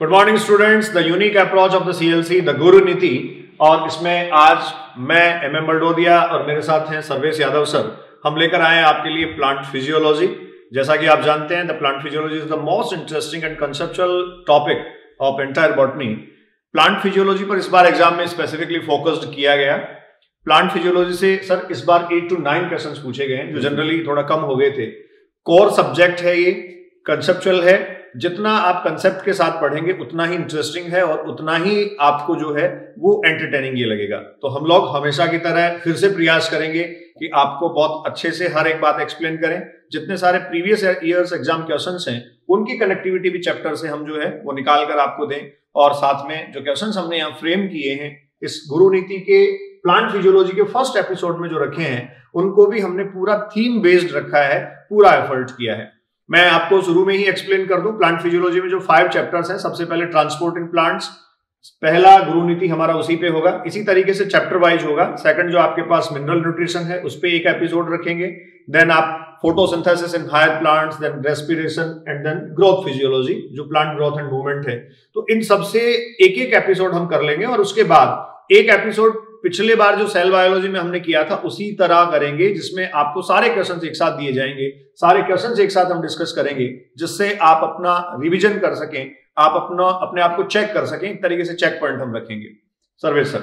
Good morning students the unique approach of the CLC the Guru Niti और इसमें आज मैं एम एम बलडोदिया और मेरे साथ हैं सर्वेश यादव सर। हम लेकर आए हैं आपके लिए प्लांट फिजियोलॉजी जैसा कि आप जानते हैं the plant physiology is the most interesting and conceptual topic of entire botany plant physiology पर इस बार एग्ज़ाम में स्पेसिफिकली फोकस्ड किया गया। प्लांट फिजियोलॉजी से सर इस बार एट टू नाइन क्वेश्चन पूछे गए हैं, जो जनरली थोड़ा कम हो गए थे। कोर सब्जेक्ट है ये कंसेप्चुअल है। जितना आप कंसेप्ट के साथ पढ़ेंगे, उतना ही इंटरेस्टिंग है और उतना ही आपको जो है, वो एंटरटेनिंग ये लगेगा। तो हम लोग हमेशा की तरह फिर से प्रयास करेंगे कि आपको बहुत अच्छे से हर एक बात एक्सप्लेन करें। जितने सारे प्रीवियस ईयर्स एग्ज़ाम क्वेश्चन हैं, उनकी कनेक्टिविटी भी चैप्टर से हम जो है, वो निकाल कर आपको दें और साथ में जो क्वेश्चन हमने यहाँ फ्रेम किए हैं, इस गुरु नीति के प्लांट फिजियोलॉजी के फ़र्स्ट एपिसोड में जो रखे हैं, उनको भी हमने पूरा थीम बेस्ड रखा है, पूरा एफर्ट किया है। मैं आपको शुरू में ही एक्सप्लेन कर दूँ प्लांट फिजियोलॉजी में जो फाइव चैप्टर्स हैं, सबसे पहले ट्रांसपोर्ट इन प्लांट्स पहला गुरु नीति हमारा उसी पे होगा, इसी तरीके से चैप्टर वाइज होगा सेकंड जो आपके पास मिनरल न्यूट्रिशन है, उस पर एक एपिसोड रखेंगे देन आप photosynthesis in higher plants then respiration and then growth physiology जो प्लांट ग्रोथ एंड मूवमेंट है। तो इन सबसे एक एक एपिसोड हम कर लेंगे, और उसके बाद एक एपिसोड पिछले बार जो सेल बायोलॉजी में हमने किया था उसी तरह करेंगे जिसमें आपको सारे क्वेश्चन एक साथ दिए जाएँगे। सारे क्वेश्चन एक साथ हम डिस्कस करेंगे जिससे आप अपना रिविजन कर सकें आप अपना अपने आप को चेक कर सकें एक तरीके से चेक पॉइंट हम रखेंगे। सर्वेश सर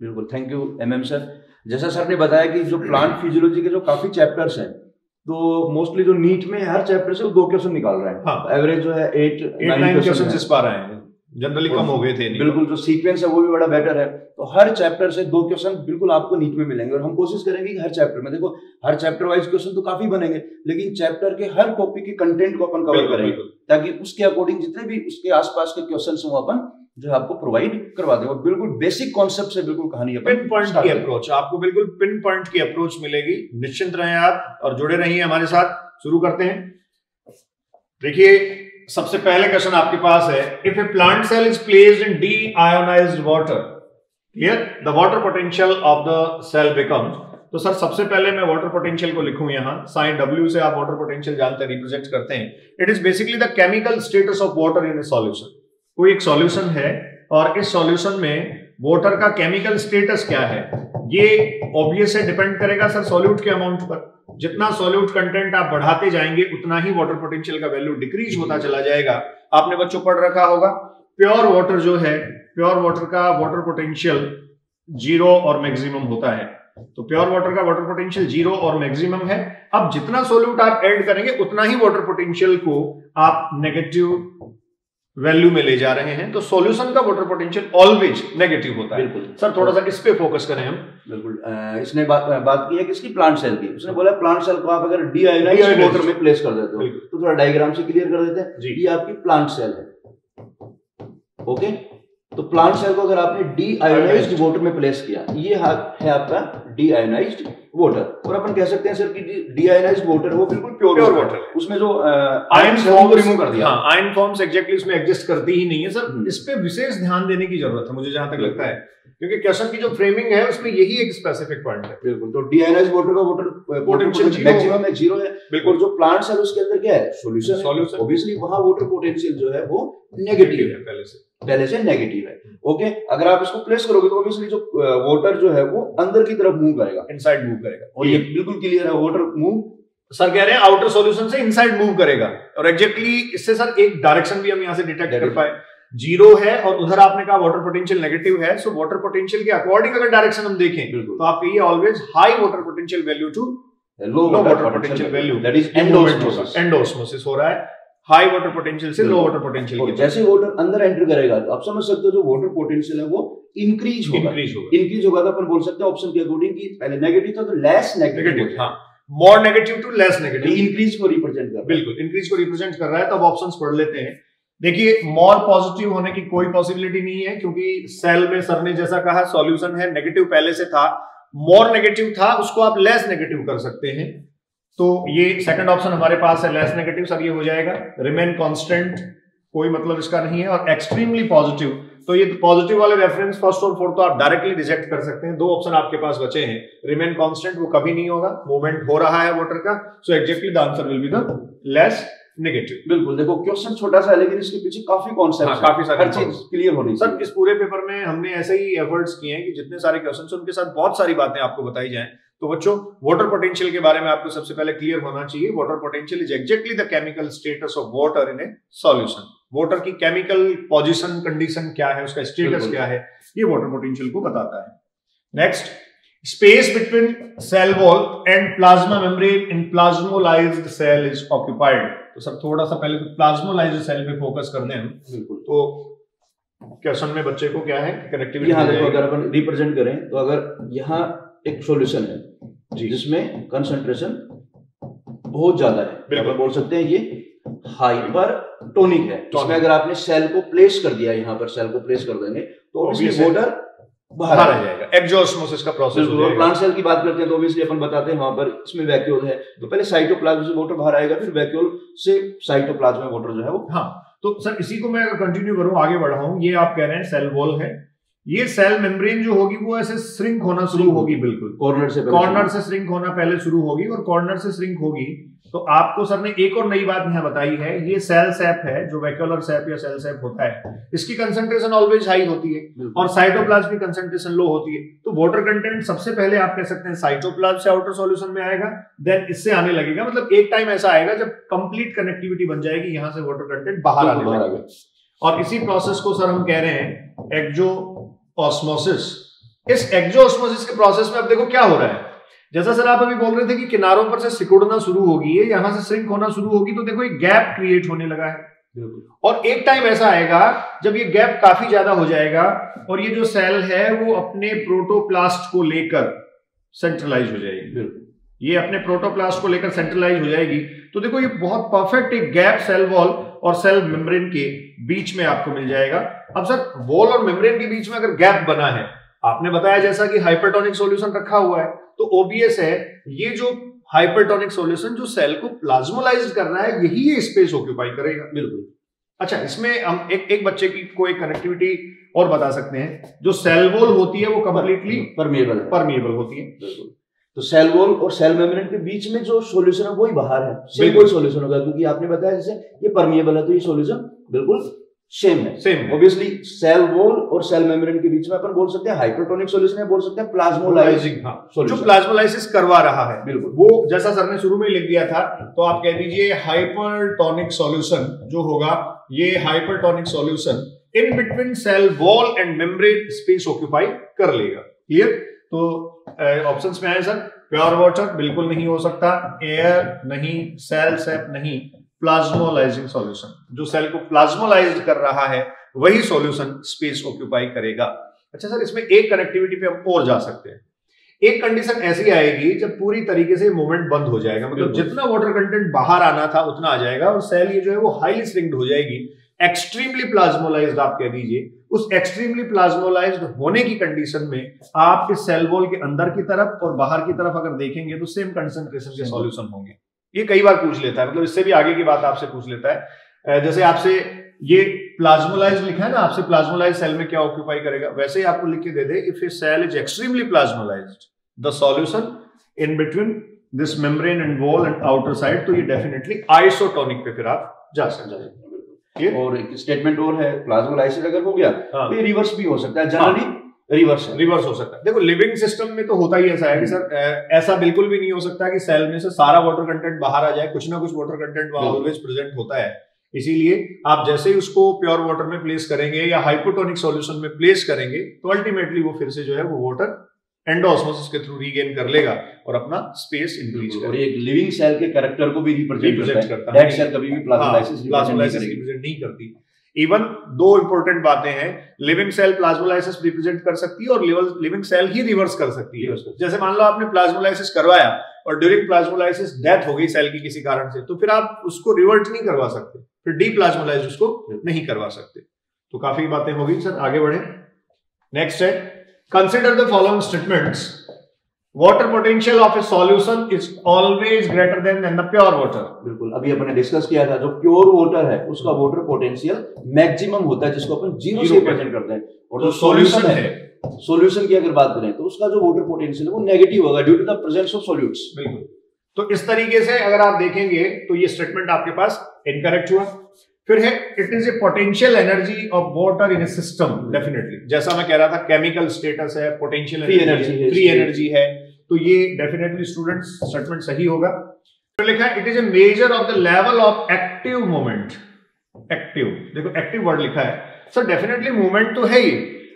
बिल्कुल thank you M M sir जैसा सर ने बताया कि जो प्लांट फिजियोलॉजी के जो काफ़ी चैप्टर्स हैं तो मोस्टली जो नीट में हर चैप्टर से वो दो क्वेश्चन निकाल रहे हैं। हाँ, एवरेज जो है एट एट नाइन क्वेश्चन इस बार आए हैं। जनरली कम हो गए थे बिल्कुल जो सीक्वेंस है वो भी बड़ा बेटर है। तो हर चैप्टर से दो क्वेश्चन बिल्कुल आपको नीट में मिलेंगे। और हम कोशिश करेंगे कि हर चैप्टर में देखो हर चैप्टर वाइज क्वेश्चन तो काफ़ी बनेंगे लेकिन चैप्टर के हर टॉपिक के कंटेंट को अपन कवर करेंगे। ताकि उसके अकॉर्डिंग जितने भी उसके आसपास के क्वेश्चन वो अपन जो है आपको प्रोवाइड करवा देगा बिल्कुल बेसिक कॉन्सेप्ट से बिल्कुल कहानी पिन पॉइंट की अप्रोच आपको बिल्कुल पिन पॉइंट की अप्रोच मिलेगी। निश्चिंत रहें आप और जुड़े रहिए हमारे साथ। शुरू करते हैं। देखिए सबसे पहले क्वेश्चन आपके पास है if a plant cell is placed in deionized water clear the water potential of the cell becomes तो सर, सबसे पहले मैं वाटर पोटेंशियल को लिखूं यहाँ साइन डब्ल्यू से आप वाटर पोटेंशियल जानते हैं रिप्रेजेंट करते हैं। It is basically the chemical status of water in a solution कोई एक सॉल्यूशन है, और इस सॉल्यूशन में वाटर का केमिकल स्टेटस क्या है? ये ऑब्वियस है डिपेंड करेगा सर सॉल्यूट के अमाउंट पर। जितना सॉल्यूट कंटेंट आप बढ़ाते जाएँगे, उतना ही वाटर पोटेंशियल का वैल्यू डिक्रीज होता चला जाएगा। आपने बच्चों पढ़ रखा होगा प्योर वाटर जो है प्योर वाटर का वाटर पोटेंशियल ज़ीरो और मैक्सिमम होता है। तो प्योर वाटर का वाटर पोटेंशियल ज़ीरो और मैक्सिमम है। अब जितना सोल्यूट आप ऐड करेंगे, उतना ही वाटर पोटेंशियल को आप नेगेटिव वैल्यू में ले जा रहे हैं तो सॉल्यूशन का वाटर पोटेंशियल ऑलवेज नेगेटिव होता है। बिल्कुल। सर थोड़ा सा इस पे फोकस करें हम। बिल्कुल इसने बात बात की है किसकी? प्लांट सेल की। उसने बोला प्लांट सेल को आप अगर डीआयोनाइज वाटर में प्लेस कर देते हो तो थोड़ा डायग्राम से क्लियर कर देते हैं। ये आपकी प्लांट सेल है। ओके तो प्लांट सेल को अगर आपने डी आयोनाइज वाटर में प्लेस किया ये है आपका डी आयोनाइज वाटर और अपन कह सकते हैं सर कि डी आयोनाइज वाटर वो बिल्कुल प्योर प्योर है। उसमें जो आयन फॉर्म को रिमूव कर दिया। हाँ आयन फॉर्म्स एग्जैक्टली उसमें एग्जिस्ट करती ही नहीं है सर हम्म। इस पर विशेष ध्यान देने की ज़रूरत है मुझे जहाँ तक लगता है। क्योंकि क्वेश्चन की जो फ्रेमिंग है उसमें यही एक स्पेसिफिक पॉइंट है। बिल्कुल तो डीआईएनएस वाटर का वाटर पोटेंशियल मैक्सिमम है ज़ीरो है। बिल्कुल। जो प्लांट्स है उसके अंदर क्या है? सॉल्यूशन सॉल्यूशन ऑब्वियसली वहाँ वाटर पोटेंशियल जो है वो नेगेटिव है। पहले से। पहले से नेगेटिव है। ओके अगर आप इसको प्लेस करोगे तो ऑब्वियसली जो वाटर जो है वो अंदर की तरफ़ मूव करेगा। इनसाइड मूव करेगा। और ये बिल्कुल क्लियर है वाटर मूव सर कह रहे हैं आउटर सॉल्यूशन से इनसाइड मूव करेगा। और एग्जैक्टली इससे सर एक डायरेक्शन भी हम यहाँ से डिटेक्ट कर पाए। ज़ीरो है और उधर आपने कहा वाटर पोटेंशियल नेगेटिव है सो वाटर पोटेंशियल के अकॉर्डिंग अगर डायरेक्शन हम देखें तो आप कहिए always high water potential value to low water potential value that is endosmosis endosmosis हो रहा है। हाई वाटर पोटेंशियल से लो वाटर पोटेंशियल जैसे वाटर अंदर एंटर करेगा तो आप समझ सकते हो जो वाटर पोटेंशियल है वो इंक्रीज होगा। इंक्रीज होगा। इंक्रीज होगा तो अपन बोल सकते हैं ऑप्शन के अकॉर्डिंग कि पहले नेगेटिव था तो लेस नेगेटिव हाँ। More negative to less negative increase को रिप्रेजेंट कर बिल्कुल इंक्रीज को रिप्रेजेंट कर रहा है तो अब ऑप्शंस पढ़ लेते हैं। देखिए मोर पॉजिटिव होने की कोई पॉसिबिलिटी नहीं है, क्योंकि सेल में सर ने जैसा कहा सॉल्यूशन है नेगेटिव पहले से था। मोर नेगेटिव था, उसको आप लेस नेगेटिव कर सकते हैं। तो ये सेकंड ऑप्शन हमारे पास है लेस नेगेटिव सर ये हो जाएगा। रिमेन कांस्टेंट कोई मतलब इसका नहीं है, और एक्सट्रीमली पॉजिटिव तो ये पॉजिटिव वाले रेफरेंस फ़र्स्ट और फोर्थ तो आप डायरेक्टली रिजेक्ट कर सकते हैं। दो ऑप्शन आपके पास बचे हैं। रिमेन कांस्टेंट वो कभी नहीं होगा। मूवमेंट हो रहा है वाटर का so exactly the answer will be the less negative बिल्कुल देखो क्वेश्चन छोटा सा है लेकिन इसके पीछे काफ़ी कॉन्सेप्ट हाँ, काफ़ी सारे हर चीज़ क्लियर होनी सर इस पूरे पेपर में हमने ऐसे ही एफर्ट्स किए हैं कि जितने सारे क्वेश्चन उनके साथ बहुत सारी बातें आपको बताई जाए। तो बच्चों वाटर पोटेंशियल के बारे में आपको सबसे पहले क्लियर होना चाहिए। Water potential is exactly the chemical status of water in a solution water की केमिकल पोजीशन कंडीशन क्या है उसका स्टेटस क्या है ये वाटर पोटेंशियल को बताता है। Next space between cell wall and plasma membrane in plasmolysed cell is occupied तो सर थोड़ा सा पहले प्लाज्मोलाइज्ड सेल पे फोकस कर दें बिल्कुल। तो क्वेश्चन में बच्चे को क्या है कनेक्टिविटी यहाँ देखो अगर अपन रिप्रेजेंट करें तो अगर यहाँ एक सॉल्यूशन है जी। जिसमें कंसंट्रेशन बहुत ज़्यादा है। बिल्कुल। बोल सकते हैं ये हाइपर टोनिक है। इसमें अगर आपने सेल को प्लेस कर दिया यहाँ पर सेल को प्लेस कर देंगे तो वाटर बाहर आ जाएगा एक्जोस्मोसिस का प्रोसेस और प्लांट सेल की बात करते हैं तो ऑब्वियसली अपन बताते हैं वहाँ पर इसमें वैक्यूल है। तो पहले साइटोप्लाज्म से वाटर बाहर आएगा फिर वैक्यूल से साइटोप्लाज्म में वाटर जो है वो हाँ तो सर इसी को मैं अगर कंटिन्यू करूँ आगे बढ़ाऊं। ये आप कह रहे हैं सेल वॉल है। ये सेल मेम्ब्रेन जो होगी वो ऐसे श्रिंक होना शुरू होगी बिल्कुल। कॉर्नर से कॉर्नर से श्रिंक होना पहले शुरू होगी और कॉर्नर से श्रिंक होगी। तो आपको सर ने एक और नई बात यहाँ बताई है ये सेल सैप है जो वैक्यूलर सैप या सेल सैप होता है इसकी कंसेंट्रेशन ऑलवेज हाई होती है और साइटोप्लाज्म की कंसेंट्रेशन लो होती है। तो वाटर कंटेंट सबसे पहले आप कह सकते हैं साइटोप्लाज्म से आउटर सॉल्यूशन में आएगा देन इससे आने लगेगा। मतलब एक टाइम ऐसा आएगा जब कंप्लीट कनेक्टिविटी बन जाएगी यहाँ से वाटर कंटेंट बाहर आने लगेगा। और इसी प्रोसेस को सर हम कह रहे हैं एक्जो ऑस्मोसिस इस एक्जो ऑस्मोसिस के प्रोसेस में अब देखो क्या हो रहा है। जैसा सर आप अभी बोल रहे थे कि किनारों पर से सिकुड़ना शुरू होगी है यहाँ से श्रिंक होना शुरू होगी तो देखो एक गैप क्रिएट होने लगा है। और एक टाइम ऐसा आएगा जब ये गैप काफ़ी ज़्यादा हो जाएगा और ये जो सेल है वो अपने प्रोटोप्लास्ट को लेकर सेंट्रलाइज हो जाएगी। ये अपने प्रोटोप्लास्ट को लेकर सेंट्रलाइज हो जाएगी। तो देखो ये बहुत परफेक्ट एक गैप सेल वॉल और सेल मेम्ब्रेन के बीच में आपको मिल जाएगा। अब सर वॉल और मेम्ब्रेन के बीच में अगर गैप बना है आपने बताया जैसा कि हाइपरटोनिक सॉल्यूशन रखा हुआ है तो ओबीएस है ये जो हाइपरटोनिक सॉल्यूशन जो सेल को प्लाज्मोलाइज कर रहा है यही ये स्पेस ऑक्यूपाई करेगा। बिल्कुल। अच्छा इसमें हम एक एक बच्चे की कोई कनेक्टिविटी और बता सकते हैं। जो सेल वॉल होती है वो कंप्लीटली परमिएबल परमिएबल होती है। बिल्कुल। तो सेल वॉल और सेल मेम्ब्रेन के बीच में जो सॉल्यूशन है वही बाहर है। सेम कोई सॉल्यूशन होगा क्योंकि आपने बताया जैसे ये परमिएबल है तो ये सॉल्यूशन बिल्कुल सेम है। सेम ऑब्वियसली सेल वॉल और सेल मेम्ब्रेन के बीच में अपन बोल सकते हैं हाइपरटोनिक सॉल्यूशन है बोल सकते हैं प्लाज्मोलाइजिंग हाँ, जो प्लाज्मोलाइसिस करवा रहा है बिल्कुल। वो जैसा सर ने शुरू में लिख दिया था तो आप कह दीजिए हाइपरटोनिक सॉल्यूशन जो होगा ये hypertonic solution in between cell wall and membrane space occupy कर लेगा। क्लियर तो ऑप्शंस में आए सर प्योर वाटर बिल्कुल नहीं हो सकता. एयर नहीं सेल सेप नहीं. प्लाज्मोलाइजिंग सॉल्यूशन जो सेल को प्लाज्मोलाइज कर रहा है वही सॉल्यूशन स्पेस ऑक्यूपाई करेगा. अच्छा सर इसमें एक कनेक्टिविटी पे हम और जा सकते हैं. एक कंडीशन ऐसी आएगी जब पूरी तरीके से मूवमेंट बंद हो जाएगा. मतलब जितना वाटर कंटेंट बाहर आना था उतना आ जाएगा. और सेल ये जो है वो हाईली स्ट्रिंग्ड हो जाएगी. एक्सट्रीमली प्लाज्मोलाइज्ड आप कह दीजिए. उस एक्सट्रीमली प्लाज्मोलाइज्ड होने की कंडीशन में आप इस सेल वॉल के अंदर की तरफ़ और बाहर की तरफ़ अगर देखेंगे तो सेम कंसेंट्रेशन के सॉल्यूशन होंगे। ये कई बार पूछ लेता है मतलब इससे भी आगे की बात आपसे पूछ लेता है। जैसे आपसे ये प्लाज्मोलाइज लिखा है ना आपसे प्लाज्मोलाइज सेल में क्या ऑक्यूपाई करेगा? वैसे ही आपको लिख के दे दे if a cell is extremely plasmolyse the solution in between this membrane and wall and outer side तो ये डेफिनेटली आइसोटोनिक पे फिर आप जा सकते और एक स्टेटमेंट और है प्लाज्मोलाइसिस अगर हो गया हाँ। तो ये रिवर्स भी हो सकता है जनरली हाँ। रिवर्स रिवर्स हो सकता है। देखो लिविंग सिस्टम में तो होता ही ऐसा है कि सर ऐसा बिल्कुल भी नहीं हो सकता कि सेल में से सारा वाटर कंटेंट बाहर आ जाए कुछ ना कुछ वाटर कंटेंट वहाँ ऑलवेज प्रेजेंट होता है। इसीलिए आप जैसे ही उसको प्योर वाटर में प्लेस करेंगे या हाइपोटोनिक सॉल्यूशन में प्लेस करेंगे तो अल्टीमेटली वो फिर से जो है वो वाटर एंडोस्मोसिस के थ्रू रीगेन कर लेगा और अपना स्पेस इंक्रीज और एक लिविंग सेल के कैरेक्टर को भी रिप्रेजेंट करता है। डेड सेल कभी भी प्लाज्मोलाइसिस रिप्रेजेंट नहीं करती। इवन दो इंपॉर्टेंट बातें हैं लिविंग सेल प्लाज्मोलाइसिस रिप्रेजेंट कर सकती है और लिविंग सेल ही रिवर्स कर सकती है। जैसे मान लो आपने प्लाज्मोलाइसिस करवाया और ड्यूरिंग प्लाज्मोलाइसिस डेथ हो गई सेल की किसी कारण से तो फिर आप उसको रिवर्ट नहीं करवा सकते। फिर डी प्लाज्मोलाइज उसको नहीं करवा सकते। तो काफ़ी बातें होगी सर आगे बढ़े। नेक्स्ट है। Consider the following statements water potential of a solution is always greater than than the pure water बिल्कुल। अभी अपने डिस्कस किया था जो प्योर वाटर है उसका वाटर पोटेंशियल मैक्सिमम होता है जिसको अपन ज़ीरो से रिप्रेजेंट करते हैं। और जो सॉल्यूशन है सॉल्यूशन की अगर बात करें तो उसका जो वाटर पोटेंशियल है वो नेगेटिव होगा due to the presence of solutes बिल्कुल। तो इस तरीके से अगर आप देखेंगे तो ये स्टेटमेंट आपके पास इनकरेक्ट हुआ। फिर है it is a potential energy of water in a system definitely जैसा मैं कह रहा था केमिकल स्टेटस है पोटेंशियल एनर्जी फ्री एनर्जी है तो ये डेफिनेटली स्टूडेंट स्टेटमेंट सही होगा। फिर लिखा है it is a measure of the level of active movement active देखो एक्टिव वर्ड लिखा है। सर डेफिनेटली मूवमेंट तो है ही।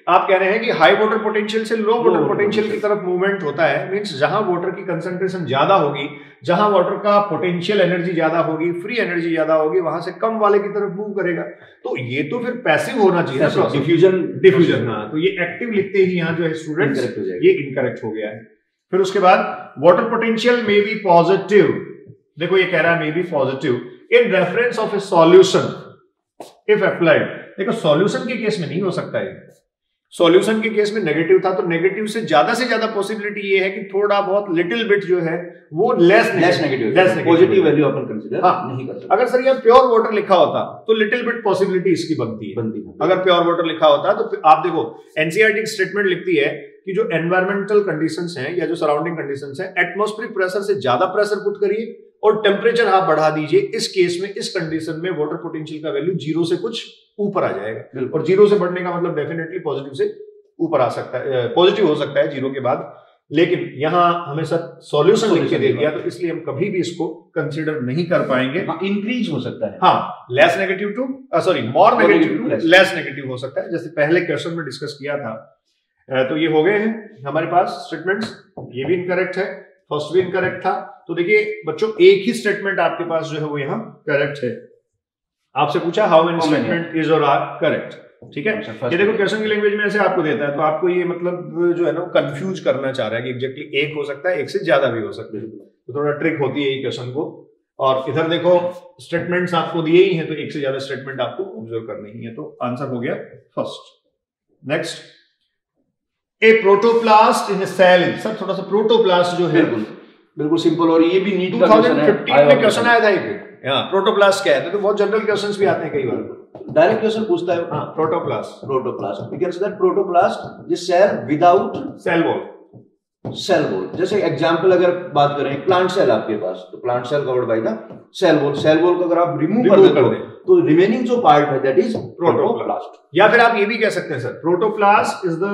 आप कह रहे हैं कि हाई वाटर पोटेंशियल से लो वाटर पोटेंशियल की तरफ़ मूवमेंट होता है मींस जहाँ वाटर की कंसंट्रेशन ज़्यादा होगी जहाँ वाटर का पोटेंशियल एनर्जी ज़्यादा होगी फ्री एनर्जी ज़्यादा होगी वहाँ से कम वाले की तरफ़ मूव करेगा। तो ये तो फिर पैसिव होना चाहिए डिफ्यूजन डिफ्यूजन हाँ तो ये एक्टिव लिखते ही यहाँ जो है स्टूडेंट ये इनकरेक्ट हो गया है। फिर उसके बाद water potential may be positive देखो ये कह रहा है may be positive in reference of a solution if applied देखो सॉल्यूशन के केस में नहीं हो सकता है सॉल्यूशन के केस में नेगेटिव था तो नेगेटिव से ज़्यादा से ज़्यादा पॉसिबिलिटी ये है कि थोड़ा बहुत लिटिल बिट जो है वो less less negative less positive value अपन कंसीडर हाँ। नहीं कर सकते। अगर सर यहाँ प्योर वाटर लिखा होता तो लिटिल बिट पॉसिबिलिटी इसकी बनती है। बनती है। अगर प्योर वाटर लिखा होता तो आप देखो एनसीआरटी स्टेटमेंट लिखती है कि जो एनवायरमेंटल कंडीशंस हैं या जो सराउंडिंग कंडीशंस हैं एटमॉस्फेरिक प्रेशर से ज़्यादा प्रेशर पुट करिए और टेम्परेचर आप बढ़ा दीजिए इस केस में इस कंडीशन में वाटर पोटेंशियल का वैल्यू ज़ीरो से कुछ ऊपर आ जाएगा। और ज़ीरो से बढ़ने का मतलब डेफिनेटली पॉजिटिव से ऊपर आ सकता है पॉजिटिव हो सकता है ज़ीरो के बाद। लेकिन यहाँ हमें सर सॉल्यूशन लिख के दे दिया तो इसलिए हम कभी भी इसको कंसीडर नहीं कर पाएँगे। इंक्रीज हाँ, हो सकता है। हाँ less negative to sorry more negative to less negative हो सकता है। जैसे पहले क्वेश्चन में डिस्कस किया था तो ये हो गए हैं हमारे पास स्टेटमेंट्स ये भी इनकरेक्ट है। फ़र्स्ट भी इनकरेक्ट था। तो देखिए बच्चों एक ही स्टेटमेंट आपके पास जो है वो यहाँ करेक्ट है। आपसे पूछा हाउ मेनी स्टेटमेंट इज़ और आर करेक्ट ठीक है? अच्छा, ये देखो क्वेश्चन की लैंग्वेज में ऐसे आपको देता है तो आपको ये मतलब जो है ना कंफ्यूज करना चाह रहा है कि एग्जैक्टली एक हो सकता है एक से ज़्यादा भी हो सकता है। तो थोड़ा ट्रिक होती है ये क्वेश्चन को। और इधर देखो स्टेटमेंट्स आपको दिए ही हैं तो एक से ज़्यादा स्टेटमेंट आपको ऑब्ज़र्व करनी ही है। तो आंसर हो गया first next a protoplast in cell sir थोड़ा सा प्रोटोप्लास्ट जो है बिल्कुल सिंपल और ये भी नीट का क्वेश्चन है 2015 में क्वेश्चन आया था ये हाँ प्रोटोप्लास्ट क्या है तो बहुत जनरल क्वेश्चंस भी आते हैं कई बार डायरेक्ट क्वेश्चन पूछता है हाँ protoplast protoplast we can say that protoplast this cell without cell wall cell wall जैसे एग्जांपल अगर बात करें प्लांट सेल आपके पास तो plant cell covered by the cell wall cell wall को अगर आप रिमूव कर देते हो तो रिमेनिंग जो पार्ट है दैट इज़ प्रोटोप्लास्ट या फिर आप ये भी कह सकते हैं sir protoplast is the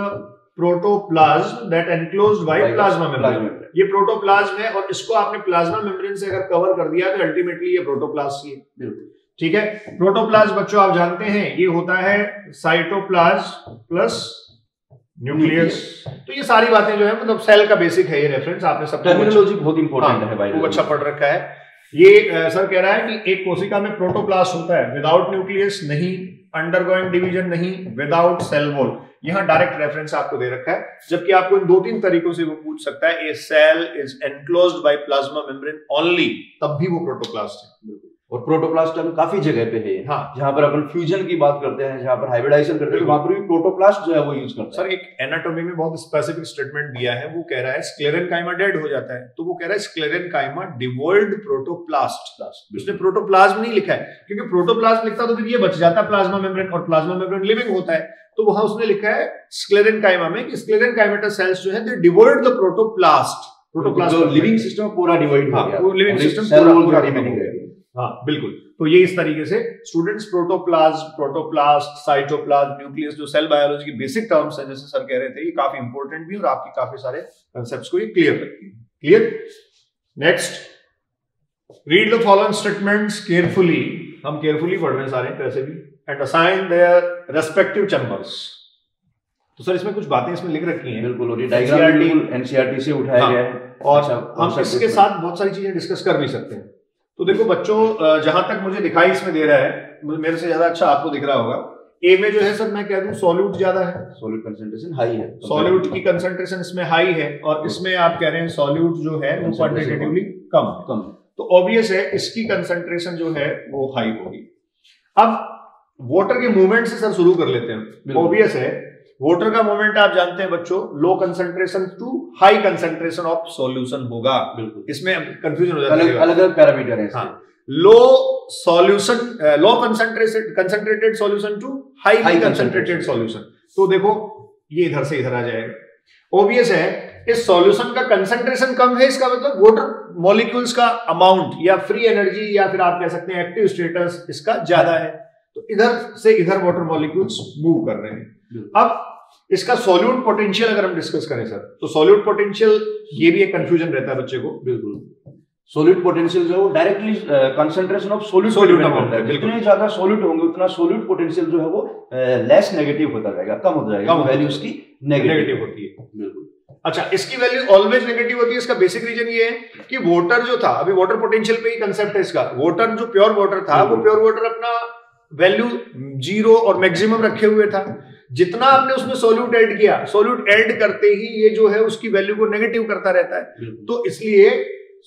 protoplasm that enclosed by plasma membrane ये प्रोटोप्लाज्म है और इसको आपने प्लाज्मा मेम्ब्रेन से अगर कवर कर दिया तो अल्टीमेटली ये प्रोटोप्लास्ट ही बिल्कुल। ठीक है? प्रोटोप्लाज्म बच्चों आप जानते हैं ये होता है साइटोप्लाज्म प्लस न्यूक्लियस तो ये सारी बातें जो है मतलब सेल का बेसिक है ये रेफरेंस आपने सब टर्मिनोलॉजी बहुत इंपॉर्टेंट हाँ, है भाई अच्छा पढ़ रखा है। ये सर कह रहा है कि एक कोशिका में प्रोटोप्लास्ट होता है विदाउट न्यूक्लियस नहीं अंडरगोइंग डिवीज़न नहीं विदाउट सेल वॉल यहाँ डायरेक्ट रेफरेंस आपको दे रखा है, जबकि आपको इन दो तीन तरीकों से वो पूछ सकता है a cell is enclose by plasma membrane only तब भी वो प्रोटोप्लास्ट है और प्रोटोप्लास्ट हम काफ़ी जगह पे है। हाँ जहाँ पर अपन फ्यूजन की बात करते हैं जहाँ पर हाइब्रिडाइजेशन करते हैं वहाँ पर भी प्रोटोप्लास्ट जो है वो यूज़ करते हैं। सर एक एनाटॉमी में बहुत स्पेसिफिक स्टेटमेंट दिया है वो कह रहा है स्क्लेरन काइमा डेड हो जाता है। तो वो कह रहा है स्क्लेरन काइमा डिवोल्ड प्रोटोप्लास्ट उसने प्रोटोप्लाज्म नहीं लिखा है क्योंकि प्रोटोप्लाज्म लिखता तो फिर ये बच जाता प्लाज्मा मेम्ब्रेन और प्लाज्मा मेम्ब्रेन लिविंग होता है। तो वहाँ उसने लिखा है स्क्लेरन काइमा में कि स्क्लेरन काइमेटा सेल्स जो है they डिवोल्ड the protoplast protoplast living system पूरा डिवाइड हो गया। लिविंग सिस्टम पूरा रिमेनिंग रह गया। हाँ बिल्कुल। तो ये इस तरीके से students protoplasm protoplast cytoplasm nucleus जो सेल बायोलॉजी की बेसिक टर्म्स हैं जैसे सर कह रहे थे ये काफ़ी इंपॉर्टेंट भी और आपके काफ़ी सारे कंसेप्ट को ये क्लियर करती है। Clear next read the following statements carefully हम केयरफुली पढ़ रहे हैं सारे वैसे भी। And assign their respective chambers तो सर इसमें कुछ बातें इसमें लिख रखी हैं। बिल्कुल और ये डायग्राम एनसीईआरटी से उठाया हाँ, गया है। और अच्छा, हम इसके साथ बहुत सारी चीज़ें डिस्कस कर भी सकते हैं। तो देखो बच्चों जहाँ तक मुझे दिखाई इसमें दे रहा है मेरे से ज़्यादा अच्छा आपको दिख रहा होगा। ए में जो है सर मैं कह दूँ सॉल्यूट ज़्यादा है। सॉल्यूट कंसेंट्रेशन हाई है। सॉल्यूट की कंसेंट्रेशन इसमें हाई है और इसमें आप कह रहे हैं सॉल्यूट जो है वो क्वांटिटेटिवली कम कम तो ऑब्वियस है इसकी कंसेंट्रेशन जो है वो हाई होगी। अब वाटर के मूवमेंट से सर शुरू कर लेते हैं। ऑब्वियस है वाटर का मोमेंट आप जानते हैं बच्चों low concentration to high concentration of solution होगा। बिल्कुल। इसमें कंफ्यूजन हो जाता है। अलग अलग पैरामीटर है। हाँ low solution low concentrated concentrated solution to high concentrated solution तो देखो ये इधर से इधर आ जाएगा। ओबियस है इस सॉल्यूशन का कंसेंट्रेशन कम है इसका मतलब वाटर मॉलिक्यूल्स का अमाउंट या फ्री एनर्जी या फिर आप कह सकते हैं एक्टिव स्टेटस इसका ज़्यादा है। तो इधर से इधर वाटर मॉलिक्यूल्स मूव कर रहे हैं। अब इसका सॉल्यूट पोटेंशियल अगर हम डिस्कस करें सर तो सॉल्यूट पोटेंशियल ये भी एक कंफ्यूजन रहता है बच्चे को। बिल्कुल। सोल्यूट पोटेंशियल जो है वो directly concentration of solute solute amount है। जितने ज़्यादा सोल्यूट होंगे उतना सोल्यूट पोटेंशियल जो है वो लेस uh, नेगेटिव होता जाएगा कम हो जाएगा वैल्यू उसकी नेगेटिव होती है। बिल्कुल। अच्छा इसकी वैल्यू ऑलवेज नेगेटिव होती है इसका बेसिक रीजन ये है कि वोटर जो था अभी वाटर पोटेंशियल पे ही कंसेप्ट है इसका। वोटर जो प्योर वाटर था वो प्योर वाटर अपना वैल्यू ज़ीरो और मैक्सिमम रखे हुए था। जितना आपने उसमें सोल्यूट ऐड किया सोल्यूट ऐड करते ही ये जो है उसकी वैल्यू को नेगेटिव करता रहता है। तो इसलिए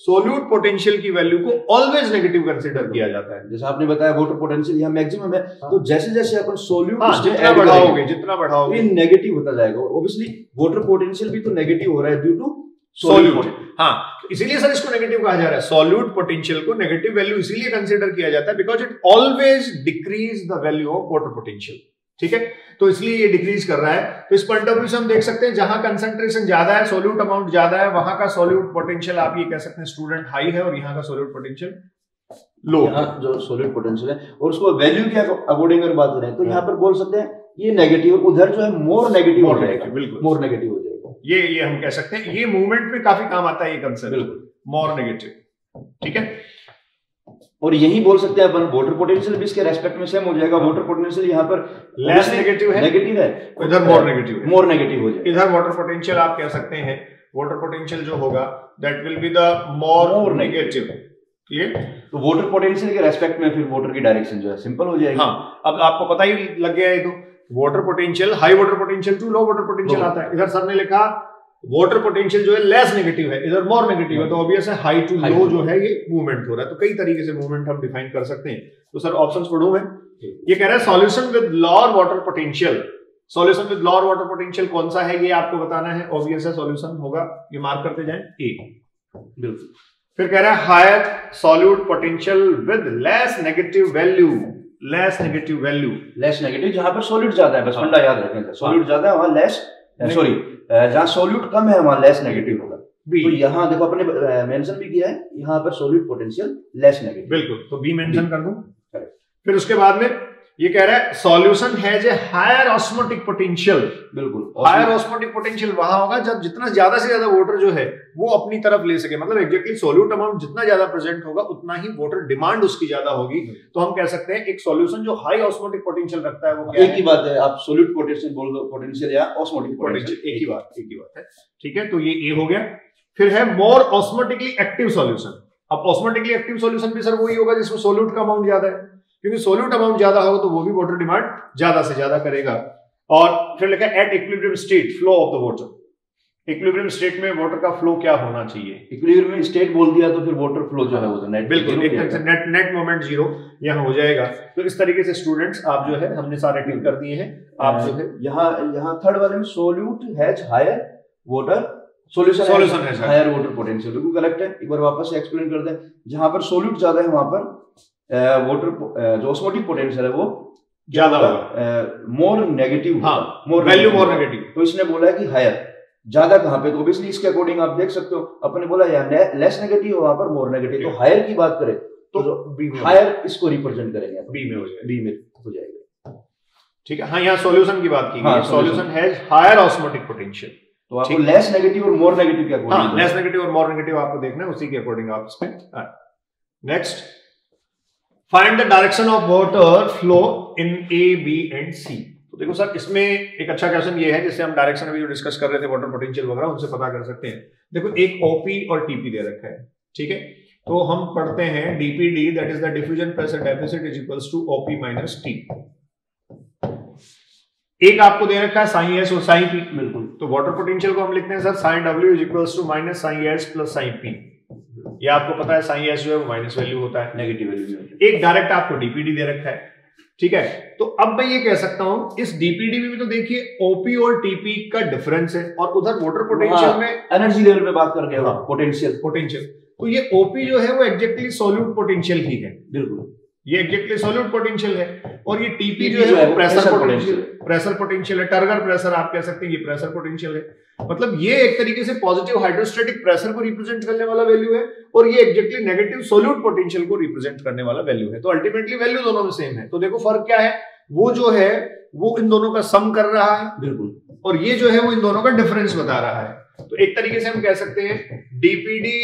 सोल्यूट पोटेंशियल की वैल्यू को ऑलवेज नेगेटिव कंसीडर किया जाता है। जैसे आपने बताया वोटर पोटेंशियल यहाँ मैक्सिमम है। हाँ। तो जैसे जैसे अपन सोल्यूट हाँ, जितना बढ़ाओगे जितना बढ़ाओगे। नेगेटिव होता जाएगा। ऑब्वियसली वाटर पोटेंशियल भी तो नेगेटिव हो रहा है ड्यू टू सोल्यूट हाँ इसीलिए सर इसको नेगेटिव कहा जा रहा है। सोल्यूट पोटेंशियल को नेगेटिव वैल्यू इसीलिए कंसीडर किया जाता है because it always decrease the value of water potential ठीक है? तो इसलिए ये डिक्रीज कर रहा है। तो इस पॉइंट ऑफ़ व्यू से हम देख सकते हैं जहाँ कंसेंट्रेशन ज़्यादा है सोल्यूट अमाउंट ज़्यादा है वहाँ का सोल्यूट पोटेंशियल आप ये कह सकते हैं स्टूडेंट हाई है और यहाँ का सोल्यूट पोटेंशियल लो जो सोल्यूट पोटेंशियल है और उसको वैल्यू के अकॉर्डिंग अगर बात करें तो यहाँ पर बोल सकते हैं ये नेगेटिव उधर जो है मोर नेगेटिव हो जाएगा। बिल्कुल। मोर नेगेटिव हो जाएगा। ये ये हम कह सकते हैं ये मूवमेंट में काफ़ी काम आता है ये कंसेप्ट मोर नेगेटिव ठीक है? और यही बोल सकते हैं अपन वोटर पोटेंशियल भी इसके रेस्पेक्ट में सेम हो जाएगा। वोटर पोटेंशियल यहाँ पर लेस नेगेटिव है नेगेटिव है। इधर मोर नेगेटिव है। मोर नेगेटिव हो जाएगा। इधर वाटर पोटेंशियल आप कह सकते हैं। वाटर पोटेंशियल जो होगा that will be the more more negative तो वोटर पोटेंशियल के रेस्पेक्ट में फिर वोटर की डायरेक्शन जो है सिंपल हो जाएगी। हाँ अब आपको पता ही लग गया है तो। Water potential high water potential to low water potential आता है। इधर सर ने लिखा वाटर पोटेंशियल जो है लेस नेगेटिव है इधर मोर नेगेटिव है तो ऑब्वियस है हाई टू लो जो है ये मूवमेंट हो रहा है। तो कई तरीके से मूवमेंट हम डिफाइन कर सकते हैं। तो सर ऑप्शन पढ़ू मैं? ये कह रहा है solution with lower water potential solution with lower water potential कौन सा है? ये आपको बताना है। ऑब्वियस है सॉल्यूशन होगा। ये मार्क करते जाए। ए बिल्कुल। फिर कह रहा है higher solute potential with less negative value less negative value less negative जहाँ पर सॉल्यूट ज़्यादा है बस फंडा याद रखें। सॉल्यूट ज़्यादा है वहाँ लेस सॉरी जहाँ सोल्यूट कम है वहाँ लेस नेगेटिव होगा। तो यहाँ देखो अपने मेंशन भी किया है यहाँ पर सोल्यूट पोटेंशियल लेस नेगेटिव बिल्कुल तो बी मेंशन कर दूँ? फिर उसके बाद में ये कह रहा है सॉल्यूशन है जे हायर ऑस्मोटिक पोटेंशियल बिल्कुल। हायर ऑस्मोटिक पोटेंशियल वहाँ होगा जब जितना ज़्यादा से ज़्यादा वाटर जो है वो अपनी तरफ़ ले सके। मतलब एग्जैक्टली सोल्यूट अमाउंट जितना ज़्यादा प्रेजेंट होगा उतना ही वाटर डिमांड उसकी ज़्यादा होगी। तो हम कह सकते हैं एक सॉल्यूशन जो हाई ऑस्मोटिक पोटेंशियल रखता है वो क्या एक ही? बात है आप सोल्यूट पोटेंशियल बोल दो पोटेंशियल या ऑस्मोटिक पोटेंशियल एक ही बात एक ही बात है। ठीक है तो ये ए हो गया। फिर है मोर ऑस्मोटिकली एक्टिव सॉल्यूशन अब ऑस्मोटिकली एक्टिव सॉल्यूशन भी सर वही होगा जिसमें सोल्यूट का अमाउंट ज़्यादा है। क्योंकि सोल्यूट अमाउंट ज़्यादा होगा तो वो भी वाटर डिमांड ज़्यादा से ज़्यादा करेगा। और फिर लिखा at equilibrium state flow of the water equilibrium state में वाटर का फ्लो क्या होना चाहिए? इक्विलिब्रियम स्टेट बोल दिया तो फिर वाटर फ्लो जो है वो तो नेट बिल्कुल एक तरह से नेट नेट मोमेंट ज़ीरो यहाँ हो जाएगा। तो इस तरीके से स्टूडेंट्स आप जो है हमने सारे टिक कर दिए हैं। आप जो है यहाँ यहाँ थर्ड वाले में solute has higher water solution solution है हायर वाटर पोटेंशियल बिल्कुल करेक्ट है? एक बार वापस एक्सप्लेन कर दें। जहाँ पर सोल्यूट ज़्यादा है वहाँ पर वाटर जो ऑस्मोटिक पोटेंशियल है वो ज़्यादा होगा। मोर नेगेटिव हाँ मोर वैल्यू मोर नेगेटिव तो इसने बोला है कि हायर ज़्यादा कहाँ पे? तो ऑब्वियसली इसके अकॉर्डिंग आप देख सकते हो। अपने बोला यार ने, लेस नेगेटिव वहाँ पर मोर नेगेटिव तो हायर की बात करें तो बी में हायर इसको रिप्रेजेंट करेंगे। बी में हो जाएगा। बी में हो जाएगा। ठीक है? हाँ यहाँ सॉल्यूशन की बात की गई solution has higher osmotic potential तो आपको लेस नेगेटिव और मोर नेगेटिव के अकॉर्डिंग हाँ लेस नेगेटिव और मोर नेगेटिव आपको देखना है उसी के अकॉर्डिंग आप इसमें next find the direction of water flow in A B and C तो देखो सर इसमें एक अच्छा क्वेश्चन ये है जिससे हम डायरेक्शन अभी जो डिस्कस कर रहे थे वाटर पोटेंशियल वगैरह उनसे पता कर सकते हैं। देखो एक ओपी और टीपी दे रखा है ठीक है? तो हम पढ़ते हैं DPD that is the diffusion pressure deficit is equals to OP minus T एक आपको दे रखा है साइन एस और साइन पी बिल्कुल। तो वाटर पोटेंशियल को हम लिखते हैं sir psi W is equals to minus psi S plus psi P ये आपको पता है साइन एस जो है वो माइनस वैल्यू होता है। नेगेटिव वैल्यू एक डायरेक्ट आपको डीपीडी दे रखा है ठीक है? तो अब मैं ये कह सकता हूँ इस डीपीडी में भी तो देखिए ओपी और टीपी का डिफरेंस है और उधर वाटर पोटेंशियल हाँ, में एनर्जी लेवल पे बात कर रहे हो पोटेंशियल पोटेंशियल तो ये ओपी जो है वो एग्जैक्टली सोल्यूट पोटेंशियल ही है। बिल्कुल। ये एग्जैक्टली सोल्यूट पोटेंशियल है और ये टीपी जो है वो प्रेशर पोटेंशियल प्रेशर पोटेंशियल है। टर्गर प्रेशर आप कह सकते हैं ये प्रेशर पोटेंशियल है। मतलब ये एक तरीके से पॉजिटिव हाइड्रोस्टेटिक प्रेशर को रिप्रेजेंट करने वाला वैल्यू है और ये एग्जैक्टली नेगेटिव सोल्यूट पोटेंशियल को रिप्रेजेंट करने वाला वैल्यू है। तो अल्टीमेटली वैल्यू दोनों में सेम है। तो देखो फ़र्क क्या है? वो जो है वो इन दोनों का सम कर रहा है बिल्कुल। और ये जो है वो इन दोनों का डिफरेंस बता रहा है। तो एक तरीके से हम कह सकते हैं डीपीडी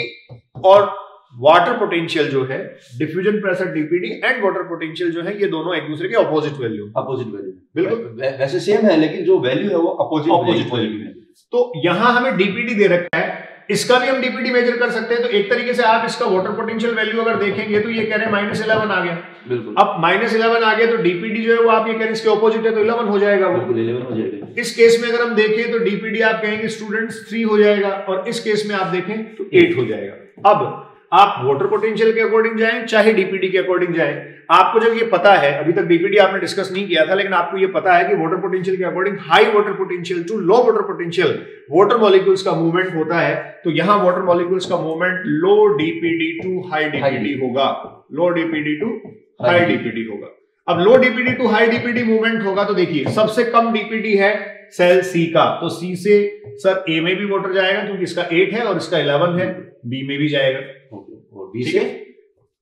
और वाटर पोटेंशियल जो है diffusion pressure DPD and water potential जो है ये दोनों एक दूसरे के अपोजिट वैल्यू अपोजिट वैल्यू बिल्कुल। वैसे सेम है लेकिन जो वैल्यू है वो अपोजिट अपोजिट वैल्यू है। तो यहाँ हमें डीपीडी दे रखा है। इसका भी हम डीपीडी मेजर कर सकते हैं। तो एक तरीके से आप इसका वाटर पोटेंशियल वैल्यू अगर देखेंगे तो ये कह रहे हैं माइनस इलेवन आ गया। बिल्कुल। अब माइनस इलेवन आ गया तो डीपीडी जो है वो आप ये कह रहे हैं इसके ऑपोजिट है तो इलेवन हो जाएगा वो। बिल्कुल इलेवन हो जाएगा। इस केस में अगर हम देखें तो डीपीडी आप कहेंगे स्टूडेंट्स थ्री हो जाएगा और इस केस में आप देखें तो एट हो जाएगा। अब आप वाटर पोटेंशियल के अकॉर्डिंग जाएँ चाहे डीपीडी के अकॉर्डिंग जाएँ। आपको जब ये पता है अभी तक डीपीडी आपने डिस्कस नहीं किया था लेकिन आपको ये पता है कि वाटर पोटेंशियल के according high water potential to low water potential water molecules का मूवमेंट होता है तो यहाँ वाटर मॉलिक्यूल्स का movement low DPD to high DPD होगा। Low DPD to high DPD होगा। अब low DPD to high DPD movement होगा तो देखिए सबसे कम डीपीडी है सेल सी का। तो सी से सर ए में भी वाटर जाएगा क्योंकि इसका एट है और इसका इलेवन है बी में भी जाएगा। ठीक है?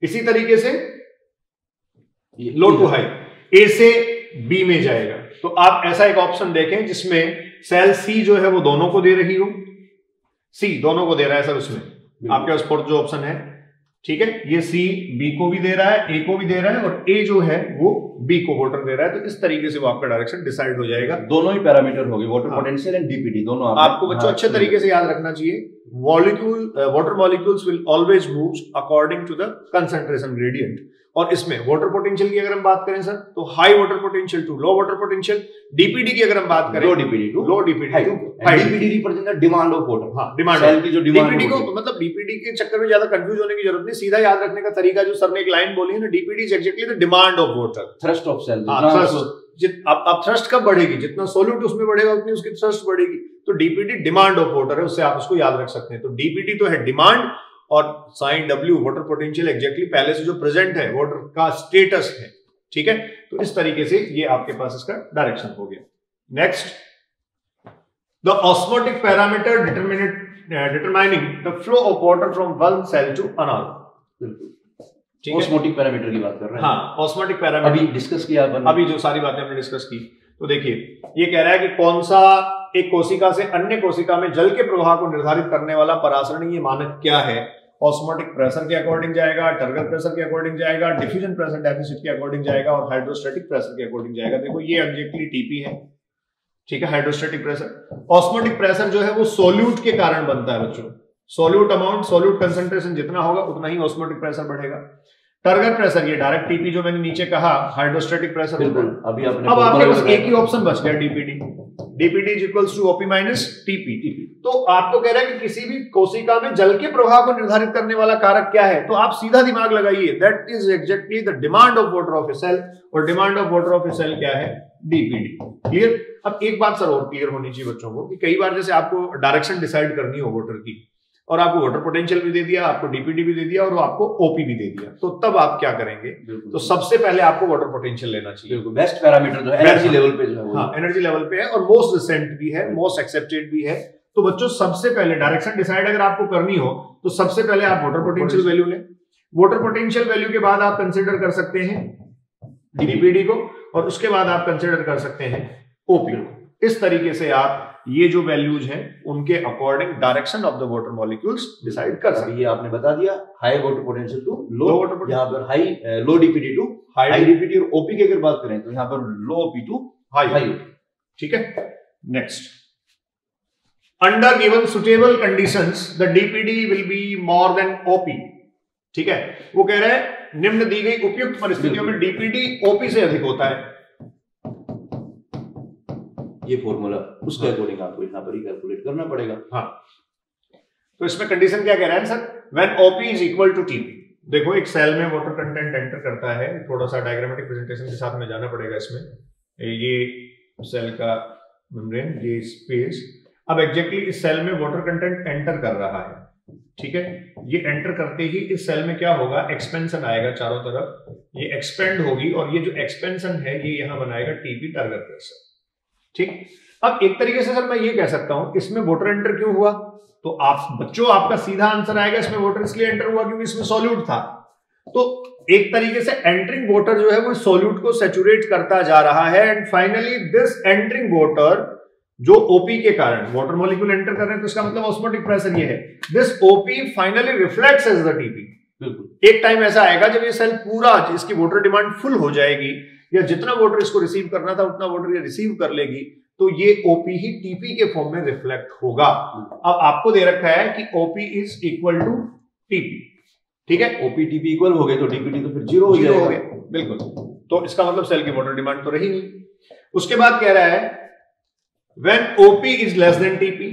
इसी तरीके से लो टू हाई ए से बी में जाएगा। तो आप ऐसा एक ऑप्शन देखें जिसमें सेल सी जो है वो दोनों को दे रही हो। सी दोनों को दे रहा है सर उसमें। आपके पास फोर्थ जो ऑप्शन है ठीक है? ये सी बी को भी दे रहा है ए को भी दे रहा है और ए जो है वो बी को वोटर दे रहा है। तो इस तरीके से वो आपका डायरेक्शन डिसाइड हो जाएगा। दोनों ही पैरामीटर हो। गए वाटर पोटेंशियल एंड डीपीडी दोनों आप आपको बच्चों हाँ, अच्छे तरीके से याद रखना चाहिए। Molecule water molecules will always move according to the concentration gradient और इसमें वाटर पोटेंशियल की अगर हम बात करें सर तो high water potential to low water potential DPD की अगर हम बात करें low DPD to low DPD to high DPD represent demand of water हाँ डिमांड सेल की जो डिमांड डीपीडी को मतलब डीपीडी के चक्कर में ज़्यादा कंफ्यूज होने की ज़रूरत नहीं सीधा याद रखने का तरीका जो सर ने एक लाइन बोली है ना DPD is exactly the demand of water thrust of cell जित अब अब थ्रस्ट कब बढ़ेगी? जितना सोल्यूट उसमें बढ़ेगा उतनी उसकी थ्रस्ट बढ़ेगी. तो डीपीडी डिमांड ऑफ़ वाटर है उससे आप उसको याद रख सकते हैं. तो डीपीडी तो है डिमांड और psi W water potential exactly पहले से जो प्रेजेंट है वाटर का स्टेटस है ठीक है? तो इस तरीके से ये आपके पास इसका डायरेक्शन हो गया। Next the osmotic parameter determinate determining the flow of water from one cell to another बिल्कुल। ऑस्मोटिक पैरामीटर की बात कर रहे हैं। हाँ ऑस्मोटिक पैरामीटर अभी डिस्कस किया अभी जो सारी बातें हमने डिस्कस की तो देखिए ये कह रहा है कि कौन सा एक कोशिका से अन्य कोशिका में जल के प्रवाह को निर्धारित करने वाला परासरणीय मानक क्या है? ऑस्मोटिक प्रेशर के अकॉर्डिंग जाएगा टर्गल प्रेशर के अकॉर्डिंग जाएगा डिफ्यूजन प्रेशर डेफिसिट के अकॉर्डिंग जाएगा और हाइड्रोस्टेटिक प्रेशर के अकॉर्डिंग जाएगा। देखो ये एग्जैक्टली टीपी है ठीक है हाइड्रोस्टेटिक प्रेशर ऑस्मोटिक प्रेशर जो है वो सोल्यूट के कारण बनता है बच्चों। सोल्यूट अमाउंट सोल्यूट कंसेंट्रेशन जितना होगा उतना ही ऑस्मोटिक प्रेशर बढ़ेगा। टर्गर प्रेशर ये डायरेक्ट टीपी जो मैंने नीचे कहा हाइड्रोस्टेटिक प्रेशर अभी अब आपके पास एक ही ऑप्शन बच गया DPD DPD is equals to OP minus TP तो आप तो कह रहे हैं कि किसी भी कोशिका में जल के प्रवाह को निर्धारित करने वाला कारक क्या है? तो आप सीधा दिमाग लगाइए। That is exactly the demand of water of a cell और demand of water of a cell क्या है? डीपीडी क्लियर अब एक बात सर और क्लियर होनी चाहिए बच्चों को कि कई बार जैसे आपको डायरेक्शन डिसाइड करनी हो वोटर की और आपको वाटर पोटेंशियल भी दे दिया आपको डीपीडी भी दे दिया और आपको ओपी भी दे दिया। तो तब आप क्या करेंगे? तो सबसे पहले आपको वाटर पोटेंशियल लेना चाहिए। बेस्ट पैरामीटर जो है एनर्जी लेवल पे जो है हाँ एनर्जी लेवल पे है और मोस्ट रिसेंट भी है मोस्ट एक्सेप्टेड भी है। तो बच्चों सबसे पहले डायरेक्शन डिसाइड अगर आपको करनी हो तो सबसे पहले आप वाटर पोटेंशियल वैल्यू लें। वाटर पोटेंशियल वैल्यू के बाद आप कंसिडर कर सकते हैं डीपीडी को और उसके बाद आप कंसिडर कर सकते हैं ओपी को। इस तरीके से आप ये जो वैल्यूज़ हैं उनके according direction of the water molecules decide कर सकते ये आपने बता दिया high water potential to low water यहाँ पर high low DPT to high DPT और ओपी की अगर बात करें तो यहाँ पर low OP to high high ठीक है? Next under given suitable condition the DPD will be more than OP ठीक है? वो कह रहे हैं निम्न दी गई उपयुक्त परिस्थितियों में डीपीडी ओपी से अधिक होता है। ये फॉर्मूला उसके अकॉर्डिंग आपको यहाँ पर ही कैलकुलेट करना पड़ेगा। हाँ। तो इसमें कंडीशन क्या कह रहा है sir when OP is equal to TP देखो एक सेल में वाटर कंटेंट एंटर करता है थोड़ा सा डायग्रामेटिक प्रेजेंटेशन के साथ में जाना पड़ेगा इसमें। ये सेल का मेम्ब्रेन ये स्पेस अब एग्जैक्टली इस सेल में वाटर कंटेंट एंटर कर रहा है ठीक है? ये एंटर करते ही इस सेल में क्या होगा? एक्सपेंशन आएगा चारों तरफ़। ये एक्सपेंड होगी और ये जो एक्सपेंशन है ये यहाँ बनाएगा टीपी टारगेट प्रेशर ठीक? अब एक तरीके से सर मैं ये कह सकता हूँ इसमें वोटर एंटर क्यों हुआ? तो आप बच्चों आपका सीधा आंसर आएगा इसमें वोटर इसलिए एंटर हुआ क्योंकि इसमें सॉल्यूट था। तो एक तरीके से एंटरिंग वोटर जो है वो सॉल्यूट को सेचुरेट करता जा रहा है and finally this entering water जो ओपी के कारण वाटर मॉलिक्यूल एंटर कर रहे हैं तो इसका मतलब ऑस्मोटिक प्रेशर ये है। This OP finally reflects as the TP बिल्कुल। एक टाइम ऐसा आएगा जब ये सेल पूरा इसकी वोटर डिमांड फुल हो जाएगी। या जितना वोटर इसको रिसीव करना था उतना वोटर ये रिसीव कर लेगी तो ये ओपी ही टीपी के फॉर्म में रिफ्लेक्ट होगा। अब आपको दे रखा है कि OP is equal to TP ठीक है? ओपी टीपी इक्वल हो गए तो डीपीटी तो फिर ज़ीरो हो ज़ीरो हो गया बिल्कुल। तो इसका मतलब सेल की वोटर डिमांड तो रही नहीं। उसके बाद कह रहा है when OP is less than TP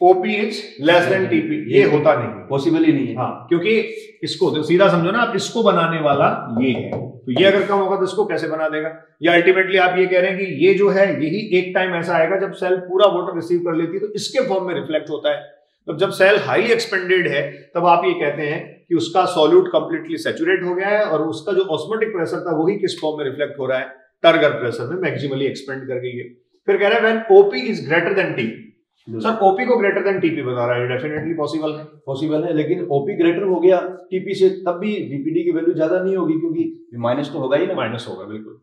OP is less than TP ये होता नहीं पॉसिबल ही नहीं है। हाँ क्योंकि इसको तो सीधा समझो ना आप इसको बनाने वाला ये है। तो ये अगर कम होगा तो इसको कैसे बना देगा? या अल्टीमेटली आप ये कह रहे हैं कि ये जो है यही एक टाइम ऐसा आएगा जब सेल पूरा वाटर रिसीव कर लेती है तो इसके फॉर्म में रिफ्लेक्ट होता है। तो जब सेल हाईली एक्सपेंडेड है तब आप ये कहते हैं कि उसका सॉल्यूट कंप्लीटली सेचुरेट हो गया है और उसका जो ऑस्मोटिक प्रेशर था वही किस फॉर्म में रिफ्लेक्ट हो रहा है? टर्गर प्रेशर में मैक्सिमली एक्सपेंड कर गई है। फिर कह रहे हैं when OP is greater than T sir OP को ग्रेटर देन टीपी बता रहा है डेफिनेटली पॉसिबल है। पॉसिबल है लेकिन ओपी ग्रेटर हो गया टीपी से तब भी डीपीडी की वैल्यू ज़्यादा नहीं होगी क्योंकि माइनस तो होगा ही ना। माइनस होगा बिल्कुल।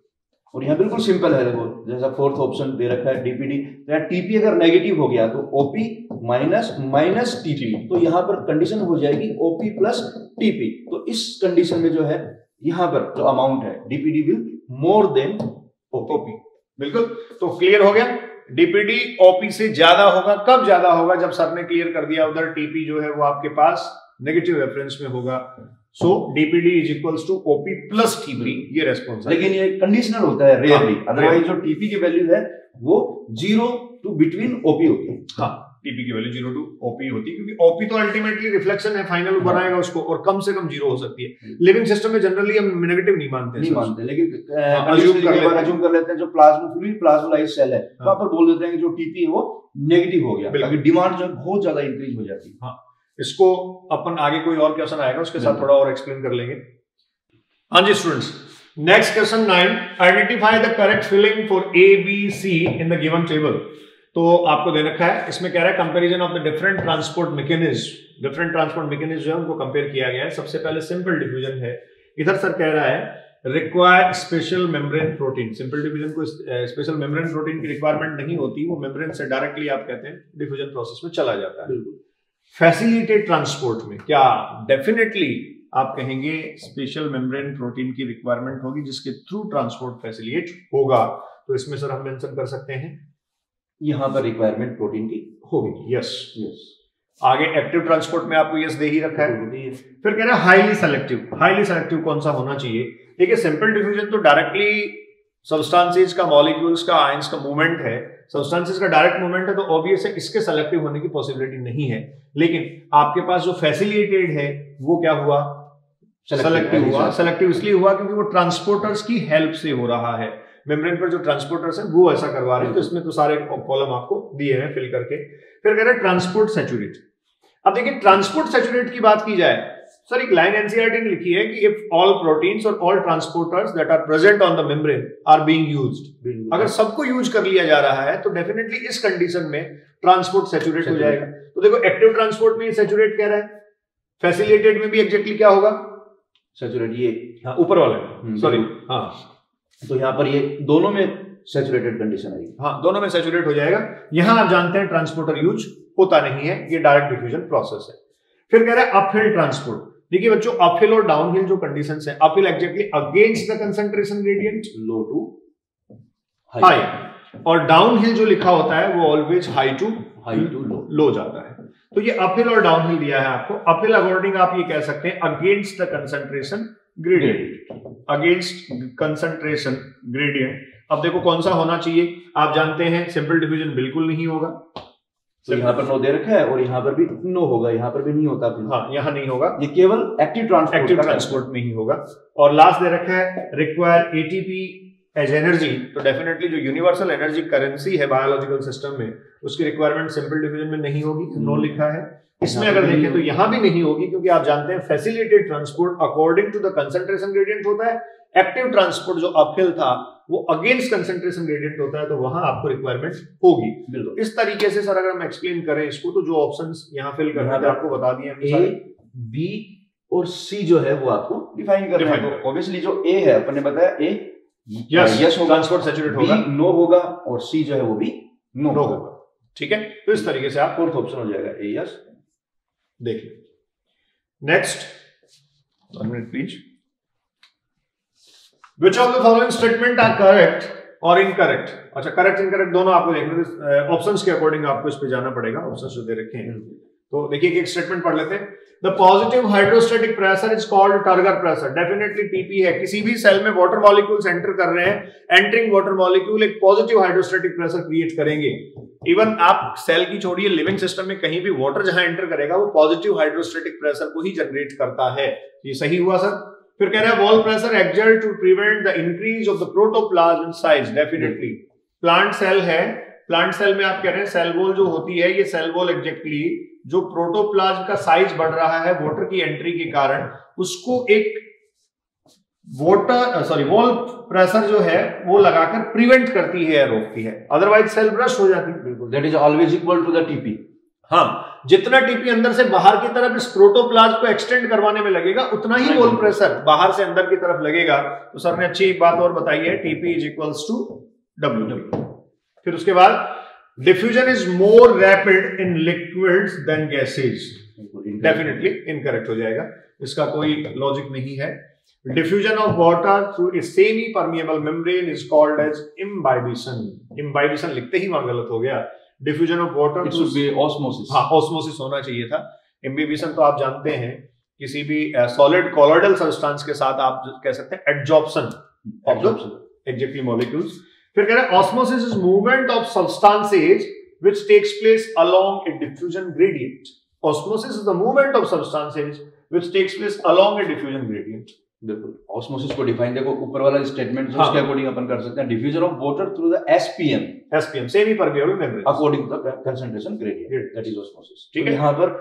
और यहाँ बिल्कुल सिंपल है देखो जैसा फोर्थ ऑप्शन दे रखा है डीपीडी तो यहाँ टीपी अगर नेगेटिव हो गया तो ओपी माइनस माइनस टीपी तो यहाँ पर कंडीशन हो जाएगी ओपी प्लस टीपी तो इस कंडीशन में जो है यहाँ पर जो अमाउंट है DPD will more than OP बिल्कुल। तो क्लियर हो गया? डीपीडी ओपी से ज़्यादा होगा कब ज़्यादा होगा जब सर ने क्लियर कर दिया उधर टीपी जो है वो आपके पास नेगेटिव रेफरेंस में होगा। So DPD is equals to OP plus TP ये रेस्पॉन्स लेकिन ये कंडीशनल होता है रेयरली अदरवाइज़ हाँ, जो टीपी की वैल्यू है वो ज़ीरो टू बिटवीन ओपी होती है। हाँ। टीपी की वैल्यू ज़ीरो टू ओपी होती है क्योंकि ओपी तो अल्टीमेटली रिफ्लेक्शन है फाइनल हाँ। बनाएगा उसको और कम से कम ज़ीरो हो सकती है। Living hmm. सिस्टम में जनरली हम नेगेटिव नहीं मानते नहीं मानते लेकिन अज्यूम हाँ, कर लेते हैं। जो प्लाज्मा फ्लूइड प्लाज्मोलाइज सेल है वहाँ पर बोल देते हैं कि जो टीपी है वो नेगेटिव हो गया अगर डिमांड जो बहुत ज़्यादा इंक्रीज हो जाती है। हाँ इसको अपन आगे कोई और क्वेश्चन आएगा उसके साथ थोड़ा और एक्सप्लेन कर लेंगे। हाँ जी students next question nine identify the correct filling for A B C in the given table तो आपको दे रखा है। इसमें कह रहा है comparison of the different transport mechanism different transport mechanism जो है उनको कंपेयर किया गया है। सबसे पहले सिंपल डिफ्यूजन है। इधर सर कह रहा है require special membrane protein simple diffusion को स्पेशल मेम्ब्रेन प्रोटीन की रिक्वायरमेंट नहीं होती। वो मेम्ब्रेन से डायरेक्टली आप कहते हैं डिफ्यूजन प्रोसेस में चला जाता है। फैसिलिटेड ट्रांसपोर्ट में क्या डेफिनेटली आप कहेंगे स्पेशल मेम्ब्रेन प्रोटीन की रिक्वायरमेंट होगी जिसके थ्रू ट्रांसपोर्ट फैसिलिटेट होगा। तो इसमें सर हम मेंशन कर सकते हैं। यहाँ पर रिक्वायरमेंट प्रोटीन की होगी। यस यस आगे एक्टिव ट्रांसपोर्ट में आपको यस दे ही रखा है। फिर कह रहे हैं हाईली सेलेक्टिव हाईली सेलेक्टिव कौन सा होना चाहिए? देखिए सिंपल डिफ्यूजन तो डायरेक्टली सब्सटेंसेस का मॉलिक्यूल्स का आयंस का मूवमेंट है। सब्सटेंसेस का डायरेक्ट मूवमेंट है तो ऑब्वियस है इसके सेलेक्टिव होने की पॉसिबिलिटी नहीं है। लेकिन आपके पास जो फैसिलिटेटेड है वो क्या हुआ? सेलेक्टिव हुआ। सेलेक्टिव इसलिए हुआ क्योंकि वो ट्रांसपोर्टर्स की हेल्प से हो रहा है। मेम्ब्रेन पर जो ट्रांसपोर्टर्स हैं वो ऐसा करवा रहे हैं। तो इसमें तो सारे कॉलम आपको दिए हैं फिल करके। फिर कह रहे हैं ट्रांसपोर्ट सेचुरेट अब देखिए ट्रांसपोर्ट सेचुरेट की बात की जाए सर एक लाइन एनसीआरटी ने लिखी है कि इफ़ ऑल प्रोटीन्स और all transporters that are present on the membrane are being used अगर सबको यूज़ कर लिया जा रहा है तो डेफिनेटली इस कंडीशन में ट्रांसपोर्ट सेचुरेट हो जाएगा। तो देखो एक्टिव ट्रांसपोर्ट में सेचुरेट कह रहा है। फैसिलिटेड में भी एग्जैक्टली क्या होगा? सेचुरेट ये हाँ, ऊपर वाले। सॉरी हम्म, हाँ। तो यहाँ पर ये दोनों में सेचुरेटेड कंडीशन आएगी। हाँ दोनों में सेचुरेट हो जाएगा। यहाँ आप जानते हैं ट्रांसपोर्टर यूज़ होता नहीं है ये डायरेक्ट डिफ्यूजन प्रोसेस है। फिर कह रहे हैं अपहिल ट्रांसपोर्ट देखिए बच्चों अपहिल और डाउनहिल जो कंडीशन है uphill exactly against the concentration gradient low to high और डाउनहिल जो लिखा होता है वो always high to high to low low जाता है। तो ये अपहिल और डाउनहिल दिया है आपको। अपहिल अकॉर्डिंग आप ये कह सकते हैं against the concentration gradient against concentration gradient अब देखो कौन सा होना चाहिए? आप जानते हैं सिंपल डिवीज़न बिल्कुल नहीं होगा। तो यहाँ पर नो दे रखा है और यहाँ पर भी नो होगा यहाँ पर भी नहीं होता हाँ यहाँ नहीं होगा। ये केवल एक्टिव ट्रांसपोर्ट एक्टिव ट्रांसपोर्ट में ही होगा। और लास्ट दे रखा है रिक्वायर एटीपी एज एनर्जी तो डेफिनेटली जो यूनिवर्सल एनर्जी करेंसी है बायोलॉजिकल सिस्टम में उसकी रिक्वायरमेंट सिंपल डिवीज़न में नहीं होगी। No hmm. लिखा है। इसमें अगर देखें तो यहाँ भी नहीं होगी क्योंकि आप जानते हैं facilitated transport according to the concentration gradient होता है। एक्टिव ट्रांसपोर्ट जो अपहिल था वो अगेंस्ट कंसेंट्रेशन ग्रेडियंट होता है तो वहाँ आपको रिक्वायरमेंट होगी। इस तरीके से सर अगर हम एक्सप्लेन करें इसको तो जो ऑप्शन यहाँ फिल करना है आपको बता दिए ए बी और सी जो है वो आपको डिफाइन करना है। तो ऑब्वियसली जो ए है अपन ने बताया ए यस यस होगा ट्रांसपोर्ट सैचुरेट होगा। नो होगा और सी जो है वो भी नो होगा। ठीक है? तो इस तरीके से आप फोर्थ ऑप्शन हो जाएगा ए यस देखिए। Next one minute please which of the following statement are correct और इनकरेक्ट अच्छा करेक्ट इनकरेक्ट दोनों आपको देखना ऑप्शंस के अकॉर्डिंग आपको इस पे जाना पड़ेगा ऑप्शंस जो दे रखे हैं। तो देखिए एक स्टेटमेंट पढ़ लेते हैं। The positive hydrostatic pressure is called turgor pressure definitely TP है। किसी भी सेल में वाटर मॉलिक्यूल्स एंटर कर रहे हैं एंटरिंग वाटर मॉलिक्यूल एक पॉजिटिव हाइड्रोस्टेटिक प्रेशर क्रिएट करेंगे। इवन आप सेल की छोड़िए लिविंग सिस्टम में कहीं भी वाटर जहाँ एंटर करेगा, वो पॉजिटिव हाइड्रोस्टेटिक प्रेशर को ही जनरेट करता है। ये सही हुआ सर फिर कह रहे हैं wall pressure exert to prevent the increase of the protoplasm size definitely plant cell है। प्लांट सेल में आप कह रहे हैं सेल वॉल जो होती है, ये सेल वॉल एग्जैक्टली जो प्रोटोप्लाज्म का साइज़ बढ़ रहा है वाटर की एंट्री के कारण उसको एक वाटर सॉरी वॉल प्रेशर जो है वो लगाकर प्रिवेंट करती है रोकती है। अदरवाइज़ सेल ब्रश हो जाती है। बिल्कुल that is always equal to the TP हाँ जितना टीपी अंदर से बाहर की तरफ़ इस प्रोटोप्लाज को एक्सटेंड करवाने में लगेगा उतना ही वॉल प्रेशर बाहर से अंदर की तरफ़ लगेगा। तो सर ने अच्छी बात और बताई है TP is equals to W W फिर उसके बाद diffusion is more rapid in liquids than gases definitely incorrect हो जाएगा। इसका कोई लॉजिक नहीं है। Diffusion of water through a semi permeable membrane is called as imbibition imbibition लिखते ही वहाँ गलत हो गया। डिफ्यूजन ऑफ़ वाटर ऑस्मोसिस होना चाहिए था। इम्बिबिशन तो आप जानते हैं किसी भी सॉलिड कॉलोडल सब्सटेंस के साथ आप कह सकते हैं एडजॉप्शन एडजॉप्शन एक्जेक्टली मॉलिक्यूल्स फिर कह रहे हैं osmosis is movement of substances which takes place along a diffusion gradient. Osmosis is the movement of substances which takes place along a diffusion gradient. बिल्कुल ऑस्मोसिस को डिफाइन देखो ऊपर वाला statement जो उसके अकॉर्डिंग अपन कर सकते हैं। Diffusion of water through the SPM SPM semi permeable membrane according to the concentration gradient that is osmosis ठीक है। यहाँ पर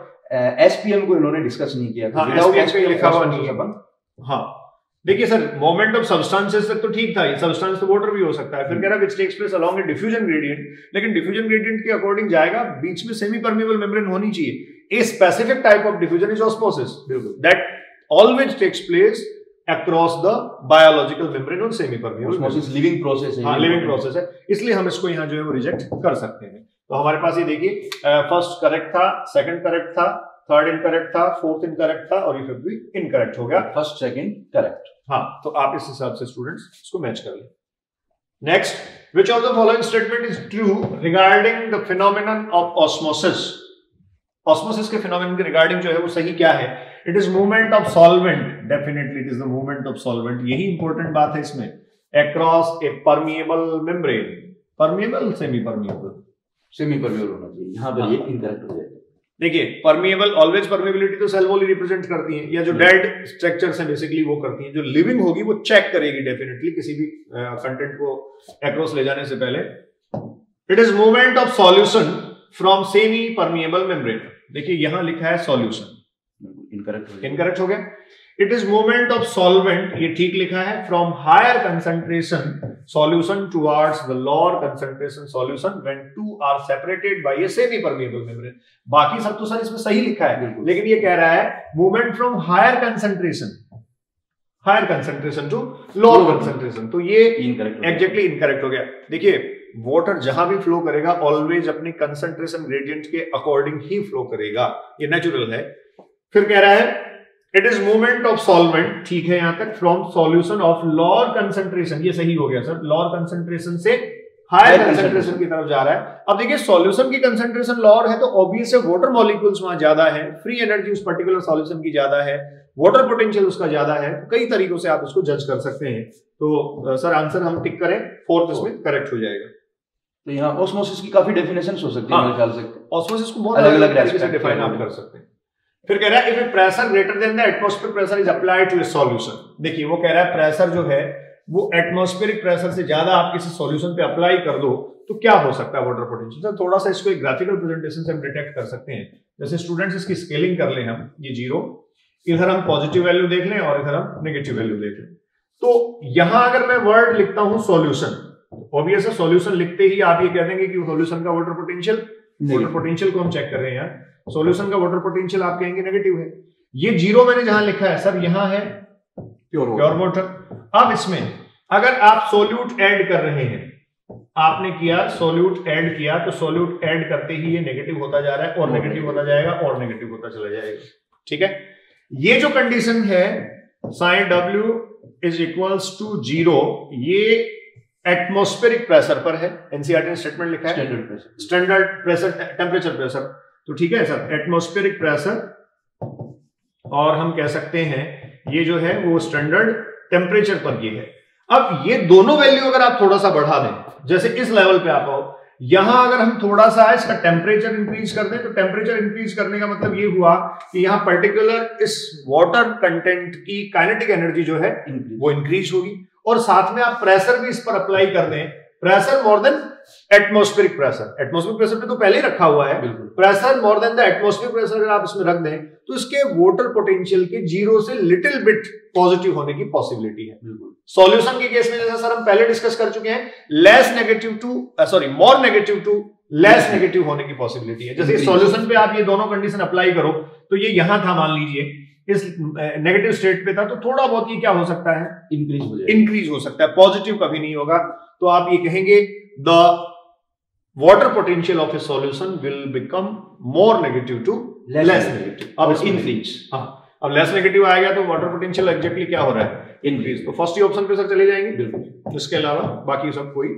एसपीएम को इन्होंने डिस्कस नहीं किया। था विदाउट एसपीएम लिखा हुआ नहीं है। अपन हाँ। देखिए सर मोमेंट ऑफ़ सब्सटेंसेस तक तो ठीक था सब्सटेंस तो वाटर भी हो सकता है। फिर कह रहा है which takes place along a diffusion gradient लेकिन डिफ्यूजन ग्रेडियंट के अकॉर्डिंग जाएगा बीच में सेमी परमेबल मेम्ब्रेन होनी चाहिए। A specific type of diffusion is osmosis that always takes place across the biological membrane और semi permeable osmosis living process है। हाँ लिविंग प्रोसेस है। इसलिए हम इसको यहाँ जो है वो रिजेक्ट कर सकते हैं। तो हमारे पास ये देखिए फ़र्स्ट करेक्ट था सेकंड करेक्ट था। थर्ड इनकरेक्ट था फोर्थ इनकरेक्ट था और ये फिफ्थ भी इनकरेक्ट हो गया। फ़र्स्ट सेकंड करेक्ट हाँ तो आप इस हिसाब से स्टूडेंट्स इसको मैच कर लें। Next which of the following statement is true regarding the phenomenon of osmosis osmosis के फिनोमिनन के रिगार्डिंग जो है वो सही क्या है? It is movement of solvent definitely it is the movement of solvent यही इंपॉर्टेंट बात है इसमें। Across a permeable membrane permeable semi permeable semi permeable होना चाहिए। यहाँ पर ये इनकरेक्ट हो जाएगा। देखिए परमिएबल ऑलवेज परमिएबिलिटी तो सेल वॉल रिप्रेजेंट करती है या जो डेड स्ट्रक्चर्स हैं बेसिकली वो करती हैं। जो लिविंग होगी वो चेक करेगी डेफिनेटली किसी भी कंटेंट को अक्रॉस ले जाने से पहले। It is movement of solution from semi permeable membrane देखिए यहाँ लिखा है सॉल्यूशन इनकरेक्ट इनकरेक्ट हो गया। It is movement of solvent ये ठीक लिखा है from higher concentration solution towards the lower concentration solution when two are separated by a semi permeable membrane बाकी सब तो सर इसमें सही लिखा है लेकिन ये कह रहा है movement from higher concentration higher concentration to lower concentration तो ये एग्जैक्टली इनकरेक्ट हो गया। देखिए वाटर जहाँ भी फ्लो करेगा ऑलवेज अपनी कंसंट्रेशन ग्रेडियंट के अकॉर्डिंग ही फ्लो करेगा। ये नेचुरल है। फिर कह रहा है it is movement of solvent ठीक है यहाँ तक from solution of lower concentration ये सही हो गया सर। लॉर कंसेंट्रेशन से हायर कंसेंट्रेशन की तरफ़ जा रहा है। अब देखिए सॉल्यूशन की कंसेंट्रेशन लॉर है तो ऑब्वियस है वाटर मॉलिक्यूल्स वहाँ ज़्यादा है। फ्री एनर्जी उस पर्टिकुलर सॉल्यूशन की ज़्यादा है। वाटर पोटेंशियल उसका ज़्यादा है। कई तरीकों से आप उसको जज कर सकते हैं। तो सर आंसर हम टिक करें। फोर्थ इसमें करेक्ट हो जाएगा। तो यहाँ ऑस्मोसिस की काफ़ी डेफिनेशन हो सकती है हाँ, मेरे ख्याल से। ऑस्मोसिस को बहुत अलग अलग डिफाइन आप कर सकते हैं। फिर कह रहा है if a pressure greater than the atmospheric pressure is applied to a solution देखिए वो कह रहा है प्रेशर जो है वो एटमॉस्फेरिक प्रेशर से ज़्यादा आप किसी सॉल्यूशन पे अप्लाई कर दो तो क्या हो सकता है वाटर पोटेंशियल तो थोड़ा सा इसको एक ग्राफिकल प्रेजेंटेशन से हम डिटेक्ट कर सकते हैं। जैसे स्टूडेंट्स इसकी स्केलिंग कर ले हम ये ज़ीरो इधर हम पॉजिटिव वैल्यू देख लें और इधर हम नेगेटिव वैल्यू देख लें। तो यहाँ अगर मैं वर्ड लिखता हूँ सॉल्यूशन ऑब्वियस है सॉल्यूशन लिखते ही आप ये कह देंगे कि सॉल्यूशन का वाटर पोटेंशियल वाटर पोटेंशियल को हम चेक कर रहे हैं यार सॉल्यूशन का वाटर पोटेंशियल आप कहेंगे नेगेटिव है। ये ज़ीरो मैंने जहाँ लिखा है सर यहाँ है प्योर प्योर वाटर अब इसमें अगर आप सोल्यूट ऐड कर रहे हैं आपने किया सोल्यूट ऐड किया तो सोल्यूट ऐड करते ही ये नेगेटिव होता जा रहा है और नेगेटिव होता जाएगा और नेगेटिव होता चला जाएगा। ठीक है? ये जो कंडीशन है psi W is equals to zero ये एटमोस्फेरिक प्रेशर पर है। एनसीआरटी ने स्टेटमेंट लिखा है। Standard pressure standard pressure temperature pressure तो ठीक है सर एटमोस्फेरिक प्रेशर और हम कह सकते हैं ये जो है वो स्टैंडर्ड टेम्परेचर पर ये है। अब ये दोनों वैल्यू अगर आप थोड़ा सा बढ़ा दें जैसे इस लेवल पे आप आओ यहाँ अगर हम थोड़ा सा इसका टेम्परेचर इंक्रीज कर दें तो टेम्परेचर इंक्रीज करने का मतलब ये हुआ कि यहाँ पर्टिकुलर इस वाटर कंटेंट की काइनेटिक एनर्जी जो है वो इंक्रीज होगी। और साथ में आप प्रेशर भी इस पर अप्लाई कर दें। Pressure more than atmospheric pressure atmospheric pressure पे तो पहले ही रखा हुआ है। Pressure more than the atmospheric pressure अगर आप इसमें रख दें तो इसके वाटर पोटेंशियल के ज़ीरो से लिटिल बिट पॉजिटिव होने की पॉसिबिलिटी है। सॉल्यूशन के केस में जैसा सर हम पहले डिस्कस कर चुके हैं less negative to sorry more negative to less negative होने की पॉसिबिलिटी है। जैसे सॉल्यूशन पे आप ये दोनों कंडीशन अप्लाई करो तो ये यहाँ था मान लीजिए। इस नेगेटिव स्टेट पे था तो थोड़ा बहुत ये क्या हो सकता है? इंक्रीज हो इंक्रीज हो सकता है। पॉजिटिव कभी नहीं होगा। तो आप ये कहेंगे the water potential of a solution will become more negative to less, less negative. अब increase. हाँ। अब लेस नेगेटिव आ गया तो वाटर पोटेंशियल एग्जैक्टली क्या हो रहा है? इंक्रीज तो फ़र्स्ट ही ऑप्शन पे सर चले जाएँगे? बिल्कुल। इसके अलावा बाकी सब कोई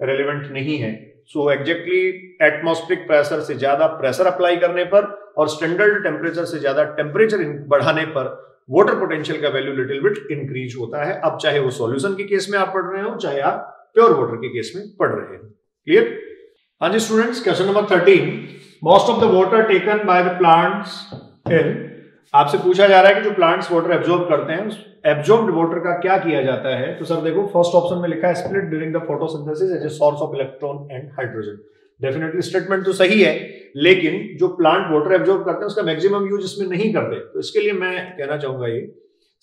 रेलिवेंट नहीं है। सो एग्जैक्टली एटमोस्फिक प्रेशर से ज़्यादा प्रेशर अप्लाई करने पर और स्टैंडर्ड टेम्परेचर से ज़्यादा टेम्परेचर बढ़ाने पर वाटर पोटेंशियल का वैल्यू लिटिल बिट इंक्रीज होता है। अब चाहे वो सॉल्यूशन के केस में आप पढ़ रहे हो चाहे आप प्योर वाटर के केस में पढ़ रहे हो। क्लियर हाँ जी students question number thirteen most of the water taken by the plants in आपसे पूछा जा रहा है कि जो प्लांट्स वाटर एब्जॉर्ब करते हैं एब्जॉर्ब्ड वाटर का क्या किया जाता है? तो सर देखो फ़र्स्ट ऑप्शन में लिखा है split during the photosynthesis as a source of electron and hydrogen definitely statement तो सही है, लेकिन जो प्लांट वाटर एब्जॉर्ब करते हैं, उसका मैक्सिमम यूज़ इसमें नहीं करते। तो इसके लिए मैं कहना चाहूँगा ये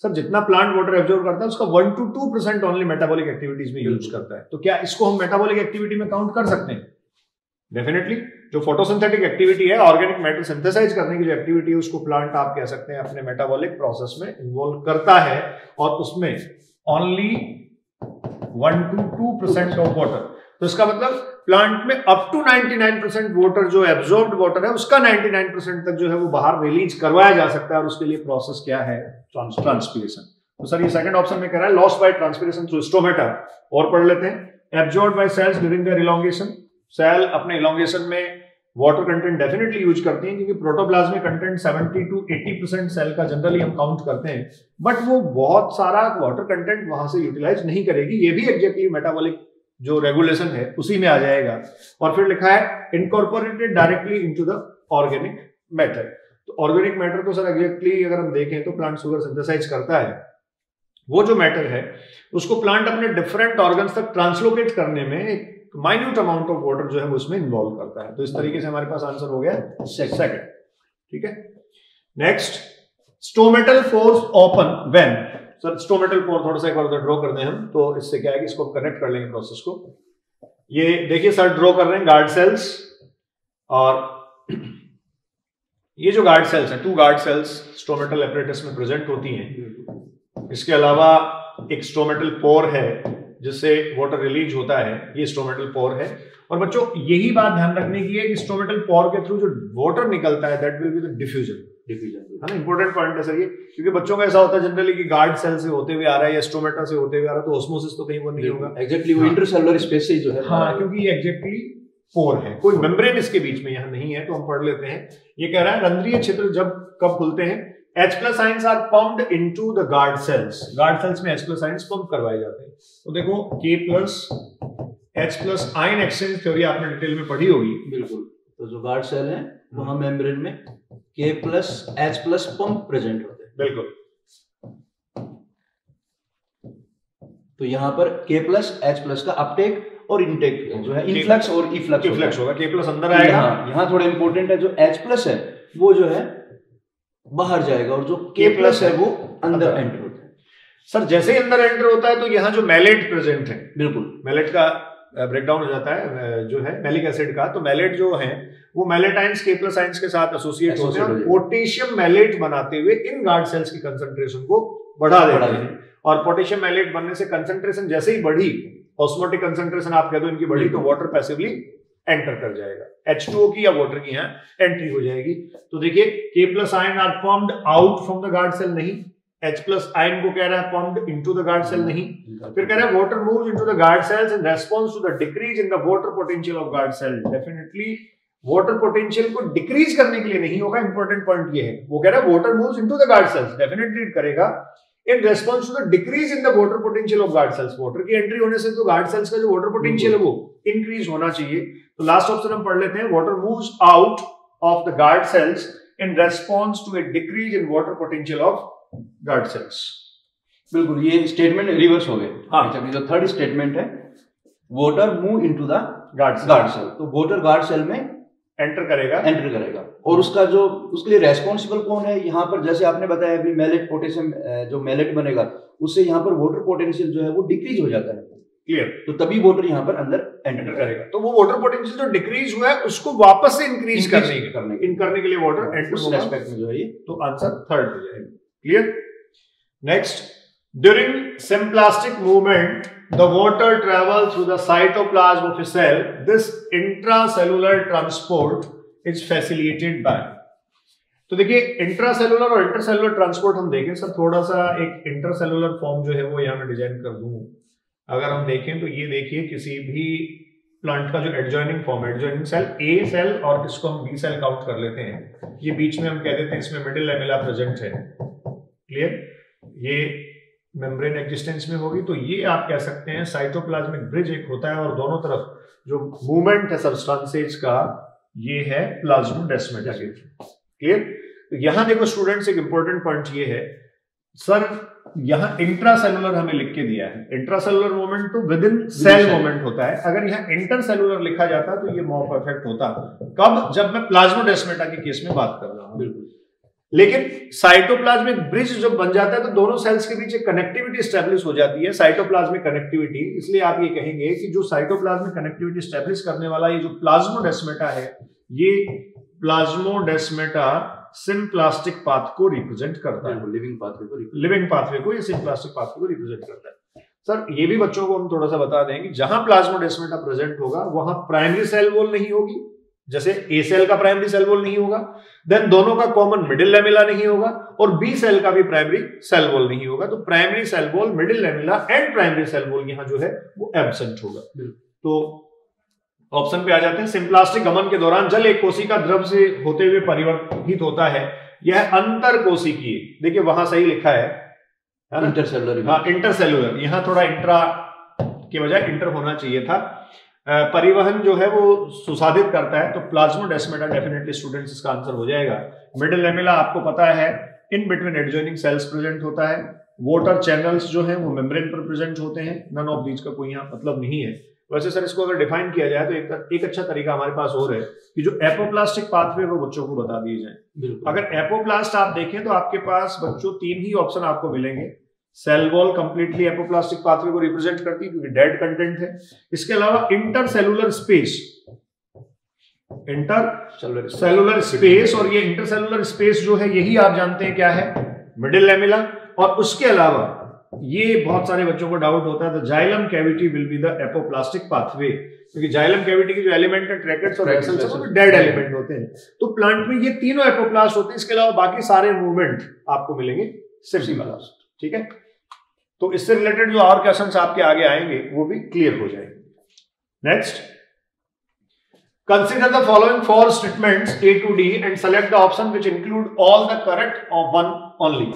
सर जितना प्लांट वाटर एब्जॉर्ब करता है उसका one two two percent only metabolic activities में यूज़ करता है। तो क्या इसको हम मेटाबॉलिक एक्टिविटी में काउंट कर सकते हैं? डेफिनेटली जो फोटोसिंथेटिक एक्टिविटी है ऑर्गेनिक मैटर सिंथेसाइज करने की जो एक्टिविटी है उसको प्लांट आप कह सकते हैं अपने मेटाबॉलिक प्रोसेस में इन्वॉल्व करता है और उसमें only one two two percent of water तो इसका मतलब प्लांट में अप टू 99 परसेंट वाटर जो एब्जॉर्ब वाटर है उसका 99 परसेंट तक जो है वो बाहर रिलीज़ करवाया जा सकता है और उसके लिए प्रोसेस क्या है? ट्रांसपीरेशन तो सर, ये सेकंड ऑप्शन में कह रहा है loss by transpiration through stomata और पढ़ लेते हैं। Absorb by cells during their elongation cell अपने इलांगेशन में वाटर कंटेंट डेफिनेटली यूज़ करती हैं, क्योंकि protoplasmic content 70 to 80 percent cell का जनरली हम काउंट करते हैं। बट वो बहुत सारा वाटर कंटेंट वहाँ से यूटिलाइज नहीं करेगी। ये भी एग्जैक्टली मेटाबॉलिक जो रेगुलेशन है, उसी में आ जाएगा। और फिर लिखा है incorporated directly into the organic matter तो ऑर्गेनिक मैटर तो सर एग्जैक्टली अगर हम देखें तो प्लांट सुगर सिंथेसाइज करता है। वो जो मैटर है, उसको प्लांट अपने डिफरेंट ऑर्गन्स तक ट्रांसलोकेट करने में एक माइन्यूट अमाउंट ऑफ़ वाटर जो है वो इसमें इन्वॉल्व करता है। तो इस तरीके से हमारे पास आंसर हो गया सेकंड ठीक है? Next stomatal force open when sir stomatal force थोड़ा सा एक बार ड्रॉ कर दें हम तो इससे क्या है कि इसको कनेक्ट कर लेंगे प्रोसेस को। ये देखिए सर ड्रॉ कर रहे हैं गार्ड सेल्स और ये जो गार्ड सेल्स हैं two guard cells stomatal apparatus में प्रेजेंट होती हैं। इसके अलावा एक स्टोमेटल पोर है जिससे वाटर रिलीज़ होता है ये स्टोमेटल पोर है। और बच्चों यही बात ध्यान रखने की है कि स्टोमेटल पोर के थ्रू जो वाटर निकलता है that will be the diffusion diffusion है ना? इंपॉर्टेंट पॉइंट है सर ये। क्योंकि बच्चों का ऐसा होता है जनरली कि गार्ड सेल से होते हुए आ रहा है या स्टोमेटा से होते हुए आ रहा है तो ऑस्मोसिस तो कहीं वो नहीं होगा। एग्जैक्टली वो इंटरसेलुलर। स्पेस से जो है। हाँ क्योंकि ये एग्जैक्टली पोर है। कोई मेम्ब्रेन इसके बीच में यहाँ नहीं है तो हम पढ़ लेते हैं। ये कह रहा है रंध्रीय क्षेत्र जब कब खुलते हैं? H plus ions are pumped into the guard cells. Guard cells में H plus ions pump करवाए जाते हैं। तो देखो K plus H plus ion exchange theory आपने डिटेल में पढ़ी होगी। बिल्कुल। तो जो गार्ड सेल है वहाँ मेम्ब्रेन में K plus H plus pump present होते हैं। बिल्कुल। तो यहाँ पर K प्लस H प्लस का अपटेक और इनटेक जो है इनफ्लक्स और इफ्लक्स इफ्लक्स होगा K plus अंदर आएगा। यहाँ थोड़ा इंपॉर्टेंट है जो H plus है वो जो है बाहर जाएगा और जो के प्लस है वो अंदर एंटर होता है। सर जैसे ही अंदर एंटर होता है तो यहाँ जो मैलेट प्रेजेंट है बिल्कुल। मैलेट का ब्रेकडाउन हो जाता है जो है मैलिक एसिड का। तो मैलेट जो है वो मैलेटाइंस के प्लस आइंस के साथ एसोसिएट होते हैं पोटेशियम मैलेट बनाते हुए इन गार्ड सेल्स की कंसंट्रेशन को बढ़ा देते हैं। और पोटेशियम मैलेट बनने से कंसंट्रेशन जैसे ही बढ़ी ऑस्मोटिक कंसंट्रेशन आप कह दो इनकी बढ़ी तो वाटर पैसिवली एंटर कर जाएगा। H2O की या वाटर की यहाँ एंट्री हो जाएगी। तो देखिए K plus ion are formed out from the guard cell नहीं। H प्लस आयन को कह रहा है formed into the guard cell नहीं। फिर कह रहा है water moves into the guard cells in response to the decrease in the water potential of guard cell definitely water potential को डिक्रीज करने के लिए नहीं होगा। इंपॉर्टेंट पॉइंट ये है। वो कह रहा है water moves into the guard cells definitely करेगा। In response to the decrease in the water potential of guard cells water की एंट्री होने से तो गार्ड सेल्स का जो वाटर पोटेंशियल है वो इंक्रीज होना चाहिए। तो लास्ट ऑप्शन हम पढ़ लेते हैं। Water moves out of the guard cells in response to a decrease in water potential of guard cells बिल्कुल ये स्टेटमेंट रिवर्स हो गए। हाँ। जो थर्ड स्टेटमेंट है water move into the guard guard cell तो वाटर गार्ड सेल में enter करेगा। एंटर करेगा। और उसका जो उसके लिए रेस्पॉन्सिबल कौन है? यहाँ पर जैसे आपने बताया अभी मेलेट पोटेशियम जो मेलेट बनेगा उससे यहाँ पर वाटर पोटेंशियल जो है वो डिक्रीज हो जाता है। क्लियर तो तभी वाटर यहाँ पर अंदर एंटर करेगा। तो वो वाटर पोटेंशियल जो डिक्रीज हुआ है उसको वापस से इंक्रीज करने करने इन करने के लिए वाटर एंटर उस एस्पेक्ट में जो है तो आंसर थर्ड हो जाएगा। Clear next during symplastic movement the water travels through the cytoplasm of a cell. This intracellular transport is facilitated by. तो देखिए इंट्रासेलुलर और इंटरसेलुलर ट्रांसपोर्ट हम देखें, सर, थोड़ा सा एक इंटरसेलुलर फॉर्म जो है वो यहाँ मैं डिज़ाइन कर दूँ। अगर हम देखें तो ये देखिए, किसी भी प्लांट का जो एडजॉइनिंग फॉर्म है एडजॉइनिंग सेल ए सेल और इसको हम बी सेल काउंट कर लेते हैं। ये बीच में हम कह देते हैं, इसमें मिडिल लेमिला प्रेजेंट है। क्लियर ये मेम्ब्रेन एग्जिस्टेंस में होगी तो ये आप कह सकते हैं साइटोप्लाज्मिक ब्रिज एक होता है और दोनों तरफ़ जो मूवमेंट है सबस्टांसेज का ये है प्लाज्मोडेस्मेटा क्लियर तो यहाँ देखो स्टूडेंट्स एक इंपॉर्टेंट पॉइंट ये है। सर यहाँ इंट्रासेलुलर हमें लिख के दिया है। इंट्रासेलुलर मोमेंट तो विद इन सेल मोमेंट होता है। अगर यहाँ इंटरसेलुलर लिखा जाता तो ये मोर परफेक्ट होता। कब? जब मैं प्लाज्मोडेस्मेटा के केस में बात कर रहा हूँ। बिल्कुल। लेकिन साइटोप्लाज्मिक ब्रिज जब बन जाता है तो दोनों सेल्स के बीच एक कनेक्टिविटी स्टेब्लिश हो जाती है साइटोप्लाज्मिक कनेक्टिविटी इसलिए आप ये कहेंगे कि जो साइटोप्लाज्मिक कनेक्टिविटी स्टेब्लिश करने वाला ये जो प्लाज्मोडेस्मेटा है ये प्लाज्मोडेस्मेटा सिम प्लास्टिक पाथ को रिप्रेजेंट करता है। लिविंग पाथवे को लिविंग पाथवे को ये सिम प्लास्टिक पाथवे को रिप्रेजेंट करता है। सर ये भी बच्चों को हम थोड़ा सा बता दें कि जहाँ प्लाज्मोडेस्मेटा प्रेजेंट होगा वहाँ प्राइमरी सेल वॉल नहीं होगी। जैसे ए सेल का प्राइमरी सेल वॉल नहीं होगा देन दोनों का कॉमन मिडिल लेमिला नहीं होगा और बी सेल का भी प्राइमरी सेल वॉल नहीं होगा। तो primary cell wall middle lamella and primary cell wall यहाँ जो है वो एबसेंट होगा। तो ऑप्शन पे आ जाते हैं। सिंप्लास्टिक गमन के दौरान जल एक कोशिका द्रव से होते हुए परिवर्तित होता है। यह अंतर कोशिकीय देखिए वहाँ सही लिखा है इंटरसेलुलर हाँ इंटरसेलुलर यहाँ थोड़ा इंट्रा के बजाय इंटर होना चाहिए था। परिवहन जो है वो सुसाधित करता है तो प्लाज्मोडेस्मेटा डेफिनेटली स्टूडेंट्स इसका आंसर हो जाएगा। मिडिल लेमिला आपको पता है in between adjoining cells present होता है वोटर चैनल्स जो है वो मेम्ब्रेन पर प्रेजेंट होते हैं नन ऑफ़ दीज का कोई यहाँ मतलब नहीं है। वैसे सर इसको अगर डिफाइन किया जाए तो एक, एक अच्छा तरीका हमारे पास और है कि जो एपोप्लास्टिक पाथवे वो बच्चों को बता दिए जाए। अगर एपोप्लास्ट आप देखें तो आपके पास बच्चों तीन ही ऑप्शन आपको मिलेंगे। Cell wall completely apoplastic pathway को रिप्रेजेंट करती है क्योंकि डेड कंटेंट है। इसके अलावा intercellular space intercellular space और ये इंटर सेलुलर स्पेस जो है यही आप जानते हैं क्या है? मिडिल लेमिला और उसके अलावा ये बहुत सारे बच्चों को डाउट होता है xylem cavity will be the apoplastic pathway क्योंकि जाइलम कैविटी के जो एलिमेंट है ट्रैकेट्स और वेसल्स वो डेड एलिमेंट होते हैं। तो प्लांट में ये तीनों एपोप्लास्ट होते हैं इसके अलावा बाकी सारे मूवमेंट आपको मिलेंगे सिर्फ़ ठीक है? तो इससे रिलेटेड जो और क्वेश्चन आपके आगे आएँगे वो भी क्लियर हो जाएँगे। Next consider the following four statements A to D and select the option which include all the correct of one only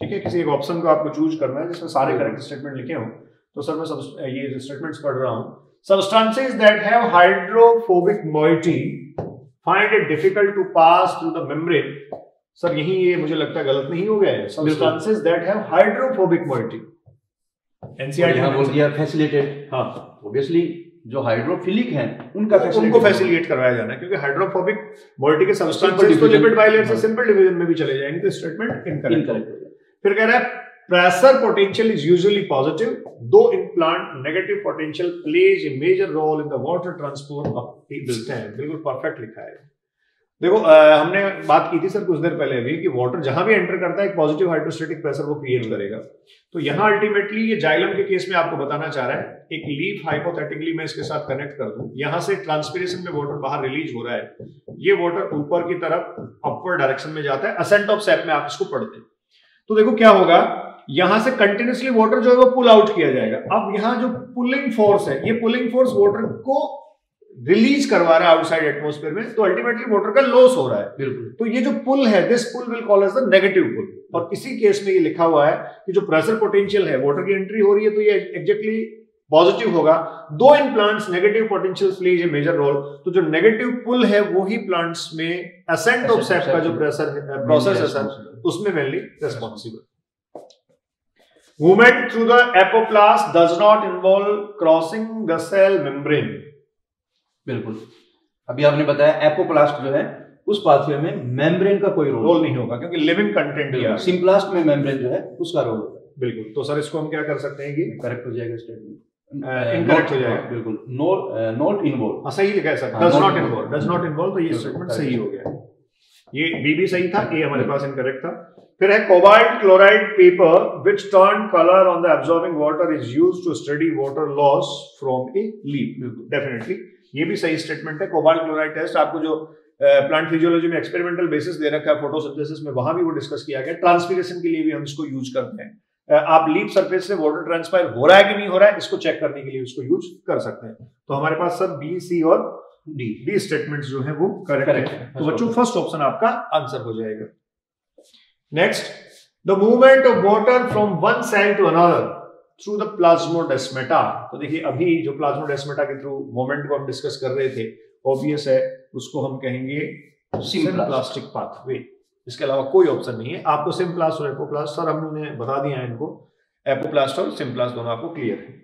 ठीक है किसी एक ऑप्शन को आपको चूज़ करना है जिसमें सारे करेक्ट स्टेटमेंट लिखे हो। तो सर मैं सब ये स्टेटमेंट्स पढ़ रहा हूँ substances that have hydrophobic moiety find it difficult to pass through the membrane sir यही ये मुझे लगता है गलत नहीं हो गया है। substances that have hydrophobic moiety NCR यहाँ बोल दिया फैसिलिटेड हाँ। ऑब्वियसली जो हाइड्रोफिलिक हैं उनका उनको फैसिलिटेट करवाया जाना है क्योंकि हाइड्रोफोबिक मोइटी के सब्सटेंसेस तो लिपिड बाइलेट से सिंपल डिवीज़न में भी चले जाएँगे तो स्टेटमेंट इनकरेक्ट फिर कह रहा है pressure potential is usually positive, though in plant negative potential plays a major role in the water transport of its stem. बिल्कुल परफेक्ट लिखा है। देखो आ, हमने बात की थी सर कुछ देर पहले अभी कि वाटर जहाँ भी एंटर करता है एक पॉजिटिव हाइड्रोस्टेटिक प्रेशर वो क्रिएट करेगा। तो यहाँ अल्टीमेटली ये जाइलम के केस में आपको बताना चाह रहा है एक लीफ हाइपोथेटिकली मैं इसके साथ कनेक्ट कर दूँ यहाँ से ट्रांसपीरेशन में वाटर बाहर रिलीज़ हो रहा है ये वाटर ऊपर की तरफ़ अपवर्ड डायरेक्शन में जाता है असेंट ऑफ़ सेप में आप इसको पढ़ते हैं। तो देखो क्या होगा यहाँ से कंटिन्यूसली वाटर जो है वो पुल आउट किया जाएगा। अब यहाँ जो पुलिंग फोर्स है ये पुलिंग फोर्स वाटर को रिलीज़ करवा रहा है आउटसाइड एटमोस्फेयर में तो अल्टीमेटली वाटर का लॉस हो रहा है। बिल्कुल। तो ये जो पुल है this pull will call as the negative pull और इसी केस में ये लिखा हुआ है कि जो प्रेशर पोटेंशियल है वाटर की एंट्री हो रही है तो ये एग्जैक्टली पॉजिटिव होगा। दो in plants negative potential plays a major role तो जो नेगेटिव पुल है वो ही प्लांट्स में असेंट ऑफ़ सेप का जो प्रेशर प्रोसेस है सर उसमें mainly responsible Movement through the apoplast does not involve crossing the cell membrane. बिल्कुल। अभी आपने बताया एपोप्लास्ट जो है उस पाथवे में मेम्ब्रेन का कोई रोल नहीं होगा क्योंकि लिविंग कंटेंट ही सिंप्लास्ट में मेम्ब्रेन जो है उसका रोल होगा बिल्कुल। तो सर इसको हम क्या कर सकते हैं कि करेक्ट हो जाएगा स्टेटमेंट इनकरेक्ट हो जाएगा। बिल्कुल। नोट नोट इन्वॉल्व सही लिखा है sir. Does not involve does not involve तो ये स्टेटमेंट सही हो गया। ये बी भी सही था ए हमारे पास इनकरेक्ट था। फिर है cobalt chloride paper which turn colour on the absorbing water is used to study water loss from a definitely ये भी सही स्टेटमेंट है कोबाल्ट क्लोराइड टेस्ट आपको जो प्लांट फिजियोलॉजी में एक्सपेरिमेंटल बेसिस दे रखा है फोटोसिंथेसिस में वहाँ भी वो डिस्कस किया गया। ट्रांसपीरेशन के लिए भी हम इसको यूज़ करते हैं। आप लीप सरफेस से वाटर ट्रांसफायर हो रहा है कि नहीं हो रहा है इसको चेक करने के लिए उसको यूज़ कर सकते हैं। तो हमारे पास सब बी सी और डी डी स्टेटमेंट्स जो है वो करेक्ट है। तो बच्चों फ़र्स्ट ऑप्शन आपका आंसर हो जाएगा। Next the movement of water from one cell to another through the plasmodesmata तो देखिए अभी जो प्लाज्मोडेस्मेटा के थ्रू मोमेंट को हम डिस्कस कर रहे थे ऑब्वियस है उसको हम कहेंगे सिम्प्लास्टिक पाथवे इसके अलावा कोई ऑप्शन नहीं है। आपको सिम्प्लास्ट और एपोप्लास्ट सर हमने बता दिया है इनको। एपोप्लास्ट और सिम्प्लास्ट दोनों आपको क्लियर है।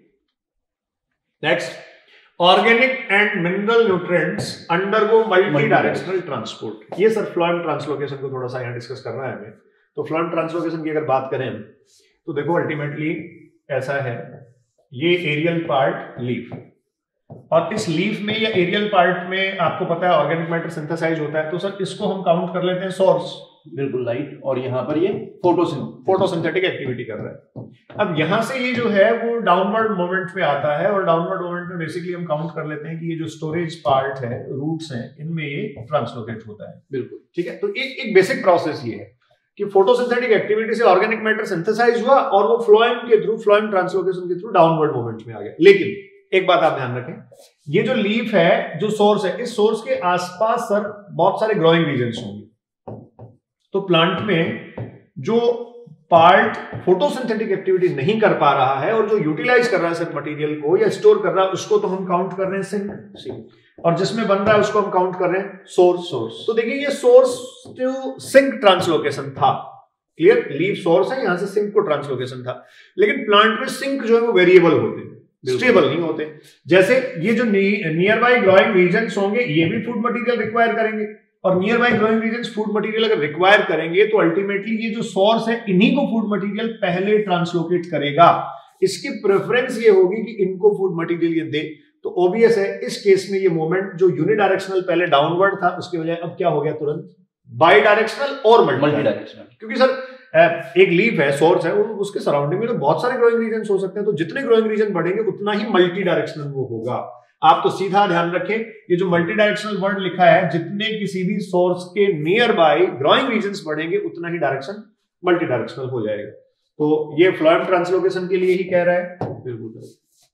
Next organic and mineral nutrients undergo multidirectional transport ये सर फ्लोएम ट्रांसलोकेशन को थोड़ा सा यहाँ डिस्कस करना है हमें। तो फ्लोएम ट्रांसलोकेशन की अगर बात करें तो देखो अल्टीमेटली ऐसा है। ये एरियल पार्ट लीफ और इस लीफ में या एरियल पार्ट में आपको पता है ऑर्गेनिक मैटर सिंथेसाइज होता है तो सर इसको हम काउंट कर लेते हैं सोर्स बिल्कुल लाइट और यहाँ पर ये फोटोसिंथेटिक एक्टिविटी कर रहा है। अब यहाँ से ये जो है वो डाउनवर्ड मोमेंट में आता है और डाउनवर्ड मोमेंट में बेसिकली हम काउंट कर लेते हैं कि ये जो स्टोरेज पार्ट है रूट्स हैं इनमें ये ट्रांसलोकेट होता है। बिल्कुल। ठीक है? तो एक एक बेसिक प्रोसेस ये है। कि फोटोसिंथेटिक एक्टिविटी से ऑर्गेनिक मैटर सिंथेसाइज हुआ और वो फ्लोएम के थ्रू फ्लोएम ट्रांसलोकेशन के थ्रू डाउनवर्ड मूवमेंट में आ गया। लेकिन, एक बात आप ध्यान रखें, ये जो लीफ है, जो सोर्स है, इस सोर्स के आसपास सर बहुत सारे ग्रोइंग रीजन होंगे। तो प्लांट में जो पार्ट फोटोसिंथेटिक एक्टिविटी नहीं कर पा रहा है और जो यूटिलाइज कर रहा है सर मटेरियल को या स्टोर कर रहा है, उसको तो हम काउंट कर रहे हैं सिंक और जिसमें बन रहा है उसको हम काउंट कर रहे हैं सोर्स सोर्स तो देखिए ये सोर्स टू सिंक ट्रांसलोकेशन था। क्लियर लीव सोर्स है यहाँ से सिंक को ट्रांसलोकेशन था। लेकिन प्लांट में सिंक जो है वो वेरिएबल होते हैं। स्टेबल नहीं होते। जैसे ये जो नियर बाई ग्रोइंग रीजन होंगे ये भी फ़ूड मटेरियल रिक्वायर करेंगे। और nearby growing region food material अगर रिक्वायर करेंगे तो अल्टीमेटली ये जो सोर्स है इन्हीं को फ़ूड मटेरियल पहले ट्रांसलोकेट करेगा। इसकी प्रेफरेंस ये होगी कि इनको फ़ूड मटेरियल ये दे। तो ओबीएस है इस केस में ये मोमेंट जो यूनिडायरेक्शनल पहले डाउनवर्ड था उसके बजाय अब क्या हो गया तुरंत? बाई डायरेक्शनल और मल्टी डायरेक्शनल क्योंकि सर एक लीफ है सोर्स है उसके सराउंडिंग में तो बहुत सारे ग्रोइंग रीजन हो सकते हैं तो जितने ग्रोइंग रीजन बढ़ेंगे उतना ही मल्टी डायरेक्शनल वो होगा। आप तो सीधा ध्यान रखें ये जो मल्टी डायरेक्शनल वर्ड लिखा है जितने किसी भी सोर्स के नियर बाय ग्रोइंग रीजन बढ़ेंगे उतना ही डायरेक्शन मल्टी डायरेक्शनल हो जाएगा। तो ये फ्लोएम ट्रांसलोकेशन के लिए ही कह रहा है। बिल्कुल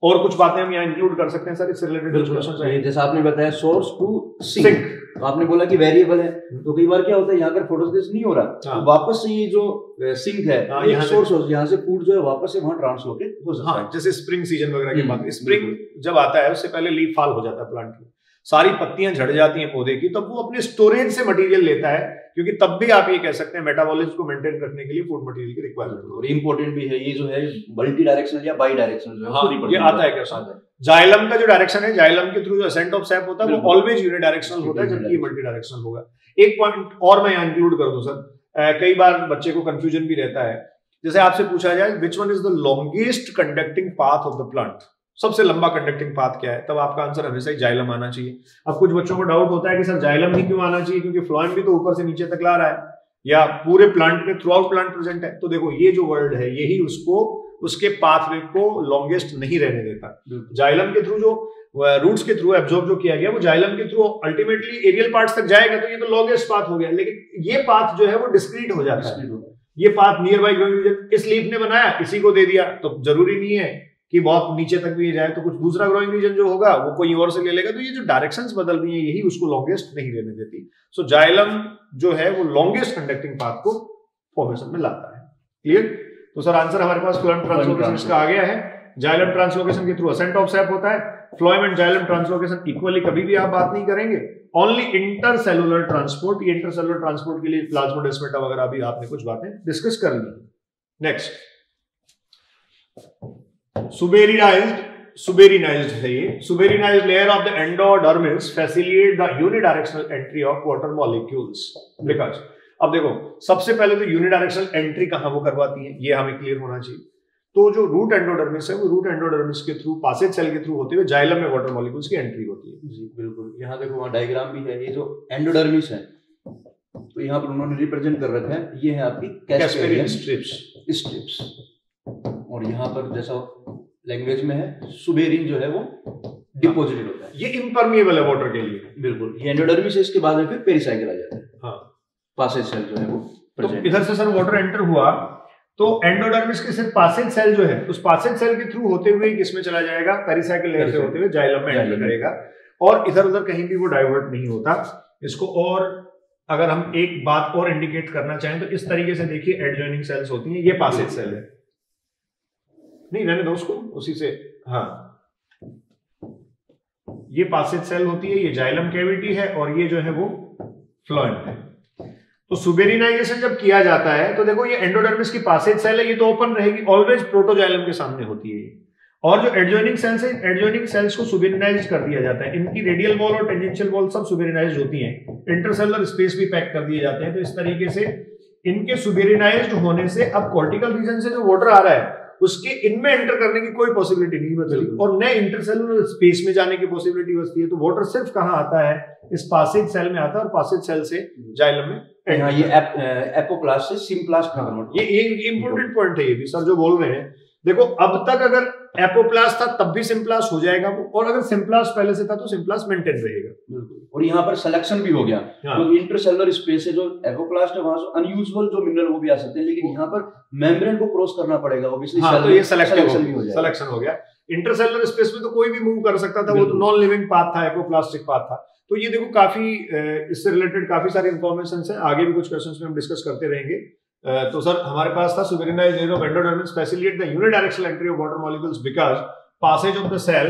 और कुछ बातें हम यहाँ इंक्लूड कर सकते हैं सर इससे रिलेटेड जैसे आपने बताया सोर्स टू सिंक तो आपने बोला कि वेरिएबल है। हम्म। तो कई बार क्या होता है यहाँ अगर फोटोसिंथेसिस नहीं हो रहा तो हाँ। वापस से ये जो सिंक है हाँ, एक सोर्स हो यहाँ से फ़ूड जो है वापस से वहाँ ट्रांसफ़र हो सकता हाँ, है जैसे स्प्रिंग सीज़न वगैरह की हम्म, बात। स्प्रिंग जब आता है उससे पहले लीफ फॉल हो जाता है प्लांट में। सारी पत्तियाँ झड़ जाती हैं पौधे की तब वो अपने स्टोरेज से मटेरियल लेता है क्योंकि तब भी आप ये कह सकते हैं मेटाबॉलिज्म को मेंटेन करने के लिए फ़ूड मटेरियल की रिक्वायरमेंट और इंपॉर्टेंट भी है ये जो है मल्टी डायरेक्शनल या बाई डायरेक्शनल जो है हाँ, ये आता है क्या साथ है। जाइलम का जो डायरेक्शन है जाइलम के थ्रू जो असेंट ऑफ़ सैप होता है वो ऑलवेज यूनि डायरेक्शनल होता है जबकि मल्टी डायरेक्शनल होगा। एक पॉइंट और मैं यहाँ इंक्लूड कर दूँ सर कई बार बच्चे को कंफ्यूजन भी रहता है। जैसे आपसे पूछा जाए which one is the longest conducting path of the plant सबसे लंबा कंडक्टिंग पाथ क्या है? तब आपका आंसर हमेशा ही जाइलम आना चाहिए। अब कुछ बच्चों को डाउट होता है कि सर जाइलम ही क्यों आना चाहिए? क्योंकि फ्लोएम भी तो ऊपर से नीचे तक ला रहा है। या पूरे प्लांट में थ्रू आउट प्लांट प्रेजेंट है। तो देखो ये जो वर्ड है यही उसको उसके पाथवे को लॉन्गेस्ट नहीं रहने देता। जाइलम के थ्रू जो रूट्स के थ्रू एब्जॉर्ब जो किया गया वो जाइलम के थ्रू अल्टीमेटली एरियल पार्ट्स तक जाएगा तो ये तो लॉन्गेस्ट पाथ हो गया। लेकिन ये पाथ जो है वो डिस्क्रीट हो जाता है। ये पाथ नियर बाई लीफ ने बनाया इसी को दे दिया। तो ज़रूरी नहीं है कि बहुत नीचे तक भी जाए तो कुछ दूसरा ग्रोइंग रीजन जो होगा वो कोई और से ले लेगा। तो ये जो डायरेक्शंस बदल रही है यही उसको लॉन्गेस्ट नहीं रहने देती। सो so, जाइलम जो है वो लॉन्गेस्ट कंडक्टिंग पाथ को फॉर्मेशन में लाता है। क्लियर तो सर आंसर हमारे पास फ्लोएम ट्रांसलोकेशन का आ गया है। जाइलम ट्रांसलोकेशन के थ्रू असेंट ऑफ़ सैप होता है। Phloem and xylem translocation equally कभी भी आप बात नहीं करेंगे। ओनली इंटरसेलुलर ट्रांसपोर्ट ये इंटरसेलुलर ट्रांसपोर्ट के लिए प्लाज्मोडेस्मेटा वगैरह भी आपने कुछ बातें डिस्कस कर ली नेक्स्ट सुबेरिनाइज्ड सुबेरिनाइज्ड है ये। Suberinized layer of the endodermis facilitate the unidirectional entry of water molecules because अब देखो सबसे पहले तो यूनिडायरेक्शनल एंट्री कहाँ वो करवाती है? ये हमें क्लियर होना चाहिए। तो जो रूट एंडोडर्मिस है वो रूट एंडोडर्मिस के थ्रू पासेज सेल के थ्रू होते हुए जाइलम में वाटर मॉलिक्यूल्स की एंट्री होती है। जी बिल्कुल। यहाँ देखो वहाँ डायग्राम भी है। ये जो एंडोडर्मिस है तो यहाँ पर उन्होंने रिप्रेजेंट कर रखा है। ये है आपकी कैस्पेरियन स्ट्रिप्स स्ट्रिप्स और यहाँ पर जैसा लैंग्वेज में है सुबेरिन जो है वो डिपोजिटेड होता है। ये इम्परमिएबल है वाटर के लिए। बिल्कुल ये एंडोडर्मिस है इसके बाद में फिर पेरिसाइकिल आ जाता है। हाँ। पासेज सेल जो है वो तो इधर से सर वाटर एंटर हुआ तो एंडोडर्मिस के सिर्फ़ पासेज सेल जो है उस पासेज सेल के थ्रू होते हुए किसमें चला जाएगा पेरिसाइकिल लेयर से होते हुए जाइलम में एंटर करेगा। और इधर उधर कहीं भी वो डाइवर्ट नहीं होता। इसको और अगर हम एक बात और इंडिकेट करना चाहें तो इस तरीके से देखिए एडजॉइनिंग सेल्स होती हैं ये पासेज सेल है। नहीं, रहने दो उसको। उसी से हाँ। ये पासेज सेल होती है, ये जाइलम कैविटी है, और ये जो है वो फ्लोएम है। तो सुबेरिनाइजेशन जब किया जाता है तो देखो ये एंडोडर्मिस की पासेज सेल है, ये तो ओपन रहेगी, ऑलवेज प्रोटोजाइलम के सामने होती है और जो एडजॉइनिंग सेल्स है, एडजॉइनिंग सेल्स को सुबेरिनाइज कर दिया जाता है। इनकी रेडियल वॉल और टेंजेंशियल वॉल सब सुबेरिनाइज होती हैं। इंटरसेलुलर स्पेस भी पैक कर दिए जाते हैं। तो इस तरीके से इनके सुबेरिनाइज होने से अब कॉर्टिकल रीजन से जो वाटर आ रहा है उसके इनमें एंटर करने की कोई पॉसिबिलिटी नहीं बचती और नए इंटरसेलुलर स्पेस में जाने की पॉसिबिलिटी बचती है। तो वाटर सिर्फ़ कहाँ आता है? इस पासिज सेल में आता है और पासिज सेल से जाइलम में हाँ। ये एपोप्लास्ट से सिम्प्लास्ट ये ये इंपॉर्टेंट पॉइंट है ये भी। सर जो बोल रहे हैं देखो अब तक अगर एपोप्लास्ट था तब भी सिम्प्लास्ट हो जाएगा वो। और अगर सिम्प्लास्ट पहले से था तो सिम्प्लास्ट मेंटेन रहेगा। और यहाँ पर सिलेक्शन भी हो गया। हाँ। तो इंटरसेलुलर स्पेस है जो एपोप्लास्ट है वहाँ से अनयूजुअल जो मिनरल वो भी आ सकते हैं लेकिन यहाँ पर मेम्ब्रेन को क्रॉस करना पड़ेगा ऑब्वियसली हाँ, तो ये सिलेक्शन भी हो जाएगा। सिलेक्शन हो गया। इंटरसेलुलर स्पेस में तो कोई भी मूव कर सकता था वो तो नॉन लिविंग पाथ था एपोप्लास्टिक पाथ था। तो ये देखो काफ़ी इससे रिलेटेड काफ़ी सारी इन्फॉर्मेशन है। आगे भी कुछ क्वेश्चन में हम डिस्कस करते रहेंगे। तो सर हमारे पास था suberinize of endodermis facilitate the unidirectional entry of water molecules because of the cell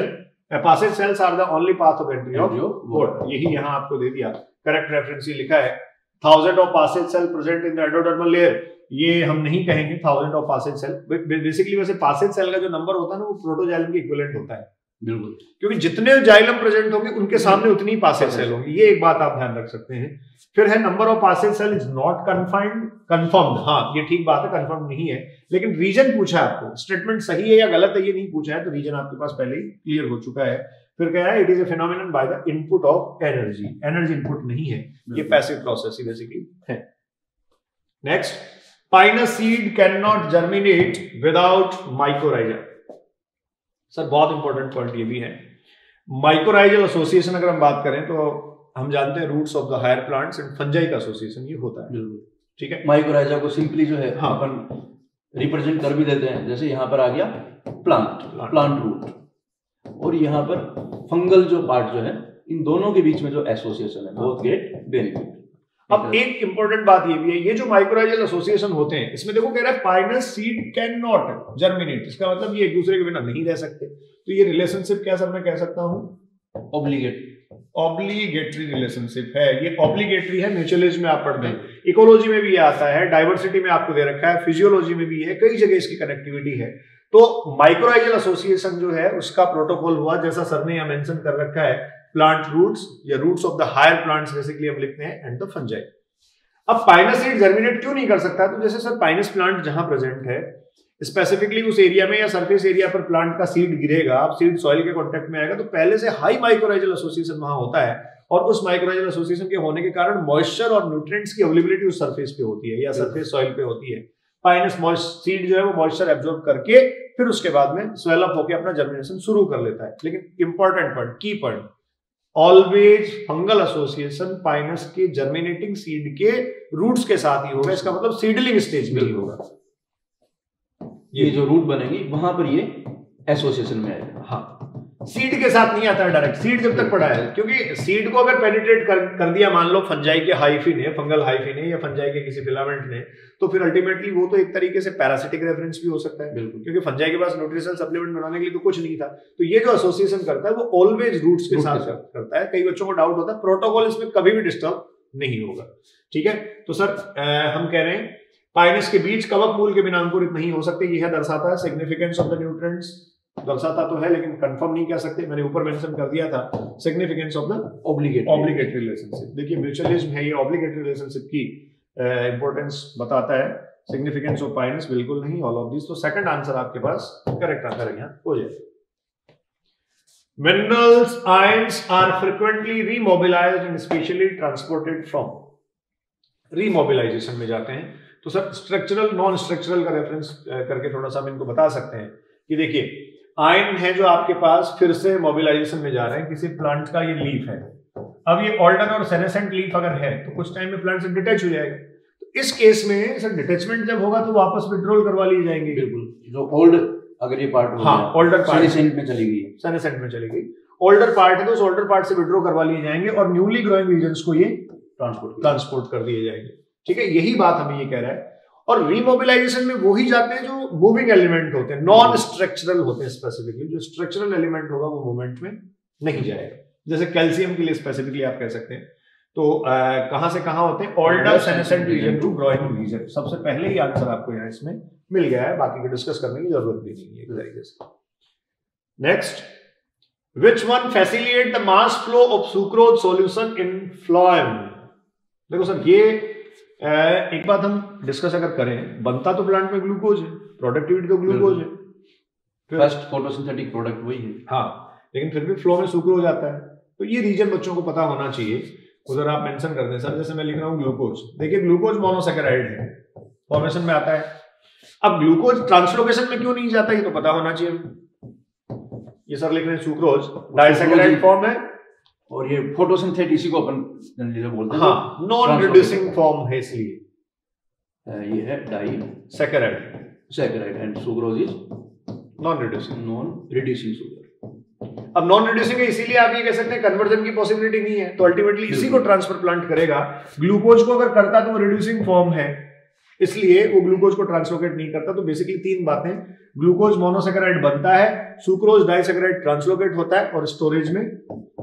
uh, passage cells are the only path of entry of water. यही यहाँ आपको दे दिया। करेक्ट रेफरेंस ये लिखा है thousand of passage cell present in the endodermal layer ये हम नहीं कहेंगे thousand of passage cell basically वैसे पासेज सेल का जो नंबर होता है ना वो प्रोटोजाइलम के इक्विवेलेंट होता है। बिल्कुल। क्योंकि जितने जाइलम प्रेजेंट होंगे उनके सामने उतनी पासेज सेल होंगी। ये एक बात आप ध्यान रख सकते हैं। फिर है number of passage cell is not confined confirmed हाँ ये ठीक बात है कंफर्म नहीं है। लेकिन रीजन पूछा है आपको। स्टेटमेंट सही है या गलत है ये नहीं पूछा है तो रीजन आपके पास पहले ही क्लियर हो चुका है। फिर क्या है it is a phenomenon by the input of energy energy input नहीं है। ये पैसिव प्रोसेस ही बेसिकली है। Next Pinus seed can not germinate without mycorrhiza sir बहुत इंपॉर्टेंट पॉइंट ये भी है। माइक्रोराइजल एसोसिएशन अगर हम बात करें तो हम जानते हैं roots of the higher plants and fungi का एसोसिएशन ये होता है। ठीक है? माइक्रोराइजा को सिंपली जो है हाँ। अपन रिप्रेजेंट कर भी देते हैं। जैसे यहाँ पर आ गया प्लांट प्लांट रूट और यहाँ पर फंगल जो पार्ट जो है इन दोनों के बीच में जो एसोसिएशन है बोथ गेट बेनिफिट अब एक इंपॉर्टेंट बात ये भी है ये जो माइक्रोराइजल एसोसिएशन होते हैं इसमें देखो कह रहा है Pinus seed can not germinate इसका मतलब ये एक दूसरे के बिना नहीं रह सकते। तो ये रिलेशनशिप क्या सर मैं कह सकता हूँ? ऑब्लिगेट ऑब्लिगेटरी रिलेशनशिप है ये ऑब्लिगेटरी है म्यूचुअलिज्म में आप पढ़ते हैं इकोलॉजी में भी ये आता है डाइवर्सिटी में आपको दे रखा है फिजियोलॉजी में भी है कई जगह इसकी कनेक्टिविटी है। तो माइक्रोराइजल एसोसिएशन जो है उसका प्रोटोकॉल हुआ जैसा सर ने यहाँ मेंशन कर रखा है प्लांट रूट्स या roots of the higher plants basically हम लिखते हैं एंड द फंजाई अब पाइनस सीड जर्मिनेट क्यों नहीं कर सकता? तो जैसे सर पाइनस प्लांट जहाँ प्रेजेंट है स्पेसिफिकली उस एरिया में या सरफेस एरिया पर प्लांट का सीड गिरेगा अब सीड सॉइल के कांटेक्ट में आएगा तो पहले से हाई माइक्रोराइजल एसोसिएशन वहाँ होता है और उस माइक्रोराइजल एसोसिएशन के होने के कारण मॉइस्चर और न्यूट्रिएंट्स की अवेलेबिलिटी उस सरफेस पे होती है या सरफेस सॉइल पे होती है। पाइनस सीड जो है वो मॉइस्चर एब्जॉर्ब करके फिर उसके बाद में स्वेलअप होकर अपना जर्मिनेशन शुरू कर लेता है। लेकिन इंपॉर्टेंट पॉइंट की point always fungal association Pinus के जर्मिनेटिंग सीड के रूट्स के साथ ही होगा। इसका मतलब सीडलिंग स्टेज में ही होगा। ये जो रूट बनेगी वहाँ पर ये एसोसिएशन में आएगा। हाँ। सीड के साथ नहीं आता है डायरेक्ट सीड जब तक पड़ा है क्योंकि सीड को अगर पेनिट्रेट कर, कर दिया मान लो फंजाई के हाइफी ने फंगल हाइफी ने या फंजाई के किसी फिलामेंट ने तो फिर अल्टीमेटली वो तो एक तरीके से पैरासिटिक रेफरेंस भी हो सकता है। बिल्कुल। क्योंकि फंजाई के पास न्यूट्रिशनल सप्लीमेंट बनाने के लिए तो कुछ नहीं था। तो ये जो एसोसिएशन करता है वो ऑलवेज रूट्स के साथ करता है। कई बच्चों को डाउट होता है प्रोटोकॉल इसमें कभी भी डिस्टर्ब नहीं होगा। ठीक है? तो सर हम कह रहे हैं पाइनस के बीच कवक मूल के बिना अंकुरित नहीं हो सकते यह दर्शाता है सिग्निफिकेंस ऑफ़ द न्यूट्रिएंट्स दर्शाता तो है लेकिन कंफर्म नहीं कह सकते। मैंने ऊपर मेंशन कर दिया था significance of the obligatory obligatory relationship देखिए म्यूचुअलिज्म है ये ऑब्लिगेटरी रिलेशनशिप की इंपॉर्टेंस uh, बताता है। सिग्निफिकेंस ऑफ़ पाइनस बिल्कुल नहीं ऑल ऑफ़ दिस तो सेकंड आंसर आपके पास करेक्ट आंसर है यहाँ। हो जाए। Minerals ions are frequently remobilized and specially transported from remobilization में जाते हैं। तो सर स्ट्रक्चरल नॉन स्ट्रक्चरल का रेफरेंस करके थोड़ा सा हम इनको बता सकते हैं। कि देखिए आयन है जो आपके पास फिर से मोबिलाइजेशन में जा रहे हैं किसी प्लांट का ये लीफ है। अब ये ऑल्डन और सेनेसेंट लीफ अगर है तो कुछ टाइम में प्लांट से डिटेच हो जाएगा। तो इस केस में सर डिटेचमेंट जब होगा तो वापस विड्रोल करवा लिए जाएँगे। बिल्कुल। जो ओल्ड अगर ये पार्ट हाँ ओल्डर पार्ट सेनेसेंट में चली गई सेनेसेंट में चली गई। ओल्डर पार्ट है तो उस ओल्डर पार्ट से विड्रो करवा लिए जाएँगे और न्यूली ग्रोइंग रीजन को ये ट्रांसपोर्ट ट्रांसपोर्ट कर दिए जाएँगे। ठीक है यही बात हमें ये कह रहा है। और रीमोबिलाइजेशन में वो ही जाते हैं जो मूविंग एलिमेंट होते हैं नॉन स्ट्रक्चरल होते हैं स्पेसिफिकली जो स्ट्रक्चरल एलिमेंट होगा वो मूवमेंट में नहीं जाएगा। जैसे कैल्शियम के लिए स्पेसिफिकली आप कह सकते हैं। तो कहाँ से कहाँ होते हैं? Older senescent region to growing region सबसे पहले ही आंसर आपको यहाँ इसमें मिल गया है। बाकी को डिस्कस करने की ज़रूरत भी नहीं है एक तरीके से। Next which one facilitate the mass flow of sucrose solution in phloem देखो सर ये एक बात हम डिस्कस अगर करें बनता तो प्लांट में ग्लूकोज है प्रोडक्टिविटी तो ग्लूकोज है। फ़र्स्ट फोटोसिंथेटिक प्रोडक्ट वही है। हाँ लेकिन फिर भी फ्लो में सुक्रोज आता है। तो ये रीजन बच्चों को पता होना चाहिए। उधर आप मेंशन कर दें। सर जैसे मैं लिख रहा हूँ ग्लूकोज देखिए ग्लूकोज मोनोसेकेराइड है। फॉर्मेशन में आता है। अब ग्लूकोज ट्रांसलोकेशन में क्यों नहीं जाता ये तो पता होना चाहिए। ये सर लिख रहे हैं सुक्रोज डाइसेकेराइड फॉर्म है। और ये फोटोसिंथेट इसी को अपन जनरली बोलते हैं हाँ नॉन रिड्यूसिंग फॉर्म है। इसलिए। ये है disaccharide saccharide and sucrose is non reducing non reducing sugar अब नॉन रिड्यूसिंग है इसीलिए आप ये कह सकते हैं कन्वर्जन की पॉसिबिलिटी नहीं है। तो अल्टीमेटली इसी को ट्रांसफ़र प्लांट करेगा। ग्लूकोज को अगर करता तो वो रिड्यूसिंग फॉर्म है। इसलिए वो ग्लूकोज को ट्रांसलोकेट नहीं करता। तो बेसिकली तीन बातें ग्लूकोज मोनोसेकेराइड बनता है सुक्रोज डाइसेकेराइड ट्रांसलोकेट होता है और स्टोरेज में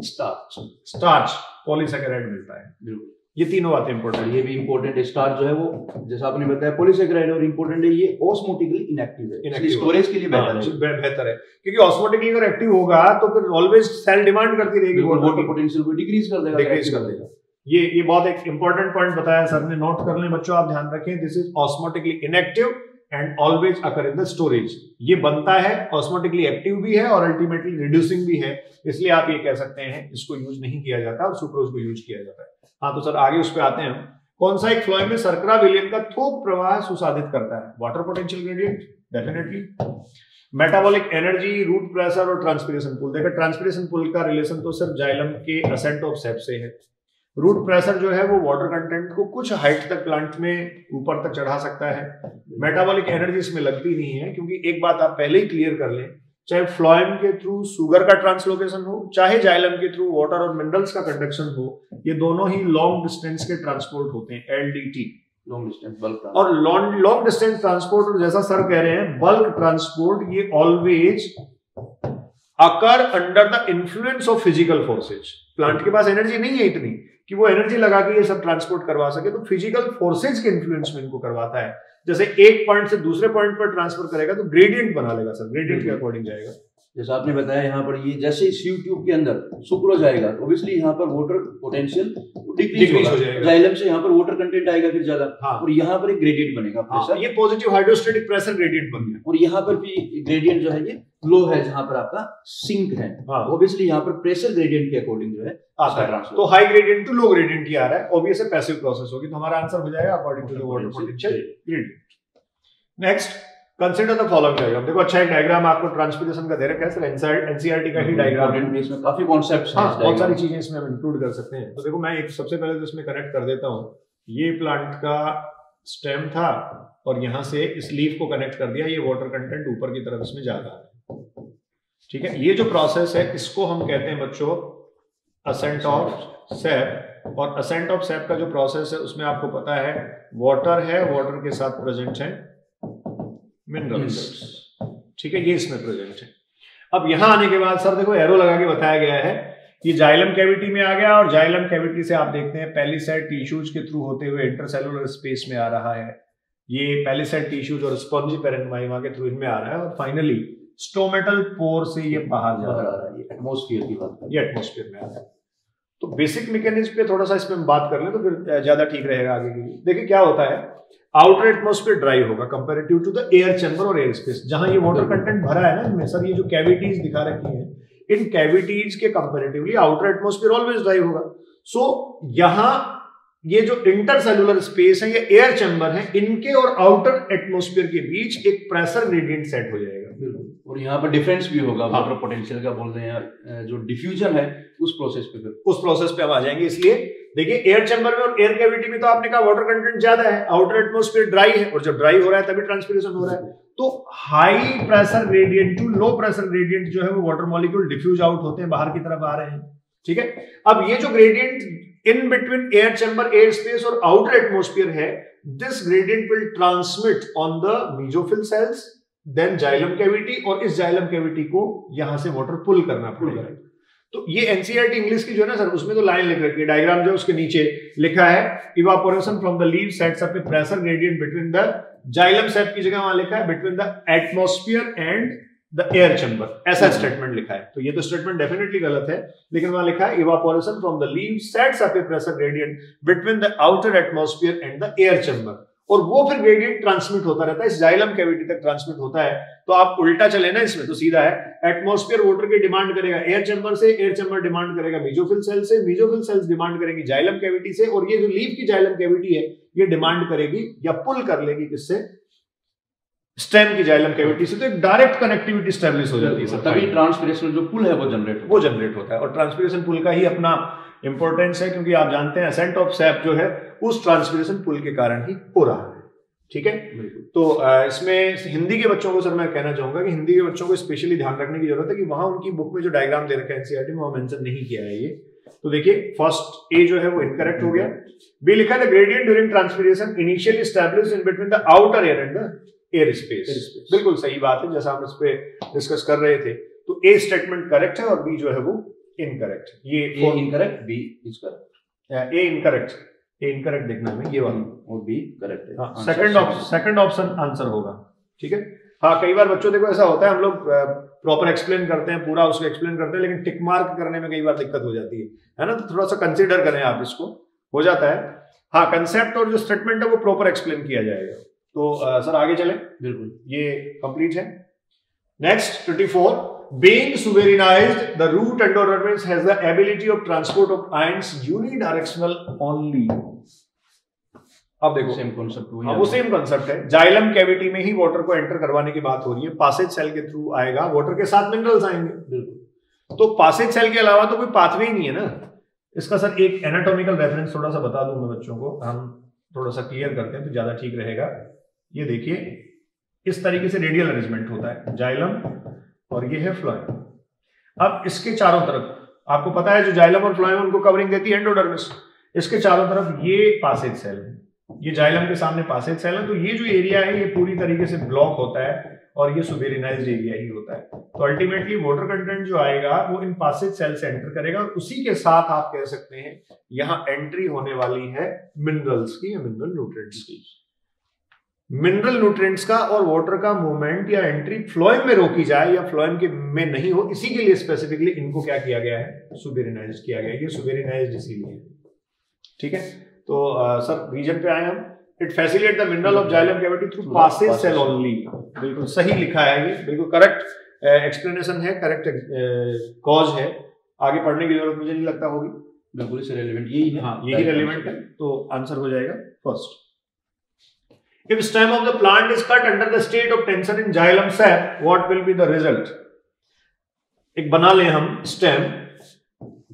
स्टार्च स्टार्च पॉलीसेकेराइड मिलता है। ये तीनों बातें इंपॉर्टेंट ये भी इंपॉर्टेंट है। स्टार्च जो है वो जैसा आपने बताया पॉलीसेकेराइड और इंपॉर्टेंट है ये ऑस्मोटिकली इनएक्टिव है। इनएक्टिव स्टोरेज के लिए बेहतर है हाँ, बेहतर है। क्योंकि ऑस्मोटिकली अगर एक्टिव होगा तो फिर ऑलवेज सेल डिमांड करती रहेगी। वाटर पोटेंशियल को डिक्रीज कर देगा डिक्रीज कर देगा। ये ये बहुत एक इंपॉर्टेंट पॉइंट बताया सर ने। नोट कर लें बच्चों, आप ध्यान रखें this is osmotically inactive and always occur in the storage ये बनता है ऑस्मोटिकली एक्टिव भी है और अल्टीमेटली रिड्यूसिंग भी है। इसलिए आप ये कह सकते हैं, इसको यूज़ नहीं किया जाता और सुक्रोज को यूज़ किया जाता है। हाँ तो सर, आगे उस पर आते हैं कौन सा एक फ्लोएम में सरकरा विलियन का थोक प्रवाह सुसाधित करता है? Water potential gradient definitely metabolic energy root pressure और ट्रांसपिरेशन पुल देखा ट्रांसपिरेशन पुल का रिलेशन तो सर जाइलम के असेंट ऑफ़ सेप से है। रूट प्रेशर जो है वो वाटर कंटेंट को कुछ हाइट तक प्लांट में ऊपर तक चढ़ा सकता है। मेटाबॉलिक एनर्जी इसमें लगती नहीं है क्योंकि एक बात आप पहले ही क्लियर कर लें चाहे फ्लोएम के थ्रू सुगर का ट्रांसलोकेशन हो चाहे जाइलम के थ्रू वाटर और मिनरल्स का कंडक्शन हो ये दोनों ही लॉन्ग डिस्टेंस के ट्रांसपोर्ट होते हैं एलडीटी लॉन्ग डिस्टेंस बल्क और लॉन्ग डिस्टेंस ट्रांसपोर्ट जैसा सर कह रहे हैं बल्क ट्रांसपोर्ट ये always occur under the influence of physical forces plant के पास एनर्जी नहीं है इतनी। कि वो एनर्जी लगा के ये सब ट्रांसपोर्ट करवा सके तो फ़िज़िकल फोर्सेज के इन्फ्लुएंस में इनको करवाता है। जैसे एक पॉइंट से दूसरे पॉइंट पर ट्रांसफ़र करेगा तो ग्रेडियंट बना लेगा सर ग्रेडियंट के अकॉर्डिंग जाएगा। जैसा आपने बताया यहाँ पर ये जैसे सीव ट्यूब के अंदर सुक्रोज आएगा ऑब्वियसली यहाँ पर वाटर पोटेंशियल डिक्रीज हो जाएगा। जाइलम से यहाँ पर वाटर कंटेंट आएगा फिर ज़्यादा हाँ। और यहाँ पर एक ग्रेडियंट बनेगा प्रेशर हाँ, ये पॉजिटिव हाइड्रोस्टेटिक प्रेशर ग्रेडियंट बन गया। और यहाँ पर भी ग्रेडियंट जो है ये लो है जहाँ पर आपका सिंक है। ऑब्वियसली हाँ। यहाँ पर प्रेशर ग्रेडियंट के अकॉर्डिंग जो है आता है। तो high gradient to low gradient ही आ रहा है। ऑब्वियसली पैसिव प्रोसेस होगी। तो हमारा आंसर हो जाएगा according to the water potential gradient next consider the following diagram देखो अच्छा एक डायग्राम आपको ट्रांसपिरेशन का दे रखा है सर एनसीईआरटी का ही डायग्राम है। इसमें काफ़ी कांसेप्ट्स हैं बहुत सारी चीज़ें इसमें हम इंक्लूड कर सकते हैं। तो देखो मैं एक सबसे पहले तो इसमें कनेक्ट कर देता हूँ। ये प्लांट का स्टेम था और यहाँ से इस लीफ को कनेक्ट कर दिया ये वाटर कंटेंट ऊपर की तरफ़ इसमें जा रहा है। ठीक है? ये जो प्रोसेस है इसको हम कहते हैं बच्चों असेंट ऑफ़ सेप और असेंट ऑफ़ सेप का जो प्रोसेस है उसमें आपको पता है वाटर है वाटर के साथ प्रेजेंट है। मिनरल्स ठीक है ये इसमें प्रेजेंट है। अब यहाँ आने के बाद सर देखो एरो लगा के बताया गया है कि जाइलम कैविटी में आ गया और जाइलम कैविटी से आप देखते हैं पहली साइड टिश्यूज के थ्रू होते हुए इंटरसेलुलर स्पेस में आ रहा है। ये पहली साइड टिश्यूज और स्पॉन्जी पेरेंटमाइमा के थ्रू इनमें आ रहा है और फाइनली स्टोमेटल पोर से ये बाहर जा रहा है। एटमोस्फियर की बात ये एटमोस्फियर में आ रहा है। तो बेसिक मैकेनिज्म पे थोड़ा सा इसमें हम बात कर ले तो फिर ज़्यादा ठीक रहेगा आगे के। लिए देखिए क्या होता है? आउटर एटमोस्फेयर ड्राई होगा comparative to the air chamber और एयर स्पेस जहाँ ये वाटर कंटेंट भरा है ना इनमें सर ये जो कैविटीज दिखा रखी है इन कैविटीज के comparatively outer atmosphere always dry होगा। सो so, यहाँ ये जो इंटरसेलुलर स्पेस है ये एयर चैम्बर है इनके और आउटर एटमोस्फेयर के बीच एक प्रेशर ग्रेडियंट सेट हो जाएगा। बिल्कुल। और यहाँ पर डिफरेंस भी होगा वाटर हाँ। पोटेंशियल का बोल रहे हैं जो डिफ्यूजन है उस प्रोसेस पे फिर। उस प्रोसेस पे हम आ जाएँगे इसलिए देखिए एयर चैम्बर में और एयर कैविटी में तो आपने कहा वाटर कंटेंट ज़्यादा है आउटर एटमोस्फेयर ड्राई है, और जब ड्राई हो रहा है, तभी ट्रांसपिरेशन हो रहा है। तो high pressure gradient to low pressure gradient जो है, वो वाटर मॉलिक्यूल डिफ्यूज आउट होते हैं, बाहर की तरफ़ आ रहे हैं। ठीक है? अब ये जो gradient in between air chamber air space और आउटर एटमोस्फियर है this gradient will transmit on the mesophyll cells then xylem cavity और इस जाइलम कैविटी को यहाँ से वाटर पुल करना पड़ेगा। तो ये एनसीआरटी इंग्लिश की जो है ना सर उसमें तो लाइन लिख रखी है। डायग्राम जो है उसके नीचे लिखा है। Evaporation from the leaf sets up a pressure gradient between the xylem sap की जगह वहाँ लिखा है between the atmosphere and the air chamber ऐसा स्टेटमेंट लिखा है। तो ये तो स्टेटमेंट डेफिनेटली गलत है लेकिन वहाँ लिखा है evaporation from the leaf sets up a pressure gradient between the outer atmosphere and the air chamber और वो फिर ग्रेडियंट ट्रांसमिट होता रहता है इस जाइलम कैविटी तक ट्रांसमिट होता है। तो आप उल्टा चले ना इसमें तो सीधा है। एटमोस्फियर वाटर की डिमांड करेगा एयर चैम्बर से एयर चैम्बर डिमांड करेगा मीजोफिल सेल से मीजोफिल सेल्स डिमांड करेंगी जाइलम कैविटी से और ये जो लीव की जाइलम कैविटी है ये डिमांड करेगी या पुल कर लेगी किससे? स्टेम की जाइलम कैविटी से। तो एक डायरेक्ट कनेक्टिविटी स्टेब्लिश हो जाती है तभी ट्रांसपिरेशन जो पुल है वो जनरेट वो जनरेट होता है और ट्रांसपिरेशन पुल का ही अपना इंपॉर्टेंस है क्योंकि आप जानते हैं असेंट ऑफ़ सैप जो है उस ट्रांसपिरेशन पुल के कारण ही हो रहा है। ठीक है? तो इसमें हिंदी के बच्चों को सर मैं कहना चाहूँगा कि हिंदी के बच्चों को स्पेशली ध्यान रखने की ज़रूरत है कि वहाँ उनकी बुक में जो डायग्राम दे रखा है एनसीआरटी में वहाँ मेंशन नहीं किया है ये। तो देखिए फ़र्स्ट ए जो है वो इनकरेक्ट हो गया। बी लिखा है gradient during transpiration initially establish in between the outer air and the air space बिल्कुल सही बात है जैसा हम इस पे डिस्कस कर रहे थे। तो ए स्टेटमेंट करेक्ट है और बी जो है वो इनकरेक्ट ये incorrect B is correct A incorrect A incorrect देखना है ये वाला। और बी करेक्ट है। Second option second option answer होगा। ठीक है? हाँ कई बार बच्चों देखो ऐसा होता है हम लोग प्रॉपर एक्सप्लेन करते हैं पूरा उसको एक्सप्लेन करते हैं लेकिन टिक मार्क करने में कई बार दिक्कत हो जाती है। है ना? तो थोड़ा सा कंसिडर करें आप इसको। हो जाता है। हाँ कंसेप्ट और जो स्टेटमेंट है वो प्रॉपर एक्सप्लेन किया जाएगा। तो सर आगे चले। बिल्कुल। ये कंप्लीट है। Next twenty four being suberenized, the root endodermis has the ability of transport of ions unidirectional only. अब देखो सेम कॉन्सेप्ट हाँ, वो सेम कॉन्सेप्ट है। जाइलम कैविटी में ही वाटर को एंटर करवाने की बात हो रही है। पासेज सेल के थ्रू आएगा वाटर के साथ मिनरल्स आएँगे। बिल्कुल। तो पासेज सेल के अलावा तो कोई पाथवे ही नहीं है ना। इसका सर एक एनाटॉमिकल रेफरेंस थोड़ा सा बता दूँ मैं बच्चों को। हम थोड़ा सा क्लियर करते हैं तो ज़्यादा ठीक रहेगा। ये देखिए इस तरीके से रेडियल अरेंजमेंट होता है। जाइलम और ये है फ्लोएम अब इसके चारों तरफ़, आपको पता है जो जाइलम और फ्लोएम उनको कवरिंग देती है एंडोडर्मिस इसके चारों तरफ़ ये पासेज सेल है. ये जाइलम के सामने पासेज सेल है तो ये जो एरिया है, ये पूरी तरीके से ब्लॉक होता है और ये सुबेरिनाइज्ड एरिया ही होता है. तो अल्टीमेटली वाटर कंटेंट जो आएगा, वो इन पासेज सेल से एंटर करेगा और उसी के साथ आप कह सकते हैं, यहाँ एंट्री होने वाली है मिनरल्स की या मिनरल न्यूट्रिएंट्स की. मिनरल न्यूट्रिएंट्स का और वाटर का मूवमेंट या एंट्री फ्लोएम में रोकी जाए या फ्लोएम के में नहीं हो इसी के लिए स्पेसिफिकली इनको क्या किया गया है? सुबेरिनाइज किया गया ये सुबेरिनाइज इसीलिए। ठीक है? तो सर रीजन पे आए हम। It facilitate the mineral of xylem cavity through passage cell only बिल्कुल सही लिखा है ये। बिल्कुल करेक्ट एक्सप्लेनेशन है करेक्ट कॉज है। आगे पढ़ने की ज़रूरत मुझे नहीं लगता होगी। बिल्कुल इससे रेलेवेंट यही है। हाँ यही रेलिवेंट है। तो आंसर हो जाएगा। First If stem of the plant is cut under the state of tension in xylem sap, what will be the result? एक बना ले हम स्टेम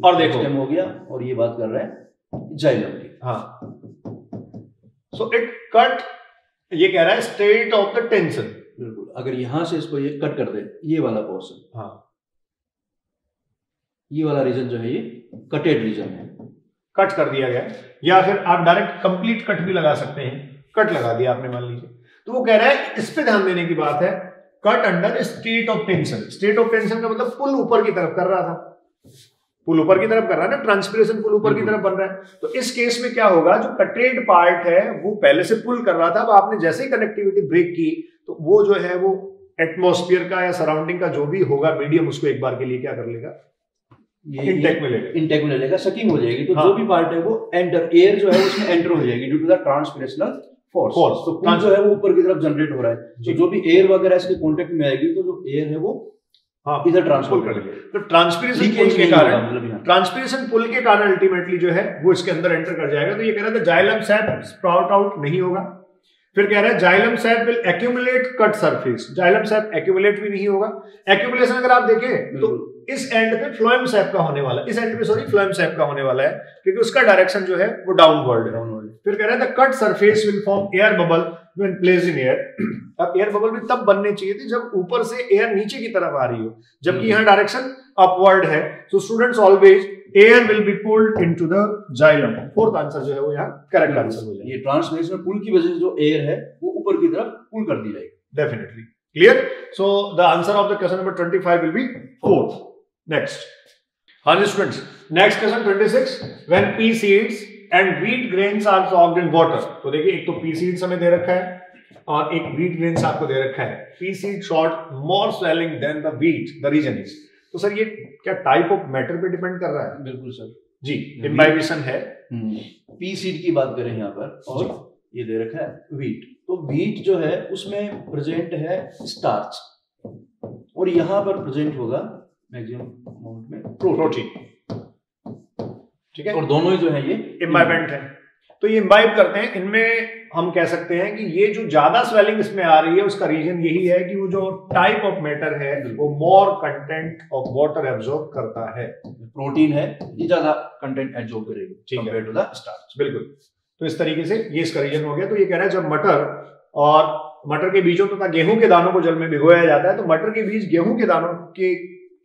और देखो। स्टेम हो गया और ये बात कर रहे हैं जाइलम की। हाँ। सो इट कट ये कह रहा है स्टेट ऑफ़ द टेंशन बिल्कुल अगर यहाँ से इसको ये कट कर दे ये वाला पोर्शन हाँ। ये वाला रीजन जो है ये कटेड रीजन है। कट कर दिया गया। या फिर आप डायरेक्ट कंप्लीट कट भी लगा सकते हैं। कट लगा दिया आपने मान लीजिए। तो वो कह रहा है इस पे ध्यान देने की बात है cut under state of tension state of tension का मतलब पुल ऊपर की तरफ़ कर रहा था। पुल ऊपर की तरफ़ कर रहा है ना ट्रांसपिरेशन पुल ऊपर की तरफ़ बन रहा है। तो इस केस में क्या होगा जो कटेड पार्ट है वो पहले से पुल कर रहा था अब आपने जैसे ही कनेक्टिविटी ब्रेक की तो वो जो है वो एटमोस्फियर का या सराउंडिंग का जो भी होगा मीडियम उसको एक बार के लिए क्या कर लेगा? इंटेक में लेगा। इंटेक में लेगा सकिंग हो जाएगी। तो हाँ. जो भी पार्ट है वो एंटर एयर जो है उसमें एंटर हो जाएगी due to the transpirational force तो जो है वो ऊपर की तरफ़ जनरेट हो रहा है। तो जो भी एयर वगैरह इसके कांटेक्ट में आएगी तो जो एयर है वो हाँ इधर ट्रांसफ़र कर तो ट्रांसपिरेशन पुल के कारण ट्रांसपिरेशन पुल के कारण अल्टीमेटली जो है वो इसके अंदर एंटर कर जाएगा। तो ये कह रहा था जाइलम सैप स्प्राउट आउट नहीं होगा। फिर कह रहा है xylem sap will accumulate cut surface xylem sap accumulate भी नहीं होगा। एक्यूमुलेशन अगर आप देखें तो इस एंड पे फ्लोएम सैप का होने वाला इस एंड पे सॉरी फ्लोएम सैप का होने वाला है। क्योंकि उसका डायरेक्शन जो है वो डाउनवर्ड है। फिर कह रहा है the cut surface will form air bubble when place in air अब एयर बबल भी तब बनने चाहिए थे जब ऊपर से एयर नीचे की तरफ़ आ रही हो। जबकि हम्म। यहाँ डायरेक्शन अपवर्ड है। So students always air will be pulled into the xylem fourth answer जो है वो यहाँ करेक्ट आंसर हो जाएगा। ये ट्रांसलेशन पुल की वजह से जो एयर है वो ऊपर की तरफ़ पुल कर दी जाएगी। Definitely clear so the answer of the question number 25 will be fourth next हाँ students next question 26 when pea seeds and wheat grains are soaked in water तो देखिए एक तो पी सीड्स हमें दे रखा है और एक व्हीट ग्रेन्स आपको दे रखा है। Pea seed short more swelling than the wheat the reason is तो सर ये क्या टाइप ऑफ़ मैटर पे डिपेंड कर रहा है? बिल्कुल सर। जी इम्बाइबिशन है। पी हम्म। सीड की बात करें यहाँ पर और ये दे रखा है व्हीट तो व्हीट जो है उसमें प्रेजेंट है स्टार्च और यहाँ पर प्रेजेंट होगा मैक्सिमम अमाउंट में प्रोटीन ठीक है? और दोनों ही जो है ये इम्बाइबेंट है। तो ये इम्बाइब करते हैं। इनमें हम कह सकते हैं कि ये जो ज़्यादा स्वेलिंग इसमें आ रही है उसका रीजन यही है कि वो जो टाइप ऑफ़ मैटर है वो more content of water absorb करता है। प्रोटीन है ये ज़्यादा कंटेंट एब्जॉर्ब करेगी ठीक है। टू द स्टार्च बिल्कुल। तो इस तरीके से ये इसका रीजन हो गया। तो ये कह रहा है जब मटर और मटर के बीजों तथा तो गेहूँ के दानों को जल में भिगोया जाता है तो मटर के बीज गेहूँ के दानों के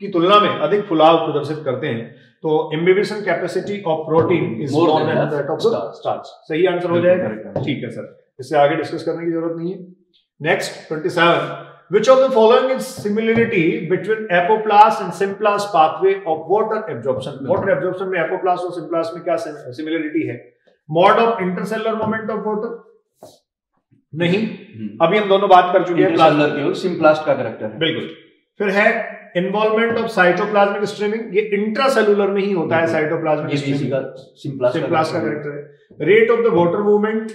की तुलना में अधिक फुलाव प्रदर्शित करते हैं। तो imbibition capacity of protein is more than that of starch सही आंसर हो जाएगा? ठीक है सर इससे आगे डिस्कस करने की ज़रूरत नहीं है। Next 27 which of the following is similarity between apoplast and symplast pathway of water absorption water absorption में एपोप्लास्ट और सिम्प्लास्ट में क्या सिमिलरिटी है? Mode of intercellular movement of water नहीं। अभी हम दोनों बात कर चुके हैं प्लाज्मा की सिम्प्लास्ट का करेक्टर है। बिल्कुल। फिर है इन्वॉल्वमेंट ऑफ़ साइटोप्लाज्मिक स्ट्रीमिंग ये इंट्रासेलुलर में ही होता है साइटोप्लाज्मिक स्ट्रीमिंग का सिम्प्लास्ट का कैरेक्टर है। Rate of the water movement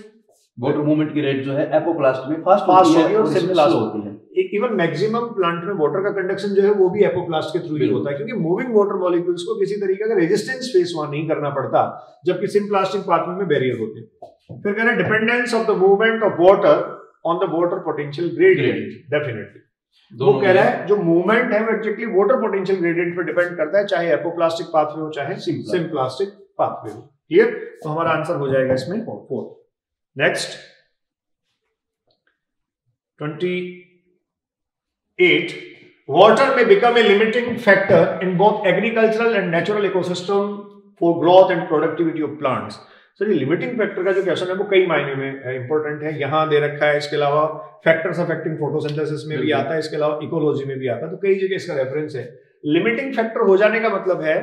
water movement की रेट जो है एपोप्लास्ट में फास्ट फास्ट होती है और सिम्प्लास्ट होती है। एक इवन मैक्सिमम प्लांट में वाटर का कंडक्शन जो है वो भी एपोप्लास्ट के थ्रू ही होता है। क्योंकि मूविंग वाटर मॉलिक्यूल्स को किसी तरीके का रेजिस्टेंस फेस वहाँ नहीं करना पड़ता जबकि सिम्प्लास्टिक पाथवे में बैरियर होते हैं। फिर कह रहे dependence of the movement of water on the water potential gradient definitely वो कह रहा है जो मूवमेंट है वो एक्जेक्टली वाटर पोटेंशियल ग्रेडियंट पे डिपेंड करता है चाहे एपोप्लास्टिक पाथवे हो चाहे सिम प्लास्टिक पाथवे हो। क्लियर तो हमारा आंसर हो जाएगा इसमें four next twenty eight water may become a limiting factor in both agricultural and natural ecosystem for growth and productivity of plants sir ये लिमिटिंग फैक्टर का जो क्वेश्चन है वो कई मायने में इंपॉर्टेंट है। यहाँ दे रखा है इसके अलावा फैक्टर्स अफेक्टिंग फोटोसिंथेसिस में भी आता है इसके अलावा इकोलॉजी में भी आता है। तो कई जगह इसका रेफरेंस है। लिमिटिंग फैक्टर हो जाने का मतलब है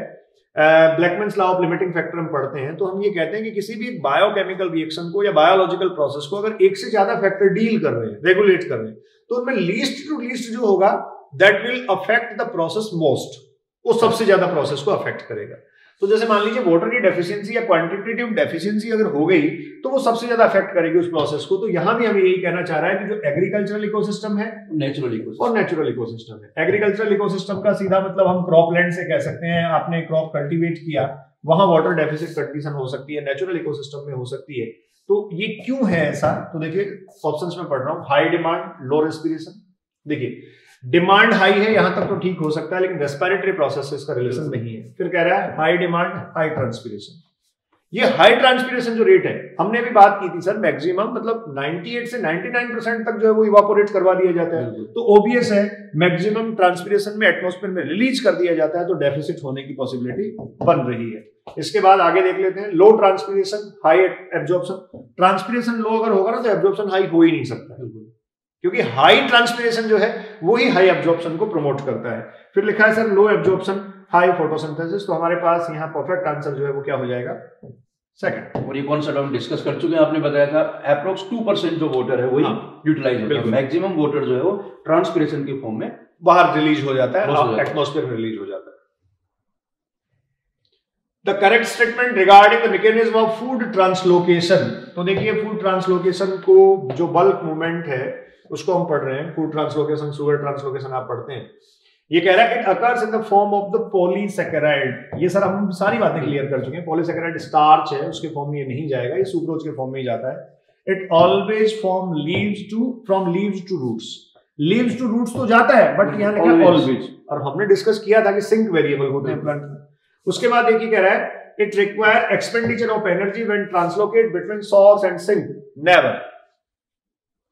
Blackman's law of limiting factor हम पढ़ते हैं तो हम ये कहते हैं कि किसी भी बायोकेमिकल रिएक्शन को या बायोलॉजिकल प्रोसेस को अगर एक से ज़्यादा फैक्टर डील कर रहे हैं रेगुलेट कर रहे हैं तो उनमें लीस्ट टू लीस्ट जो होगा that will affect the process most वो सबसे ज़्यादा प्रोसेस को अफेक्ट करेगा। तो जैसे मान लीजिए वाटर की डेफिशिएंसी या क्वांटिटेटिव डेफिशिएंसी अगर हो गई तो वो सबसे ज़्यादा अफेक्ट करेगी उस प्रोसेस को। तो यहाँ भी हम यही कहना चाह रहा है कि जो एग्रीकल्चरल इकोसिस्टम है नेचुरल इकोसिस्टम और नेचुरल इकोसिस्टम है। एग्रीकल्चरल इकोसिस्टम का सीधा मतलब हम क्रॉप लैंड से कह सकते हैं आपने क्रॉप कल्टीवेट किया वहाँ वाटर डेफिसिट कंडीशन हो सकती है नेचुरल इकोसिस्टम में हो सकती है। तो ये क्यों है ऐसा? तो देखिए ऑप्शंस में पढ़ रहा हूँ। हाई डिमांड लो रेस्पिरेशन देखिए डिमांड हाई है यहाँ तक तो ठीक हो सकता है लेकिन रेस्पिरेटरी प्रोसेस से इसका रिलेशन नहीं है। फिर कह रहा है हाई डिमांड हाई ट्रांसपिरेशन ये हाई ट्रांसपिरेशन जो रेट है हमने भी बात की थी सर मैक्सिमम मतलब 98 से 99 परसेंट तक जो है वो इवापोरेट करवा दिया जाता है। तो ओबीएस है मैक्सिमम ट्रांसपिरेशन में एटमोस्फेयर में रिलीज़ कर दिया जाता है तो डेफिसिट होने की पॉसिबिलिटी बन रही है। इसके बाद आगे देख लेते हैं low transpiration high absorption transpiration low अगर होगा ना तो एब्जॉर्प्शन हाई हो ही नहीं सकता। क्योंकि हाई ट्रांसपिरेशन जो है वो ही हाई एब्जॉर्प्शन को प्रमोट करता है। फिर लिखा है sir low absorption high photosynthesis तो हमारे पास यहाँ परफेक्ट आंसर जो है वो क्या हो जाएगा? सेकंड और ये कॉन्सेप्ट हम डिस्कस कर चुके हैं? आपने बताया था अप्रोक्स टू परसेंट जो वोटर है वही यूटिलाइज हाँ, होता है। मैक्सिमम वोटर जो है वो ट्रांसपिरेशन के फॉर्म में बाहर रिलीज़ हो जाता है एटमोस्फेयर में रिलीज़ हो जाता है। The correct statement regarding the mechanism of food translocation तो देखिए फ़ूड ट्रांसलोकेशन को जो बल्क मूवमेंट है उसको हम पढ़ रहे हैं फ़ूड ट्रांसलोकेशन शुगर ट्रांसलोकेशन आप पढ़ते हैं। ये कह रहा है it occurs in the form of the polysaccharide ये सर हम सारी बातें क्लियर कर चुके हैं। पॉलीसेकेराइड स्टार्च है उसके फॉर्म में ये नहीं जाएगा ये सुक्रोज के फॉर्म में ही जाता है। It always form leaves to from leaves to roots leaves to roots तो जाता है बट यहाँ लिखा ऑलवेज और हमने डिस्कस किया था कि सिंक वेरिएबल होते हैं। प्लांट में उसके बाद देखिए कह रहा है it require expenditure of energy when translocate between source and sink never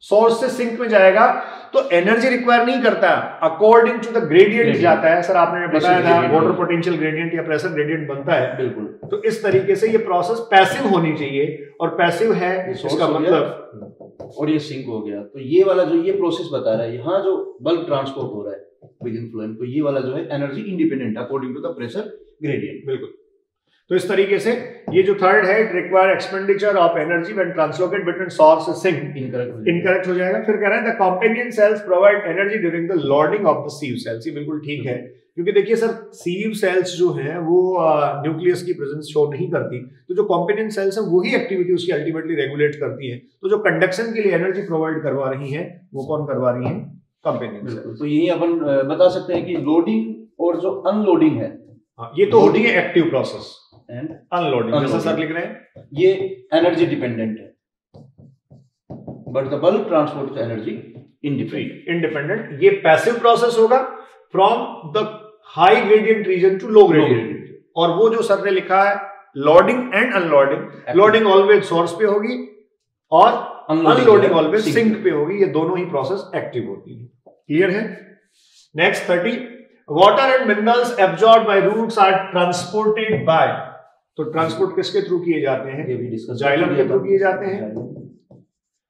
source से सिंक में जाएगा तो एनर्जी रिक्वायर नहीं करता अकॉर्डिंग टू द ग्रेडियंट जाता है। सर आपने बताया था वाटर पोटेंशियल ग्रेडियंट या प्रेशर ग्रेडियंट बनता है। बिल्कुल। तो इस तरीके से ये प्रोसेस पैसिव होनी चाहिए और पैसिव है इसका मतलब। और ये सिंक हो गया। तो ये वाला जो ये प्रोसेस बता रहा है यहाँ जो बल्क ट्रांसपोर्ट हो रहा है विद इन तो ये वाला जो है energy independent according to the pressure gradient बिल्कुल। तो इस तरीके से ये जो थर्ड है it require expenditure of energy when translocate between source से सिंक इनकरेक्ट हो जाएगा। फिर कह रहे हैं the companion cells provide energy during the loading of the sieve cells ये बिल्कुल ठीक है क्योंकि देखिए सर सीव सेल्स जो हैं वो न्यूक्लियस की प्रेजेंस शो नहीं करती। तो जो कॉम्पेनियन सेल्स है वही एक्टिविटी उसकी अल्टीमेटली रेगुलेट करती है। तो जो कंडक्शन के लिए एनर्जी प्रोवाइड करवा रही है वो कौन करवा रही है? कंपेनियन तो यही अपन बता सकते हैं कि लोडिंग और जो अनलोडिंग है हाँ, ये तो होती है एक्टिव प्रोसेस एंड अनलोडिंग जैसा सर लिख रहे हैं ये एनर्जी डिपेंडेंट है। But the bulk transport energy independent independent ये पैसिव प्रोसेस होगा from the high gradient region to low gradient और वो जो सर ने लिखा है loading and unloading loading always source पे होगी और अनलोडिंग ऑलवेज सिंक पे होगी। ये दोनों ही प्रोसेस एक्टिव होती है। क्लियर है? Next thirty water and minerals absorb by roots are transported by तो ट्रांसपोर्ट किसके थ्रू किए जाते हैं? जाइलम के थ्रू किए जाते हैं।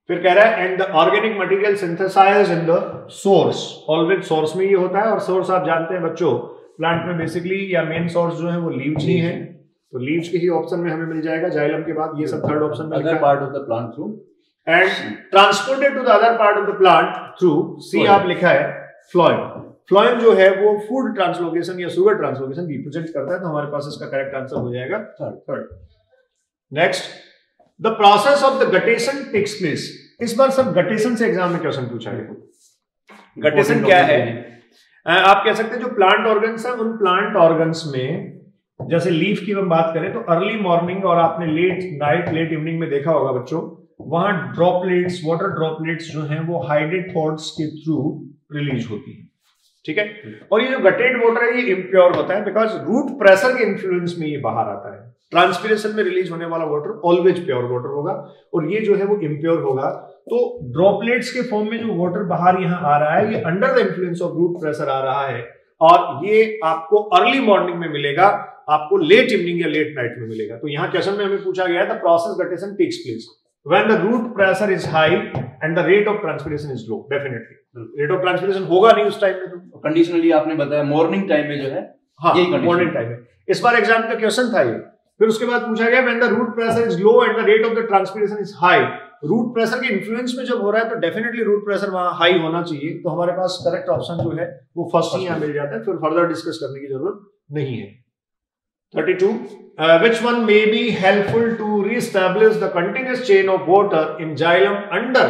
फिर कह रहा है and the organic material synthesise in the source always source में ये होता है और सोर्स आप जानते हैं बच्चों प्लांट में बेसिकली या मेन सोर्स जो है वो लीव्स ही है। तो लीव्स के ही ऑप्शन में हमें मिल जाएगा जाइलम के बाद ये सब थर्ड ऑप्शन में other part of the plant through and transported to the other part of the plant through C आप लिखा है फ्लोइम फ्लोएम जो है वो फ़ूड ट्रांसलोकेशन या सुगर ट्रांसलोकेशन रिप्रेजेंट करता है तो हमारे पास इसका करेक्ट आंसर हो जाएगा third third next the process of the guttation takes place इस बार सब गटेशन से एग्ज़ाम में क्वेश्चन पूछा गया गटेशन क्या है? आप कह सकते हैं जो प्लांट ऑर्गन्स है उन प्लांट ऑर्गन्स में जैसे लीफ की हम बात करें तो अर्ली मॉर्निंग और आपने लेट नाइट लेट इवनिंग में देखा होगा बच्चों वहाँ ड्रॉपलेट्स वाटर ड्रॉपलेट्स जो हैं वो हाइड्रेट थॉट्स के थ्रू रिलीज़ होती है। ठीक है? और ये जो गटेड वाटर है, ये इम्प्योर होता है बिकॉज़ रूट प्रेशर के इन्फ्लुएंस में ये बाहर आता है। ट्रांसपिरेशन में रिलीज़ होने वाला वाटर ऑलवेज प्योर वाटर होगा और ये जो है वो इम्प्योर होगा। तो ड्रॉपलेट्स के फॉर्म में जो वाटर बाहर यहाँ आ रहा है, ये under the influence of root pressure आ रहा है और ये आपको अर्ली मॉर्निंग में मिलेगा, आपको लेट इवनिंग या लेट नाइट में मिलेगा। तो यहाँ क्वेश्चन में हमें पूछा गया था process guttation takes place when the root pressure is high and the rate of transpiration is low definitely. Rate of transpiration होगा नहीं उस टाइम में तो। कंडीशनली आपने बताया मॉर्निंग टाइम में जो है हाँ मॉर्निंग टाइम में। इस बार एग्ज़ाम का क्वेश्चन था ये। फिर उसके बाद पूछा गया when the root pressure is low and the rate of the transpiration is high root pressure के इन्फ्लुएंस में जब हो रहा है तो डेफिनेटली रूट प्रेशर वहाँ हाई होना चाहिए। तो हमारे पास करेक्ट ऑप्शन जो है वो फ़र्स्ट ही यहाँ मिल जाता है। फिर फर्दर डिस्कस करने की ज़रूरत नहीं है। 32 uh, which one may be helpful to re-establish the continuous chain of water in xylem under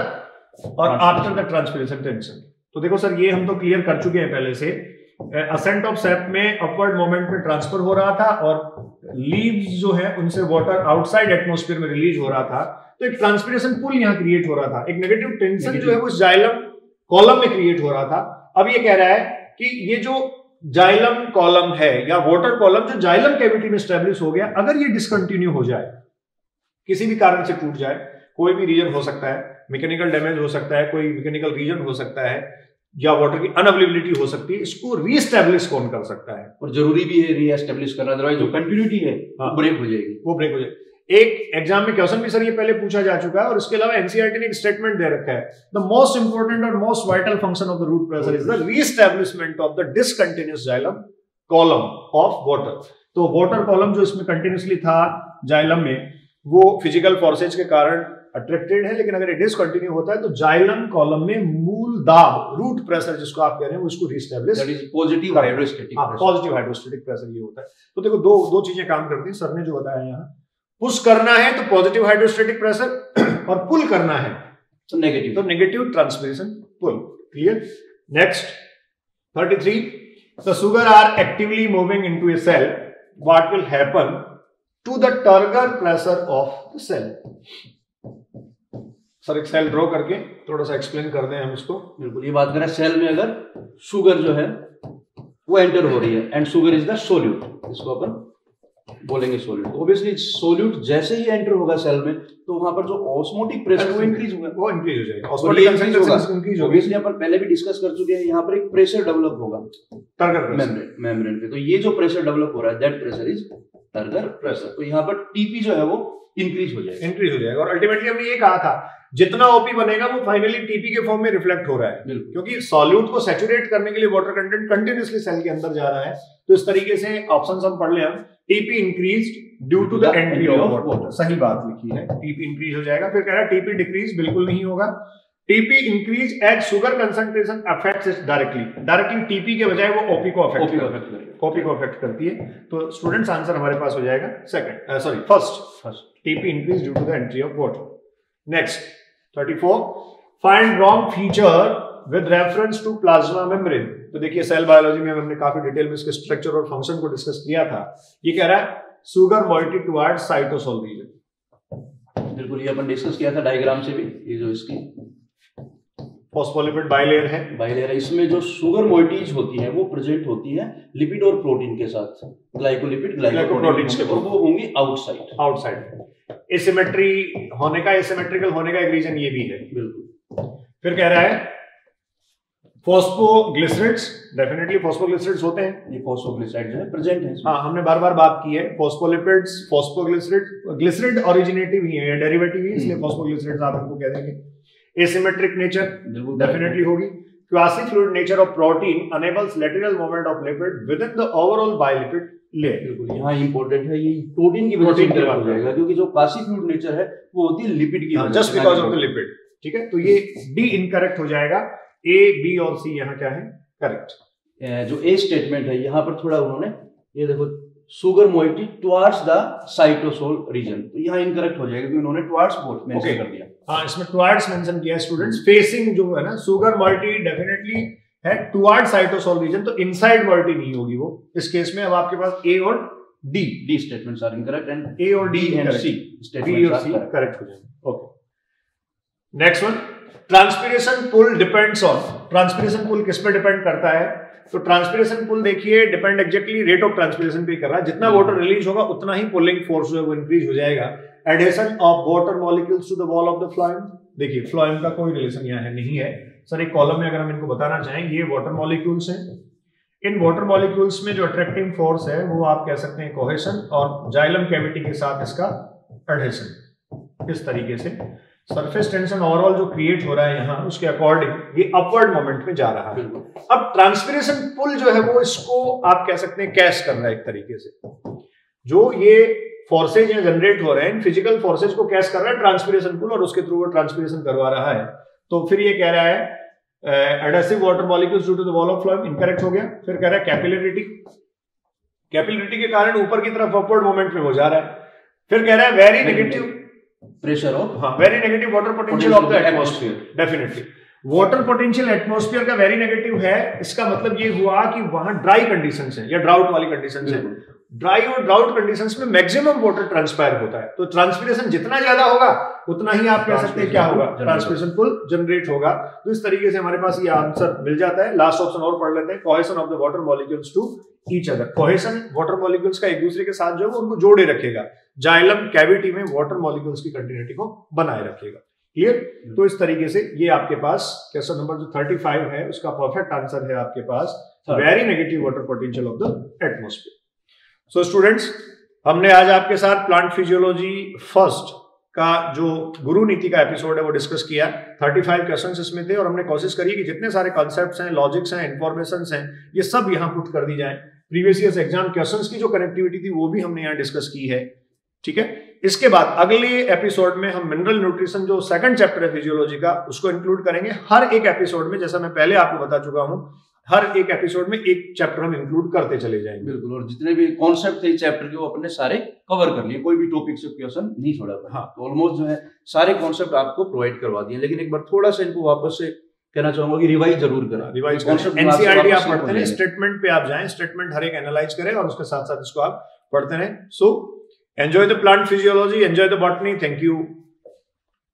or after the transpiration tension? तो देखो सर ये हम तो क्लियर कर चुके हैं पहले से। असेंट ऑफ़ सेप में अपवर्ड मोमेंट में ट्रांसफ़र हो रहा था और लीव्स जो है उनसे वाटर आउटसाइड एटमोस्फेयर में रिलीज़ हो रहा था। तो एक ट्रांसपिरेशन पुल यहाँ क्रिएट हो रहा था। एक नेगेटिव टेंशन जो है वो जाइलम कॉलम में क्रिएट हो रहा था। अब ये कह रहा है कि ये जो जाइलम कॉलम है या वाटर कॉलम जो जाइलम कैविटी में स्टेब्लिश हो गया अगर ये डिसकंटिन्यू हो जाए किसी भी कारण से टूट जाए कोई भी रीजन हो सकता है मैकेनिकल डैमेज हो सकता है कोई मैकेनिकल रीजन हो सकता है या वाटर की अनअवेलेबिलिटी हो सकती है इसको रीस्टेब्लिश कौन कर सकता है? और ज़रूरी भी है रीएस्टेब्लिश करना अदरवाइज़ जो कंटिन्यूटी है हाँ, ब्रेक हो जाएगी। वो ब्रेक हो जाएगी। एक एग्ज़ाम में क्वेश्चन भी सर ये पहले पूछा जा चुका है और इसके अलावा एनसीआरटी ने एक स्टेटमेंट दे रखा है। द मोस्ट इंपोर्टेंट और most vital function of the root pressure is the reestablishment of the discontinuous xylem column of water तो वाटर कॉलम जो इसमें कंटिन्यूसली था जाइलम में वो फ़िज़िकल फोर्सेज के कारण अट्रैक्टेड है लेकिन अगर इट डिसकंटिन्यू होता है तो जाइलम कॉलम में मूल दाब रूट प्रेशर जिसको आप कह रहे हैं उसको reestablish positive hydrostatic positive hydrostatic pressure ये होता है। तो देखो दो दो चीज़ें काम करती हैं। सर ने जो बताया यहाँ पुश करना है तो पॉजिटिव हाइड्रोस्टेटिक प्रेशर और पुल करना है। तो नेगेटिव तो negative transpiration pull clear next 33 the sugar are actively moving into a cell. What will happen to the turgor pressure of the cell? Sir एक सेल ड्रॉ करके थोड़ा सा एक्सप्लेन कर दें हम इसको। बिल्कुल ये बात करें सेल में अगर शुगर जो है वो एंटर हो रही है and sugar is the solute इसको अपन बोलेंगे सोल्यूट ऑब्वियसली सोल्यूट जैसे ही एंटर होगा सेल में तो वहाँ पर जो ऑस्मोटिक प्रेशर वो इंक्रीज होगा। वो इंक्रीज हो जाएगा। ऑस्मोटिक इंक्रीज होगा। ऑब्वियसली अपन पहले भी डिस्कस कर चुके हैं यहाँ पर एक प्रेशर डेवलप होगा। टर्गर मेम्ब्रेन मेम्ब्रेन पे। तो ये जो प्रेशर डेवलप हो रहा है that pressure is turgor pressure तो यहाँ पर टीपी जो है वो इंक्रीज हो जाएगा। इंक्रीज हो जाएगा। और अल्टीमेटली हमने ये कहा था जितना ओपी बनेगा वो फाइनली टीपी के फॉर्म में रिफ्लेक्ट हो रहा है। क्योंकि सॉल्यूट को सैचुरेट करने के लिए वाटर कंटेंट कंटिन्यूसली सेल के अंदर जा रहा है। तो इस तरीके से ऑप्शन हम पढ़ ले हम TP increase due to the entry of water सही बात लिखी है। टीपी इंक्रीज हो जाएगा फिर कह रहा है टीपी डिक्रीज बिल्कुल नहीं होगा। TP increase as sugar concentration affects it directly directly TP के बजाय वो ओपी को अफेक्ट करती ओपी को अफेक्ट करती है। तो स्टूडेंट्स आंसर हमारे पास हो जाएगा। Second sorry first first TP increase due to the entry of water next 34 find wrong feature with reference to plasma membrane तो देखिए सेल बायोलॉजी में हमने काफ़ी डिटेल में इसके स्ट्रक्चर और फ़ंक्शन को डिस्कस किया था। ये कह रहा है sugar moiety toward cytosol region बिल्कुल ये अपन डिस्कस किया था डायग्राम से भी ये जो इसकी फॉस्फोलिपिड बाइलेयर है। बाइलेयर है इसमें जो शुगर मोइटीज होती है वो प्रेजेंट होती है लिपिड और प्रोटीन के साथ। ग्लाइकोलिपिड ग्लाइकोप्रोटीन के और वो होंगी आउटसाइड आउटसाइड एसिमेट्री होने का एसिमेट्रिकल होने का एक रीजन ये भी है। बिल्कुल। फिर कह रहा है फोस्फोग्लिसराइड्स डेफिनेटली फोस्फोग्लिसराइड्स होते हैं। ये फोस्फोग्लिसराइड जो है प्रेजेंट है हाँ हमने बार बार बात की है। फोस्फोलिपिड्स फोस्फोग्लिसराइड ग्लिसराइड ओरिजिनेटिव ही है डेरिवेटिव ही इसलिए फोस्फोग्लिसराइड्स आप इनको कह देंगे। एसिमेट्रिक नेचर डेफिनेटली होगी। Quasi fluid nature of protein enables lateral movement of lipid within the overall bilipid layer बिल्कुल यहाँ इंपॉर्टेंट है ये प्रोटीन की वजह से हो जाएगा क्योंकि जो फ्लूइड नेचर है वो होती है लिपिड की just because of the lipid ठीक है? तो ये डी इनकरेक्ट हो जाएगा। ए बी और सी यहाँ क्या है? करेक्ट जो ए स्टेटमेंट है यहाँ पर थोड़ा उन्होंने ये देखो sugar moiety towards the cytosol region तो यहाँ इनकरेक्ट हो जाएगा क्योंकि उन्होंने टुवार्ड्स बोथ मेंशन okay. कर दिया। हाँ इसमें टुवार्ड्स मेंशन किया स्टूडेंट्स फेसिंग जो है ना सुगर मोइटी डेफिनेटली है टुवार्ड साइटोसोल रीजन तो इनसाइड मोइटी नहीं होगी वो। इस केस में अब आपके पास ए और D D statements are incorrect and A और D and C statements are correct हो जाएँगे। Okay next one transpiration pull depends on transpiration pull किस पे डिपेंड करता है? तो ट्रांसपीरेशन पुल देखिए depend exactly rate of transpiration पे कर रहा है। जितना वाटर रिलीज़ होगा, उतना ही पुलिंग फोर्स जो है वो इंक्रीज हो जाएगा। Adhesion of water molecules to the wall of the phloem देखिए फ्लोएम का कोई रिलेशन यहाँ है नहीं है। सर एक कॉलम में अगर हम इनको बताना चाहें, ये वाटर मॉलिक्यूल्स हैं। इन वाटर मॉलिक्यूल्स में जो अट्रैक्टिंग फोर्स है, वो आप कह सकते हैं कोहेशन और जाइलम कैविटी के साथ इसका एडहेशन इस तरीके से। सरफेस टेंशन ओवरऑल जो क्रिएट हो रहा है यहाँ उसके अकॉर्डिंग ये अपवर्ड मोमेंट में जा रहा है। अब ट्रांसपिरेशन पुल जो है वो इसको आप कह सकते हैं कैश कर रहा है एक तरीके से। जो ये फोर्सेज यहाँ जनरेट हो रहे हैं फ़िज़िकल फोर्सेज को कैश कर रहा है ट्रांसपिरेशन पुल और उसके थ्रू वो ट्रांसपिरेशन करवा रहा है। तो फिर ये कह रहा है adhesive water molecules due to the wall of phloem incorrect हो गया। फिर कह रहा है कैपिलरिटी कैपिलरिटी के कारण ऊपर की तरफ़ अपवर्ड मोमेंट में हो जा रहा है। फिर कह रहा है वेरी नेगेटिव प्रेशर ऑफ़ हाँ very negative water potential of the atmosphere definitely water potential atmosphere का वेरी नेगेटिव है इसका मतलब ये हुआ कि वहाँ ड्राई कंडीशन है या ड्राउट वाली कंडीशन है। ड्राई और ड्राउट कंडीशन में मैक्सिमम वाटर ट्रांसपायर होता है। तो ट्रांसपिरेशन जितना ज़्यादा होगा उतना ही आप कह सकते हैं क्या होगा? ट्रांसपिरेशन फुल जनरेट होगा। तो इस तरीके से हमारे पास ये आंसर मिल जाता है। लास्ट ऑप्शन और पढ़ लेते हैं। Cohesion of the water molecules to each other cohesion water molecules का एक दूसरे के साथ जो है उनको जोड़े रखेगा। जाइलम कैविटी में वाटर मॉलिक्यूल्स की कंटिन्यूटी को बनाए रखेगा। क्लियर तो इस तरीके से ये आपके पास क्वेश्चन नंबर जो 35 है उसका परफेक्ट आंसर है आपके पास। Very negative water potential of the atmosphere so so students हमने आज आपके साथ प्लांट फिजियोलॉजी फ़र्स्ट का जो गुरु नीति का एपिसोड है, वो डिस्कस किया। 35 क्वेश्चंस इसमें थे और हमने कोशिश करी कि जितने सारे कॉन्सेप्ट्स हैं लॉजिक्स हैं इन्फॉर्मेशन हैं, ये सब यहाँ पुट कर दी जाए। प्रीवियस ईयर एग्ज़ाम क्वेश्चंस की जो कनेक्टिविटी थी, वो भी हमने यहाँ डिस्कस की है। ठीक है? इसके बाद अगले एपिसोड में हम मिनरल न्यूट्रिशन जो सेकंड चैप्टर है फिजियोलॉजी का, उसको इंक्लूड करेंगे। हर एक एपिसोड में, जैसा मैं पहले आपको बता चुका हूँ हर एक एपिसोड में एक चैप्टर हम इंक्लूड करते चले जाएँगे। बिल्कुल और जितने भी कॉन्सेप्ट थे चैप्टर के वो अपने सारे कवर कर लिए। कोई भी टॉपिक से क्वेश्चन नहीं छोड़ा हाँ। तो ऑलमोस्ट जो है सारे कॉन्सेप्ट आपको प्रोवाइड करवा दिए। लेकिन एक बार थोड़ा सा इनको वापस से कहना चाहूँगा कि रिवाइज ज़रूर करें। रिवाइज एनसीईआरटी आप पढ़ते रहे स्टेटमेंट पे आप जाएँ स्टेटमेंट हर एक एनालाइज करें और उसके साथ साथ इसको आप पढ़ते रहे। So enjoy the plant physiology enjoy the botany thank you